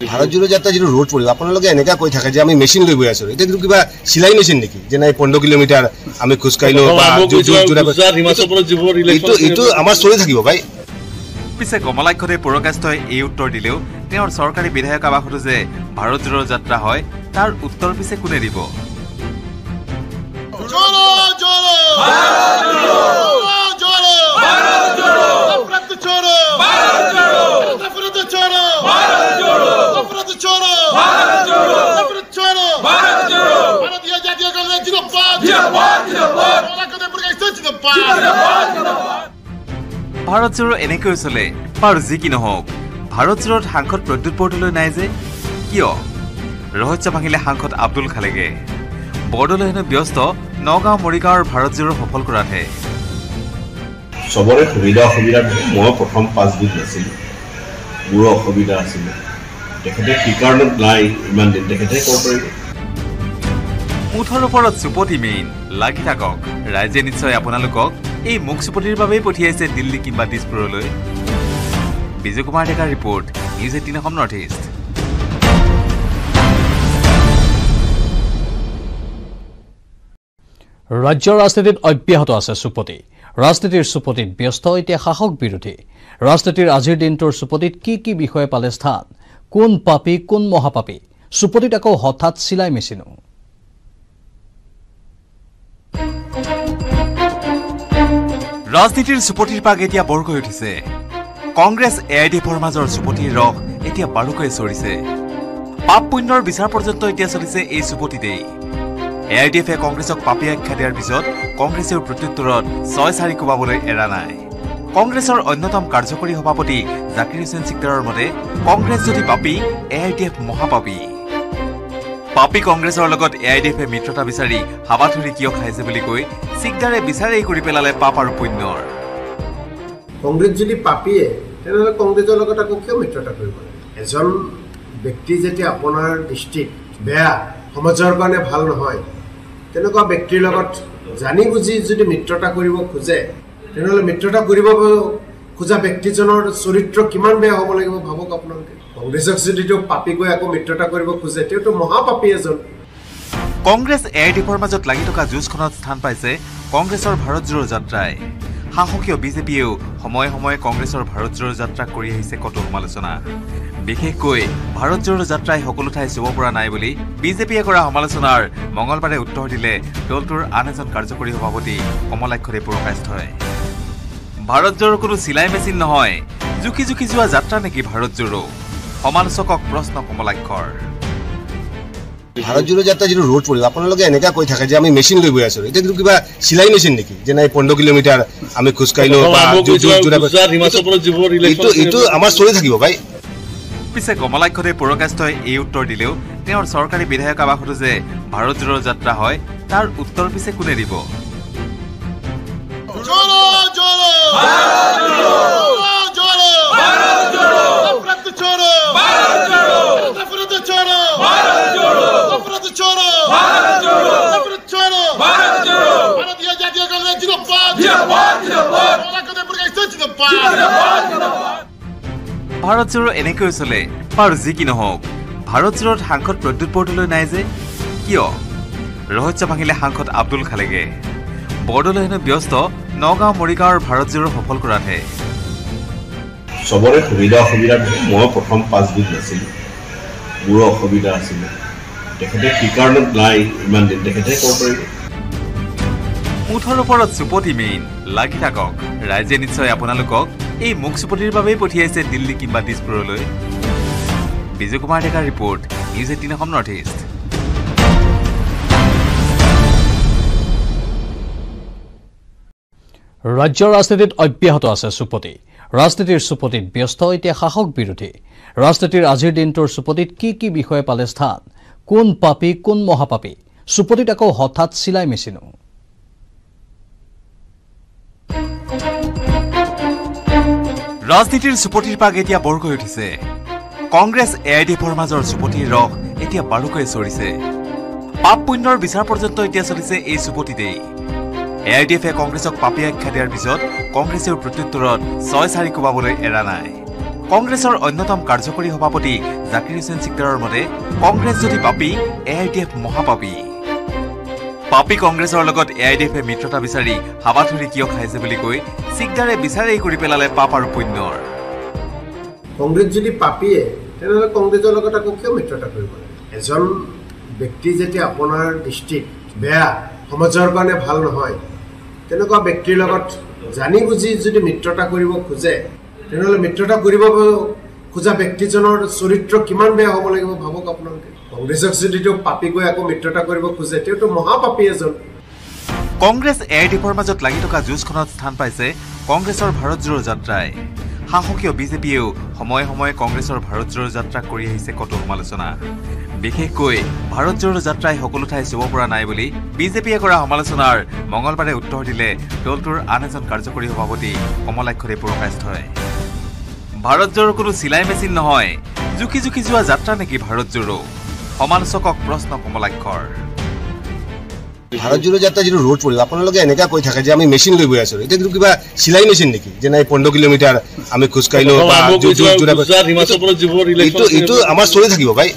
ভাৰত ভাৰতজোৰা যাত্ৰা যিটো ৰোড পৰিব আপোনালোকে এনেকুৱা কৈ থাকে যে আমি মেচিন লৈ গৈ আছো? এতিয়া কিন্তু কিবা চিলাই মেচিন নেকি? যে নাই পোন্ধৰ কিলোমিটাৰ আমি খোজকাঢ়িলো আমাৰ চলি থাকিব ভাই। পিছে কমলাক্ষতে পৌৰকাষ্টই এই উত্তৰ দিলেও তেওঁৰ চৰকাৰী বিধায়ক আৱাসতো যে ভাৰত ভাৰতজোৰা যাত্ৰা হয় তাৰ উত্তৰ পিছে কোনে দিব? भारत जोड़ो जोड़ो भारत जोड़ो नफरत छोड़ो भारत जोड़ो नफरत छोड़ो भारत जोड़ो नफरत छोड़ो भारत जोड़ो नफरत छोड़ो भारत जोड़ो भारतीय जातीय कांग्रेस जिंदाबाद जिंदाबाद जिंदाबाद कमलाकते प्रकाश जिंदाबाद जिंदाबाद ভাৰত জোড়ো এনেকৈ চলে বাৰু যি কি নহওক ভাৰত জোড়োত সাংসদ প্ৰদ্যুৎ বৰদলৈ নাই যে কিয় ৰহস্য ভাঙিলে সাংসদ আব্দুল খালেগে বৰদলৈ হেনো ব্যস্ত নগাঁও মৰিগাঁৱৰ ভাৰত জোড়ো সফল কৰাতহে চবৰে সুবিধা অসুবিধা থাকে মই প্ৰথম পাঁচবিধ নাছিলোঁ মোৰো অসুবিধা আছিলে। তেখেতে কি কাৰণত নাই ইমান দিন তেখেতে ক'ব পাৰিব? মুঠৰ ওপৰত চুপতি মেইন লাগি থাকক। ৰাইজে নিশ্চয় আপোনালোকক এই মুখ চুপতিৰ বাবেই পঠিয়াইছে দিল্লী কিংবা দিছপুৰলৈ। বিজয় কুমাৰ ডেকাৰ report news eighteen Assam north east ৰাজ্যৰ ৰাজনীতিত অব্যাহত আছে চুপতি। ৰাজনীতিৰ চুপতিত ব্যস্ত এতিয়া শাসক বিৰোধী। ৰাজনীতিৰ আজিৰ দিনটোৰ চুপতিত কি কি বিষয়ে পালে স্থান? কোন পাপী কোন মহাপাপী? চুপতিত আকৌ হঠাৎ চিলাই মেচিনো। ৰাজনীতিৰ চুপতিৰ পাক এতিয়া বৰকৈ উঠিছে। কংগ্ৰেছ এ আই ডি এফৰ মাজৰ চুপতিৰ ৰস এতিয়া বাৰুকৈ চৰিছে। পাপ পুণ্যৰ বিচাৰ পৰ্যন্ত এতিয়া চলিছে এই চুপতিতেই। এ আই ডি এফে কংগ্ৰেছক পাপী আখ্যা দিয়াৰ পিছত কংগ্ৰেছেও প্ৰত্যুত্তৰত ছয় চাৰি কোবাবলৈ এৰা নাই। কংগ্ৰেছৰ অন্যতম কাৰ্যকৰী সভাপতি জাকিৰ হুছেইন চিকদাৰৰ মতে কংগ্ৰেছ যদি পাপী এ আই ডি এফ মহাপাপী। পাপী কংগ্ৰেছৰ লগত এ আই ডি এফে মিত্ৰতা বিচাৰি হাবাথুৰি কিয় খাইছে বুলি কৈ চিকদাৰে বিচাৰেই কৰি পেলালে পাপ আৰু পুণ্যৰ। কংগ্ৰেছ যদি পাপীয়ে তেনেহ'লে কংগ্ৰেছৰ লগত আকৌ কিয় মিত্ৰতা কৰিব? এজন ব্যক্তি যেতিয়া আপোনাৰ দৃষ্টিত বেয়া সমাজৰ কাৰণে ভাল নহয় তেনেকুৱা ব্যক্তিৰ লগত জানি বুজি যদি মিত্ৰতা কৰিব খোজে তেনেহ'লে মিত্ৰতা কৰিব খোজা ব্যক্তিজনৰ চৰিত্ৰ কিমান বেয়া হ'ব লাগিব ভাবক আপোনালোকে। কংগ্ৰেছক যদি তেওঁ পাপী কৈ আকৌ মিত্ৰতা কৰিব খোজে তেওঁতো মহাপাপী এজন। কংগ্ৰেছ এ আই ডি এফৰ মাজত লাগি থকা যুঁজখনত স্থান পাইছে কংগ্ৰেছৰ ভাৰত জোড়ো যাত্ৰাই। শাসকীয় বিজেপিয়েও সময়ে সময়ে কংগ্ৰেছৰ ভাৰত জোড়ো যাত্ৰাক কৰি আহিছে কতো সমালোচনা। বিশেষকৈ ভাৰত জোড়ো যাত্ৰাই সকলো ঠাই চুব পৰা নাই বুলি বিজেপিয়ে কৰা সমালোচনাৰ মঙলবাৰে উত্তৰ দিলে দলটোৰ আন এজন কাৰ্যকৰী সভাপতি কমলাক্ষ ভাৰত জোড়ো কোনো চিলাই মেচিন নহয় জুখি জুখি যোৱা যাত্ৰা নেকি ভাৰত জোড়ো সমালোচকক প্ৰশ্ন কমলাক্ষৰ। ভাৰত জোড়ো যাত্ৰা যিটো ৰোড পৰিব আপোনালোকে এনেকুৱা কৈ থাকে যে আমি মেচিন লৈ গৈ আছো। এতিয়া কিন্তু কিবা চিলাই মেচিন নেকি? যে নাই পোন্ধৰ কিলোমিটাৰ আমি খোজকাঢ়িলো জোৰা এইটো আমাৰ চলি থাকিব ভাই। পিছে কমলাক্ষতে পুৰকাষ্ঠই এই উত্তৰ দিলেও তেওঁৰ চৰকাৰী বিধায়ক আৱাসতো যে ভাৰত জোৰৰ যাত্ৰা হয় তাৰ উত্তৰ পিছে কোনে দিব? ভাৰতজোৰ এনেকৈ চলে বাৰু যি কি নহওক। ভাৰতজোৰত সাংসদ প্ৰদ্যুৎ বৰদলৈ নাই যে। কিয়? ৰহস্য ভাঙিলে সাংসদ আব্দুল খালেগে বৰদলৈ হেনো ব্যস্ত নগাঁও মৰিগাঁৱৰ ভাৰতজোৰ সফল কৰাতহে। চবৰে সুবিধা অসুবিধা মই প্ৰথম পাঁচবিধ নাছিলোঁ। মোৰো অসুবিধা আছিলে। তেখেতে কি কাৰণত নাই ইমান দিন তেখেতে ক'ব পাৰিব। মুঠৰ ওপৰত চুপতি মেইন লাগি থাকক। ৰাইজে নিশ্চয় আপোনালোকক এই মুখ চুপতিৰ বাবেই পঠিয়াইছে দিল্লী কিম্বা দিছপুৰলৈ। বিজয় কুমাৰ ডেকাৰ report news eighteen Assam north east. ৰাজ্যৰ ৰাজনীতিত অব্যাহত আছে চুপতি। ৰাজনীতিৰ চুপতিত ব্যস্ত এতিয়া শাসক বিৰোধী। ৰাজনীতিৰ আজিৰ দিনটোৰ চুপতিত কি কি বিষয়ে পালে স্থান? কোন পাপী কোন মহাপাপী? চুপতিত আকৌ হঠাৎ চিলাই মেচিনো। ৰাজনীতিৰ চুপতিৰ পাক এতিয়া বৰকৈ উঠিছে। কংগ্ৰেছ এ আই ডি এফৰ মাজৰ চুপতিৰ ৰস এতিয়া বাৰুকৈ চৰিছে। পাপ পুণ্যৰ বিচাৰ পৰ্যন্ত এতিয়া চলিছে এই চুপতিতেই এ আই ডি এফে কংগ্ৰেছক পাপী আখ্যা দিয়াৰ পিছত কংগ্ৰেছেও প্ৰত্যুত্তৰত ছয় চাৰি কোবাবলৈ এৰা নাই। কংগ্ৰেছৰ অন্যতম কাৰ্যকৰী সভাপতি জাকিৰ হুছেইন চিকদাৰৰ মতে কংগ্ৰেছ যদি পাপী এ আই ডি এফ মহাপাপী। পাপী কংগ্ৰেছৰ লগত এ আই ডি এফে মিত্ৰতা বিচাৰি হাবাথুৰি কিয় খাইছে বুলি কৈ চিকদাৰে বিচাৰেই কৰি পেলালে পাপ আৰু পুণ্যৰ। কংগ্ৰেছ যদি পাপীয়ে তেনেহ'লে কংগ্ৰেছৰ লগত আকৌ কিয় মিত্ৰতা কৰিব এজন ব্যক্তি যেতিয়া আপোনাৰ দৃষ্টিত বেয়া সমাজৰ কাৰণে ভাল নহয় তেনেকুৱা ব্যক্তিৰ লগত জানি বুজি যদি মিত্ৰতা কৰিব খোজে তেনেহ'লে মিত্ৰতা কৰিব খোজা ব্যক্তিজনৰ চৰিত্ৰ কিমান বেয়া হ'ব লাগিব ভাবক আপোনালোকে। কংগ্ৰেছক যদি তেওঁ পাপী গৈ আকৌ মিত্ৰতা কৰিব খোজে তেওঁতো মহাপাপী এজন। কংগ্ৰেছ এ আই ডি এফৰ মাজত লাগি থকা যুঁজখনত স্থান পাইছে কংগ্ৰেছৰ ভাৰত জোড়ো যাত্ৰাই। শাসকীয় বিজেপিয়েও সময়ে সময়ে কংগ্ৰেছৰ ভাৰত জোড়ো যাত্ৰা কৰি আহিছে কতো সমালোচনা। বিশেষকৈ ভাৰত জোড়ো যাত্ৰাই সকলো ঠাই চুব পৰা নাই বুলি বিজেপিয়ে কৰা সমালোচনাৰ মঙলবাৰে উত্তৰ দিলে দলটোৰ আন এজন কাৰ্যকৰী সভাপতি কমলাক্ষদে পুৰকাষ্ঠই ভাৰত জোড়ো কোনো চিলাই মেচিন নহয়। জুখি জুখি যোৱা যাত্ৰা নেকি ভাৰত জোড়ো সমালোচকক প্ৰশ্ন কমলাক্ষৰ। ভাৰতজোৰা যাত্ৰা যিটো ৰোড পৰিব আপোনালোকে এনেকুৱা কৈ থাকে যে আমি মেচিন লৈ গৈ আছো। এতিয়া কিবা চিলাই মেচিন নেকি? যে নাই পোন্ধৰ কিলোমিটাৰ আমি খোজকাঢ়িলো আমাৰ চলি থাকিব ভাই।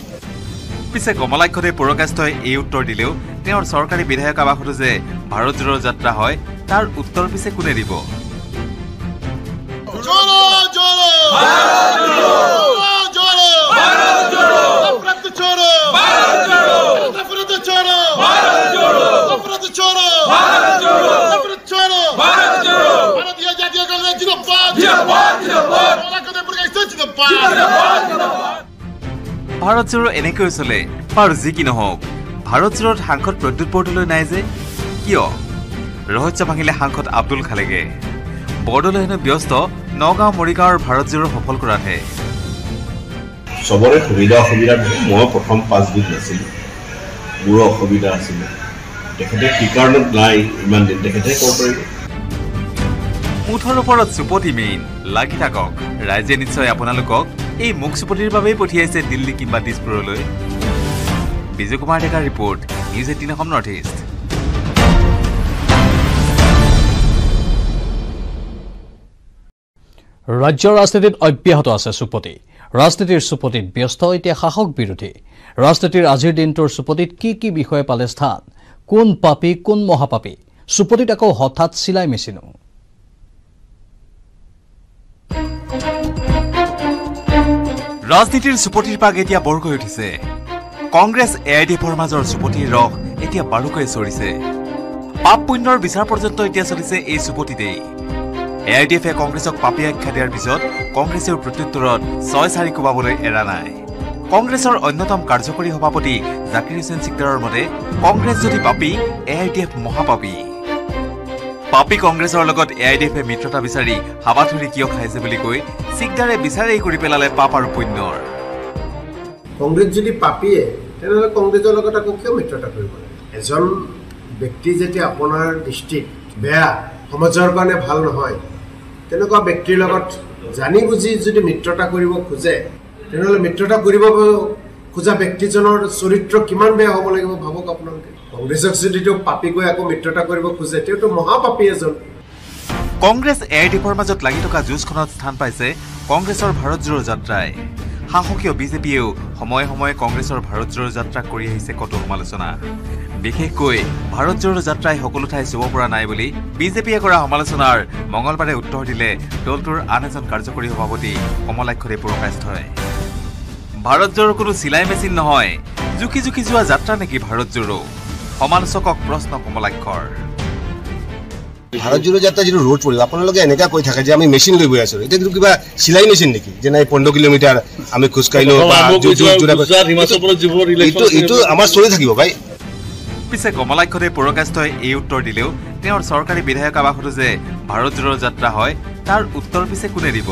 পিছে কমলাক্ষতে পৌৰকাষ্ঠই এই উত্তৰ দিলেও তেওঁৰ চৰকাৰী বিধায়ক আৱাসতো যে ভাৰতজোৰ যাত্ৰা হয় তাৰ উত্তৰ পিছে কোনে দিব? ভাৰত छोड़ो भारत जोड़ो नफरत छोड़ो भारत जोड़ो नफरत छोड़ो भारत जोड़ो नफरत छोड़ो भारत जोड़ो भारतीय जातीय कांग्रेस जिंदाबाद जिंदाबाद जिंदाबाद कदम पर कैसे जिंदाबाद जिंदाबाद ভাৰত জোড়ো এনেকৈ চলে বাৰু যি কি নহওক ভাৰত জোড়োত সাংসদ প্ৰদ্যুৎ বৰদলৈ নাই যে কিয় ৰহস্য ভাঙিলে সাংসদ আব্দুল খালেগে বৰদলৈ হেনো ব্যস্ত নগাঁও মৰিগাঁৱৰ ভাৰত জোড়ো সফল কৰাতহে চবৰে সুবিধা অসুবিধা থাকে মই প্ৰথম পাঁচদিন নাছিলোঁ। মোৰো অসুবিধা আছিলে। তেখেতে কি কাৰণত নাই ইমান দিন তেখেতে ক'ব পাৰিব। মুঠৰ ওপৰত চুপতি মেইন লাগি থাকক। ৰাইজে নিশ্চয় আপোনালোকক এই মুখ চুপতিৰ বাবেই পঠিয়াইছে দিল্লী কিম্বা দিছপুৰলৈ। বিজয় কুমাৰ ডেকাৰ report news eighteen Assam north east. ৰাজ্যৰ ৰাজনীতিত অব্যাহত আছে চুপতি। ৰাজনীতিৰ চুপতিত ব্যস্ত এতিয়া শাসক বিৰোধী। ৰাজনীতিৰ আজিৰ দিনটোৰ চুপতিত কি কি বিষয়ে পালে স্থান? কোন পাপী কোন মহাপাপী? চুপতিত আকৌ হঠাৎ চিলাই মেচিনো। ৰাজনীতিৰ চুপতিৰ পাক এতিয়া বৰকৈ উঠিছে। কংগ্ৰেছ এ আই ডি এফৰ মাজৰ চুপতিৰ ৰস এতিয়া বাৰুকৈ চৰিছে। পাপ পুণ্যৰ বিচাৰ পৰ্যন্ত এতিয়া চলিছে এই চুপতিতেই। এ আই ডি এফে কংগ্ৰেছক পাপী আখ্যা দিয়াৰ পিছত কংগ্ৰেছেও প্ৰত্যুত্তৰত ছয় চাৰি কোবাবলৈ এৰা নাই। কংগ্ৰেছৰ অন্যতম কাৰ্যকৰী সভাপতি জাকিৰ হুছেইন চিকদাৰৰ মতে কংগ্ৰেছ যদি পাপী এ আই ডি এফ মহাপাপী। পাপী কংগ্ৰেছৰ লগত এ আই ডি এফে মিত্ৰতা বিচাৰি হাবাথুৰি কিয় খাইছে বুলি কৈ চিকদাৰে বিচাৰেই কৰি পেলালে পাপ আৰু পুণ্যৰ। কংগ্ৰেছ যদি পাপীয়ে তেনেহ'লে কংগ্ৰেছৰ লগত আকৌ কিয় মিত্ৰতা কৰিব? এজন ব্যক্তি যেতিয়া আপোনাৰ দৃষ্টিত বেয়া সমাজৰ কাৰণে ভাল নহয় তেনেকুৱা ব্যক্তিৰ লগত জানি বুজি যদি মিত্ৰতা কৰিব খোজে তেনেহ'লে মিত্ৰতা কৰিব খোজা ব্যক্তিজনৰ চৰিত্ৰ কিমান বেয়া হ'ব লাগিব ভাবক আপোনালোকে। কংগ্ৰেছক যদি তেওঁ পাপী গৈ আকৌ মিত্ৰতা কৰিব খোজে তেওঁতো মহাপাপী এজন। কংগ্ৰেছ এ আই ডি এফৰ মাজত লাগি থকা যুঁজখনত স্থান পাইছে কংগ্ৰেছৰ ভাৰত জোড়ো যাত্ৰাই। শাসকীয় বিজেপিয়েও সময়ে সময়ে কংগ্ৰেছৰ ভাৰত জোড়ো যাত্ৰা কৰি আহিছে কতো সমালোচনা। বিশেষকৈ ভাৰত জোড়ো যাত্ৰাই সকলো ঠাই চুব পৰা নাই বুলি বিজেপিয়ে কৰা সমালোচনাৰ মঙলবাৰে উত্তৰ দিলে দলটোৰ আন এজন কাৰ্যকৰী সভাপতি পুৰকাষ্ঠই ভাৰত জোড়ো কোনো চিলাই মেচিন নহয় জুখি জুখি যোৱা যাত্ৰা নেকি ভাৰত জোড়ো সমালোচকক প্ৰশ্ন কমলাক্ষৰ। ভাৰত জোড়ো যাত্ৰা যিটো ৰোড পৰিল আপোনালোকে এনেকুৱা কৈ থাকে যে আমি মেচিন লৈ গৈ আছো। এতিয়া কিন্তু কিবা চিলাই মেচিন নেকি? যে নাই পোন্ধৰ কিলোমিটাৰ আমি খোজকাঢ়িলো বা যো- যো- যোৰা- এইটো এইটো আমাৰ চলি থাকিব ভাই। পিছে কমলাক্ষতে পুৰকাষ্টই এই উত্তৰ দিলেও তেওঁৰ চৰকাৰী বিধায়ক আবাসত যে ভাৰত জোৰৰ যাত্ৰা হয় তাৰ উত্তৰ পিছে কোনে দিব?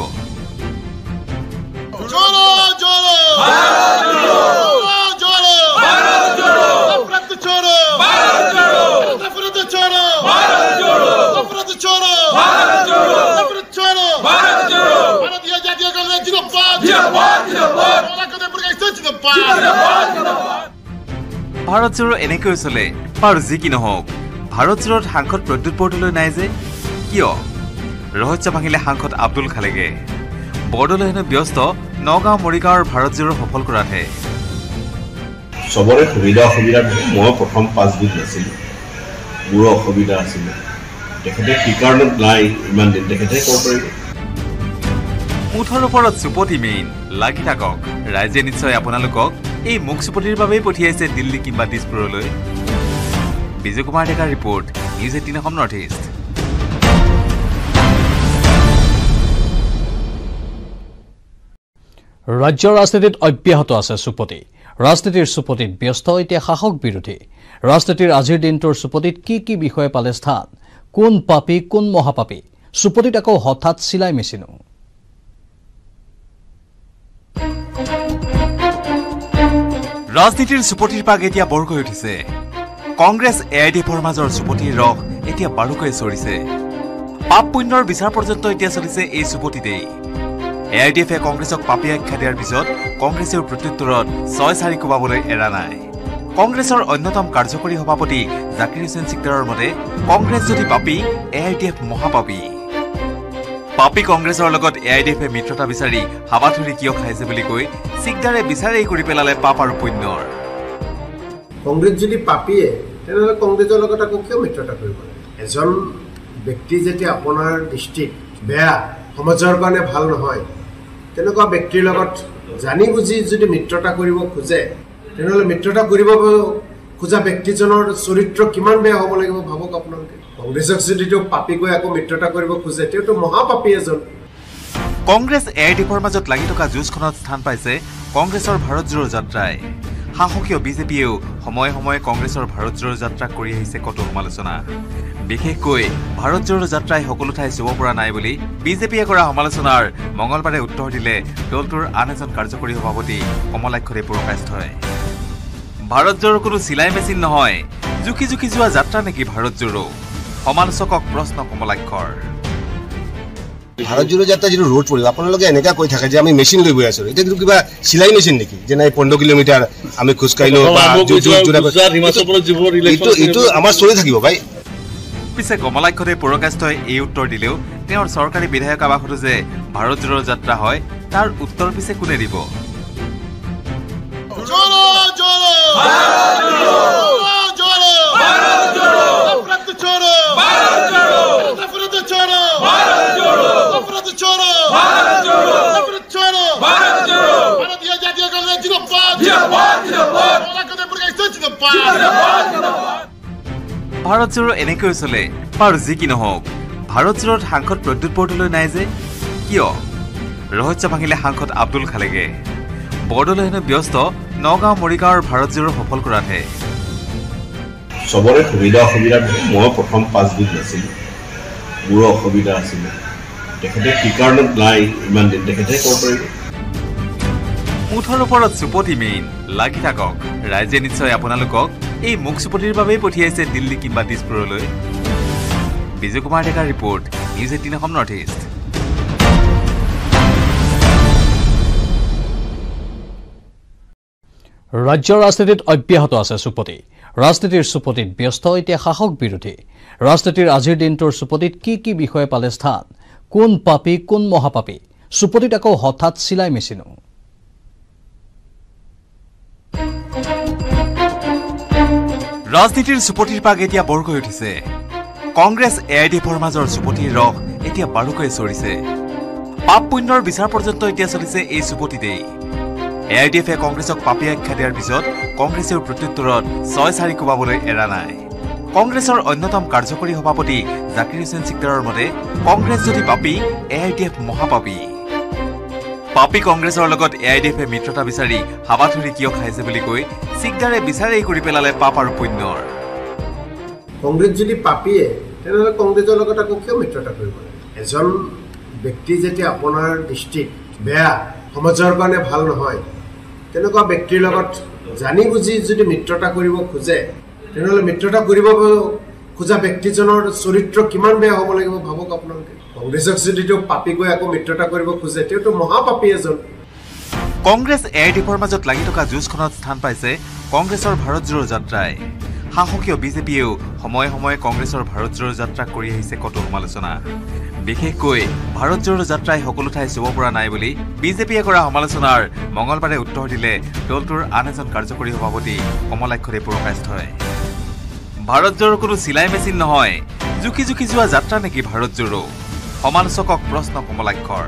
ভাৰতজোৰ এনেকৈ চলে বাৰু যি কি নহওক। ভাৰতজোৰত সাংসদ প্ৰদ্যুৎ বৰদলৈ নাই যে কিয়? ৰহস্য ভাঙিলে সাংসদ আব্দুল খালেগে বৰদলৈ হেনো ব্যস্ত নগাঁও মৰিগাঁৱৰ ভাৰতজোৰ সফল কৰাতহে। চবৰে সুবিধা অসুবিধা মই প্ৰথম পাঁচ দিন নাছিলোঁ। মোৰো অসুবিধা আছিলে। তেখেতে কি কাৰণত নাই ইমান দিন তেখেতে ক'ব পাৰিব। মুঠৰ ওপৰত চুপতি মেইন। লাগি থাকক। ৰাইজে নিশ্চয় আপোনালোকক এই মুখ চুপতিৰ বাবেই পঠিয়াইছে দিল্লী কিম্বা দিছপুৰলৈ। বিজয় কুমাৰ ডেকাৰ report news eighteen Assam north east. ৰাজ্যৰ ৰাজনীতিত অব্যাহত আছে চুপতি। ৰাজনীতিৰ চুপতিত ব্যস্ত এতিয়া শাসক বিৰোধী। ৰাজনীতিৰ আজিৰ দিনটোৰ চুপতিত কি কি বিষয়ে পালে স্থান? কোন পাপী কোন মহাপাপী? চুপতিত আকৌ হঠাৎ চিলাই মেচিনো। ৰাজনীতিৰ চুপতিৰ পাক এতিয়া বৰকৈ উঠিছে। কংগ্ৰেছ এ আই ডি এফৰ মাজৰ চুপতিৰ ৰস এতিয়া বাৰুকৈ চৰিছে। পাপ পুণ্যৰ বিচাৰ পৰ্যন্ত এতিয়া চলিছে এই চুপতিতেই এ আই ডি এফে কংগ্ৰেছক পাপী আখ্যা দিয়াৰ পিছত কংগ্ৰেছেও প্ৰত্যুত্তৰত ছয় চাৰি কোবাবলৈ এৰা নাই। কংগ্ৰেছৰ অন্যতম কাৰ্যকৰী সভাপতি জাকিৰ হুছেইন চিকদাৰৰ মতে কংগ্ৰেছ যদি পাপী এ আই ডি এফ মহাপাপী। পাপী কংগ্ৰেছৰ লগত এ আই ডি এফে মিত্ৰতা বিচাৰি হাবাথুৰি কিয় খাইছে বুলি কৈ চিকদাৰে বিচাৰেই কৰি পেলালে পাপ আৰু পুণ্যৰ। কংগ্ৰেছ যদি পাপীয়ে তেনেহ'লে কংগ্ৰেছৰ লগত আকৌ কিয় মিত্ৰতা কৰিব? এজন ব্যক্তি যেতিয়া আপোনাৰ দৃষ্টিত বেয়া সমাজৰ কাৰণে ভাল নহয় তেনেকুৱা ব্যক্তিৰ লগত জানি বুজি যদি মিত্ৰতা কৰিব খোজে তেনেহ'লে মিত্ৰতা কৰিব খোজা ব্যক্তিজনৰ চৰিত্ৰ কিমান বেয়া হ'ব লাগিব ভাবক আপোনালোকে। কংগ্ৰেছক যদি তেওঁ পাপী কৈ আকৌ মিত্ৰতা কৰিব খোজে তেওঁতো মহাপাপী এজন। কংগ্ৰেছ এ আই ডি এফৰ মাজত লাগি থকা যুঁজখনত স্থান পাইছে কংগ্ৰেছৰ ভাৰত জোড়ো যাত্ৰাই। শাসকীয় বিজেপিয়েও সময়ে সময়ে কংগ্ৰেছৰ ভাৰত জোড়ো যাত্ৰাক কৰি আহিছে কতো সমালোচনা। বিশেষকৈ ভাৰত জোড়ো যাত্ৰাই সকলো ঠাই চুব পৰা নাই বুলি বিজেপিয়ে কৰা সমালোচনাৰ মঙলবাৰে উত্তৰ দিলে দলটোৰ আন এজন কাৰ্যকৰী সভাপতি কমলাক্ষদেৱ পুৰকাষ্ঠই ভাৰত জোড়ো কোনো চিলাই মেচিন নহয়। জুখি জুখি যোৱা যাত্ৰা নেকি ভাৰত জোড়ো সমালোচকক প্ৰশ্ন কমলাক্ষৰ। ভাৰত জোড়ো যাত্ৰা যিটো ৰোড পৰিল আপোনালোকে এনেকুৱা কৈ থাকে যে আমি মেচিন লৈ গৈ আছো। এতিয়া কিন্তু কিবা চিলাই মেচিন নেকি? যে নাই পোন্ধৰ কিলোমিটাৰ আমি খোজকাঢ়িলো বা যো- যো- যোৰা- এইটো আমাৰ চলি থাকিব ভাই। পিছে কমলাক্ষদেৱ পুৰকাষ্ঠই এই উত্তৰ দিলেও তেওঁৰ চৰকাৰী বিধায়ক আৱাসতো যে ভাৰত জোড়ো যাত্ৰা হয় তাৰ উত্তৰ পিছে কোনে দিব? छोड़ो भारत जोड़ो नफरत छोड़ो भारत जोड़ो नफरत छोड़ो भारत जोड़ो नफरत छोड़ो भारत जोड़ो भारतीय जातीय कांग्रेस जिंदाबाद जिंदाबाद जिंदाबाद कमलाकते प्रकाश जिंदाबाद जिंदाबाद ভাৰত জোড়ো এনেকৈ চলে বাৰু যি কি নহওক ভাৰত জোড়ত সাংসদ প্ৰদ্যুৎ বৰদলৈ নাই যে কিয় ৰহস্য ভাঙিলে সাংসদ আব্দুল খালেগে বৰদলৈ হেনো ব্যস্ত নগাঁও মৰিগাঁৱৰ ভাৰত জোড়ো সফল কৰাতহে চবৰে সুবিধা অসুবিধা থাকে মই প্ৰথম পাঁচবিধ নাছিলোঁ। মোৰো অসুবিধা আছিলে। তেখেতে কি কাৰণত নাই ইমান দিন তেখেতে ক'ব পাৰিব। মুঠৰ ওপৰত চুপতি মেইন লাগি থাকক। ৰাইজে নিশ্চয় আপোনালোকক এই মুখ চুপতিৰ বাবেই পঠিয়াইছে দিল্লী কিম্বা দিছপুৰলৈ। বিজয় কুমাৰ ডেকাৰ report news eighteen Assam north east ৰাজ্যৰ ৰাজনীতিত অব্যাহত আছে চুপতি। ৰাজনীতিৰ চুপতিত ব্যস্ত এতিয়া শাসক বিৰোধী। ৰাজনীতিৰ আজিৰ দিনটোৰ চুপতিত কি কি বিষয়ে পালে স্থান? কোন পাপী কোন মহাপাপী? চুপতিত আকৌ হঠাৎ চিলাই মেচিনো। ৰাজনীতিৰ চুপতিৰ পাক এতিয়া বৰকৈ উঠিছে। কংগ্ৰেছ এ আই ডি এফৰ মাজৰ চুপতিৰ ৰস এতিয়া বাৰুকৈ চৰিছে। পাপ পুণ্যৰ বিচাৰ পৰ্যন্ত এতিয়া চলিছে এই চুপতিতেই। এ আই ডি এফে কংগ্ৰেছক পাপী আখ্যা দিয়াৰ পিছত কংগ্ৰেছেও প্ৰত্যুত্তৰত ছয় চাৰি কোবাবলৈ এৰা নাই। কংগ্ৰেছৰ অন্যতম কাৰ্যকৰী সভাপতি জাকিৰ হুছেইন চিকদাৰৰ মতে কংগ্ৰেছ যদি পাপী এ আই ডি এফ মহাপাপী। পাপী কংগ্ৰেছৰ লগত এ আই ডি এফে মিত্ৰতা বিচাৰি হাবাথুৰি কিয় খাইছে বুলি কৈ চিকদাৰে বিচাৰেই কৰি পেলালে পাপ আৰু পুণ্যৰ। কংগ্ৰেছ যদি পাপীয়ে তেনেহ'লে কংগ্ৰেছৰ লগত আকৌ কিয় মিত্ৰতা কৰিব? এজন ব্যক্তি যেতিয়া আপোনাৰ দৃষ্টিত বেয়া সমাজৰ কাৰণে ভাল নহয় তেনেকুৱা ব্যক্তিৰ লগত জানি বুজি যদি মিত্ৰতা কৰিব খোজে তেনেহ'লে মিত্ৰতা কৰিব খোজা ব্যক্তিজনৰ চৰিত্ৰ কিমান বেয়া হ'ব লাগিব ভাবক আপোনালোকে। কংগ্ৰেছক যদি তেওঁ পাপী কৈ আকৌ মিত্ৰতা কৰিব খোজে তেওঁতো মহাপাপী এজন। কংগ্ৰেছ এ আই ডি এফৰ মাজত লাগি থকা যুঁজখনত স্থান পাইছে কংগ্ৰেছৰ ভাৰত জোড়ো যাত্ৰাই। শাসকীয় বিজেপিয়েও সময়ে সময়ে কংগ্ৰেছৰ ভাৰত জোড়ো যাত্ৰা কৰি আহিছে কতো সমালোচনা। বিশেষকৈ ভাৰত জোড়ো যাত্ৰাই সকলো ঠাই চুব পৰা নাই বুলি বিজেপিয়ে কৰা সমালোচনাৰ মঙলবাৰে উত্তৰ দিলে দলটোৰ আন এজন কাৰ্যকৰী সভাপতি কমলাক্ষদেৱ পুৰকাষ্ঠই ভাৰত জোড়ো কোনো চিলাই মেচিন নহয়। জুখি জুখি যোৱা যাত্ৰা নেকি ভাৰত জোড়ো সমালোচকক প্ৰশ্ন কমলাক্ষৰ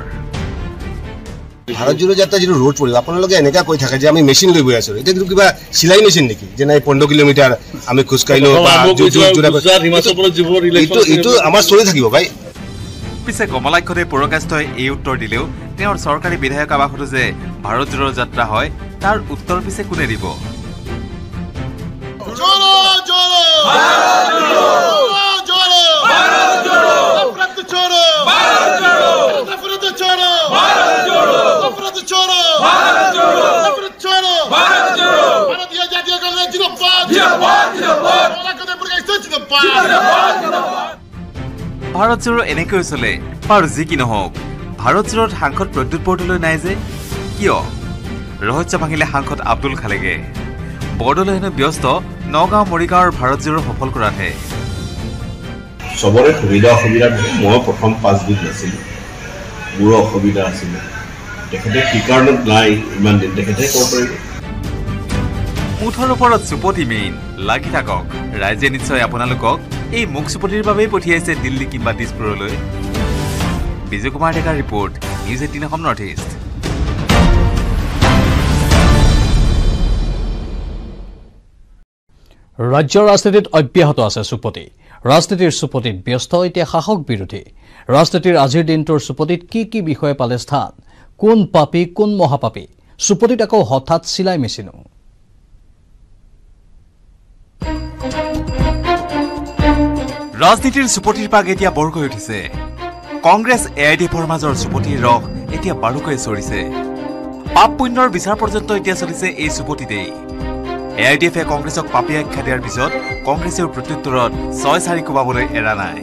ভাৰত জোড়ো যাত্ৰা যিটো ৰোড পৰিব আপোনালোকে এনেকুৱা কৈ থাকে যে আমি মেচিন লৈ গৈ আছো? এতিয়া কিন্তু কিবা চিলাই মেচিন নেকি? যে নাই পোন্ধৰ কিলোমিটাৰ আমি খোজকাঢ়িলো এইটো এইটো আমাৰ চলি থাকিব ভাই। পিছে কমলাক্ষদেৱ পুৰকাষ্ঠই এই উত্তৰ দিলেও তেওঁৰ চৰকাৰী বিধায়ক আৱাসতো যে ভাৰত জোড়ো যাত্ৰা হয় তাৰ উত্তৰ পিছে কোনে দিব? Choro, choro! ভাৰত জোড়ো এনেকৈ চলে বাৰু যি কি নহওক ভাৰত জোড়োত সাংসদ প্ৰদ্যুৎ বৰদলৈ নাই যে কিয় ৰহস্য ভাঙিলে সাংসদ আব্দুল খালেগে বৰদলৈ হেনো ব্যস্ত নগাঁও মৰিগাঁৱৰ ভাৰত জোড়ো সফল কৰাতহে চবৰে সুবিধা অসুবিধা মই প্ৰথম পাঁচবিধ নাছিলোঁ মোৰো অসুবিধা আছিলে তেখেতে কি কাৰণত নাই ইমান দিন তেখেতে ক'ব পাৰিব মুঠৰ ওপৰত চুপতি মেইন লাগি থাকক। ৰাইজে নিশ্চয় আপোনালোকক এই মুখ চুপতিৰ বাবেই পঠিয়াইছে দিল্লী কিম্বা দিছপুৰলৈ। বিজয় কুমাৰ ডেকাৰ report news eighteen Assam north east. ৰাজ্যৰ ৰাজনীতিত অব্যাহত আছে চুপতি। ৰাজনীতিৰ চুপতিত ব্যস্ত এতিয়া শাসক বিৰোধী। ৰাজনীতিৰ আজিৰ দিনটোৰ চুপতিত কি কি বিষয়ে পালে স্থান? কোন পাপী কোন মহাপাপী? চুপতিত আকৌ হঠাৎ চিলাই মেচিনো। ৰাজনীতিৰ চুপতিৰ পাক এতিয়া বৰকৈ উঠিছে। কংগ্ৰেছ এ আই ডি এফৰ মাজৰ চুপতিৰ ৰস এতিয়া বাৰুকৈ চৰিছে। পাপ পুণ্যৰ বিচাৰ পৰ্যন্ত এতিয়া চলিছে এই চুপতিতেই এ আই ডি এফে কংগ্ৰেছক পাপী আখ্যা দিয়াৰ পিছত কংগ্ৰেছেও প্ৰত্যুত্তৰত ছয় চাৰি কোবাবলৈ এৰা নাই।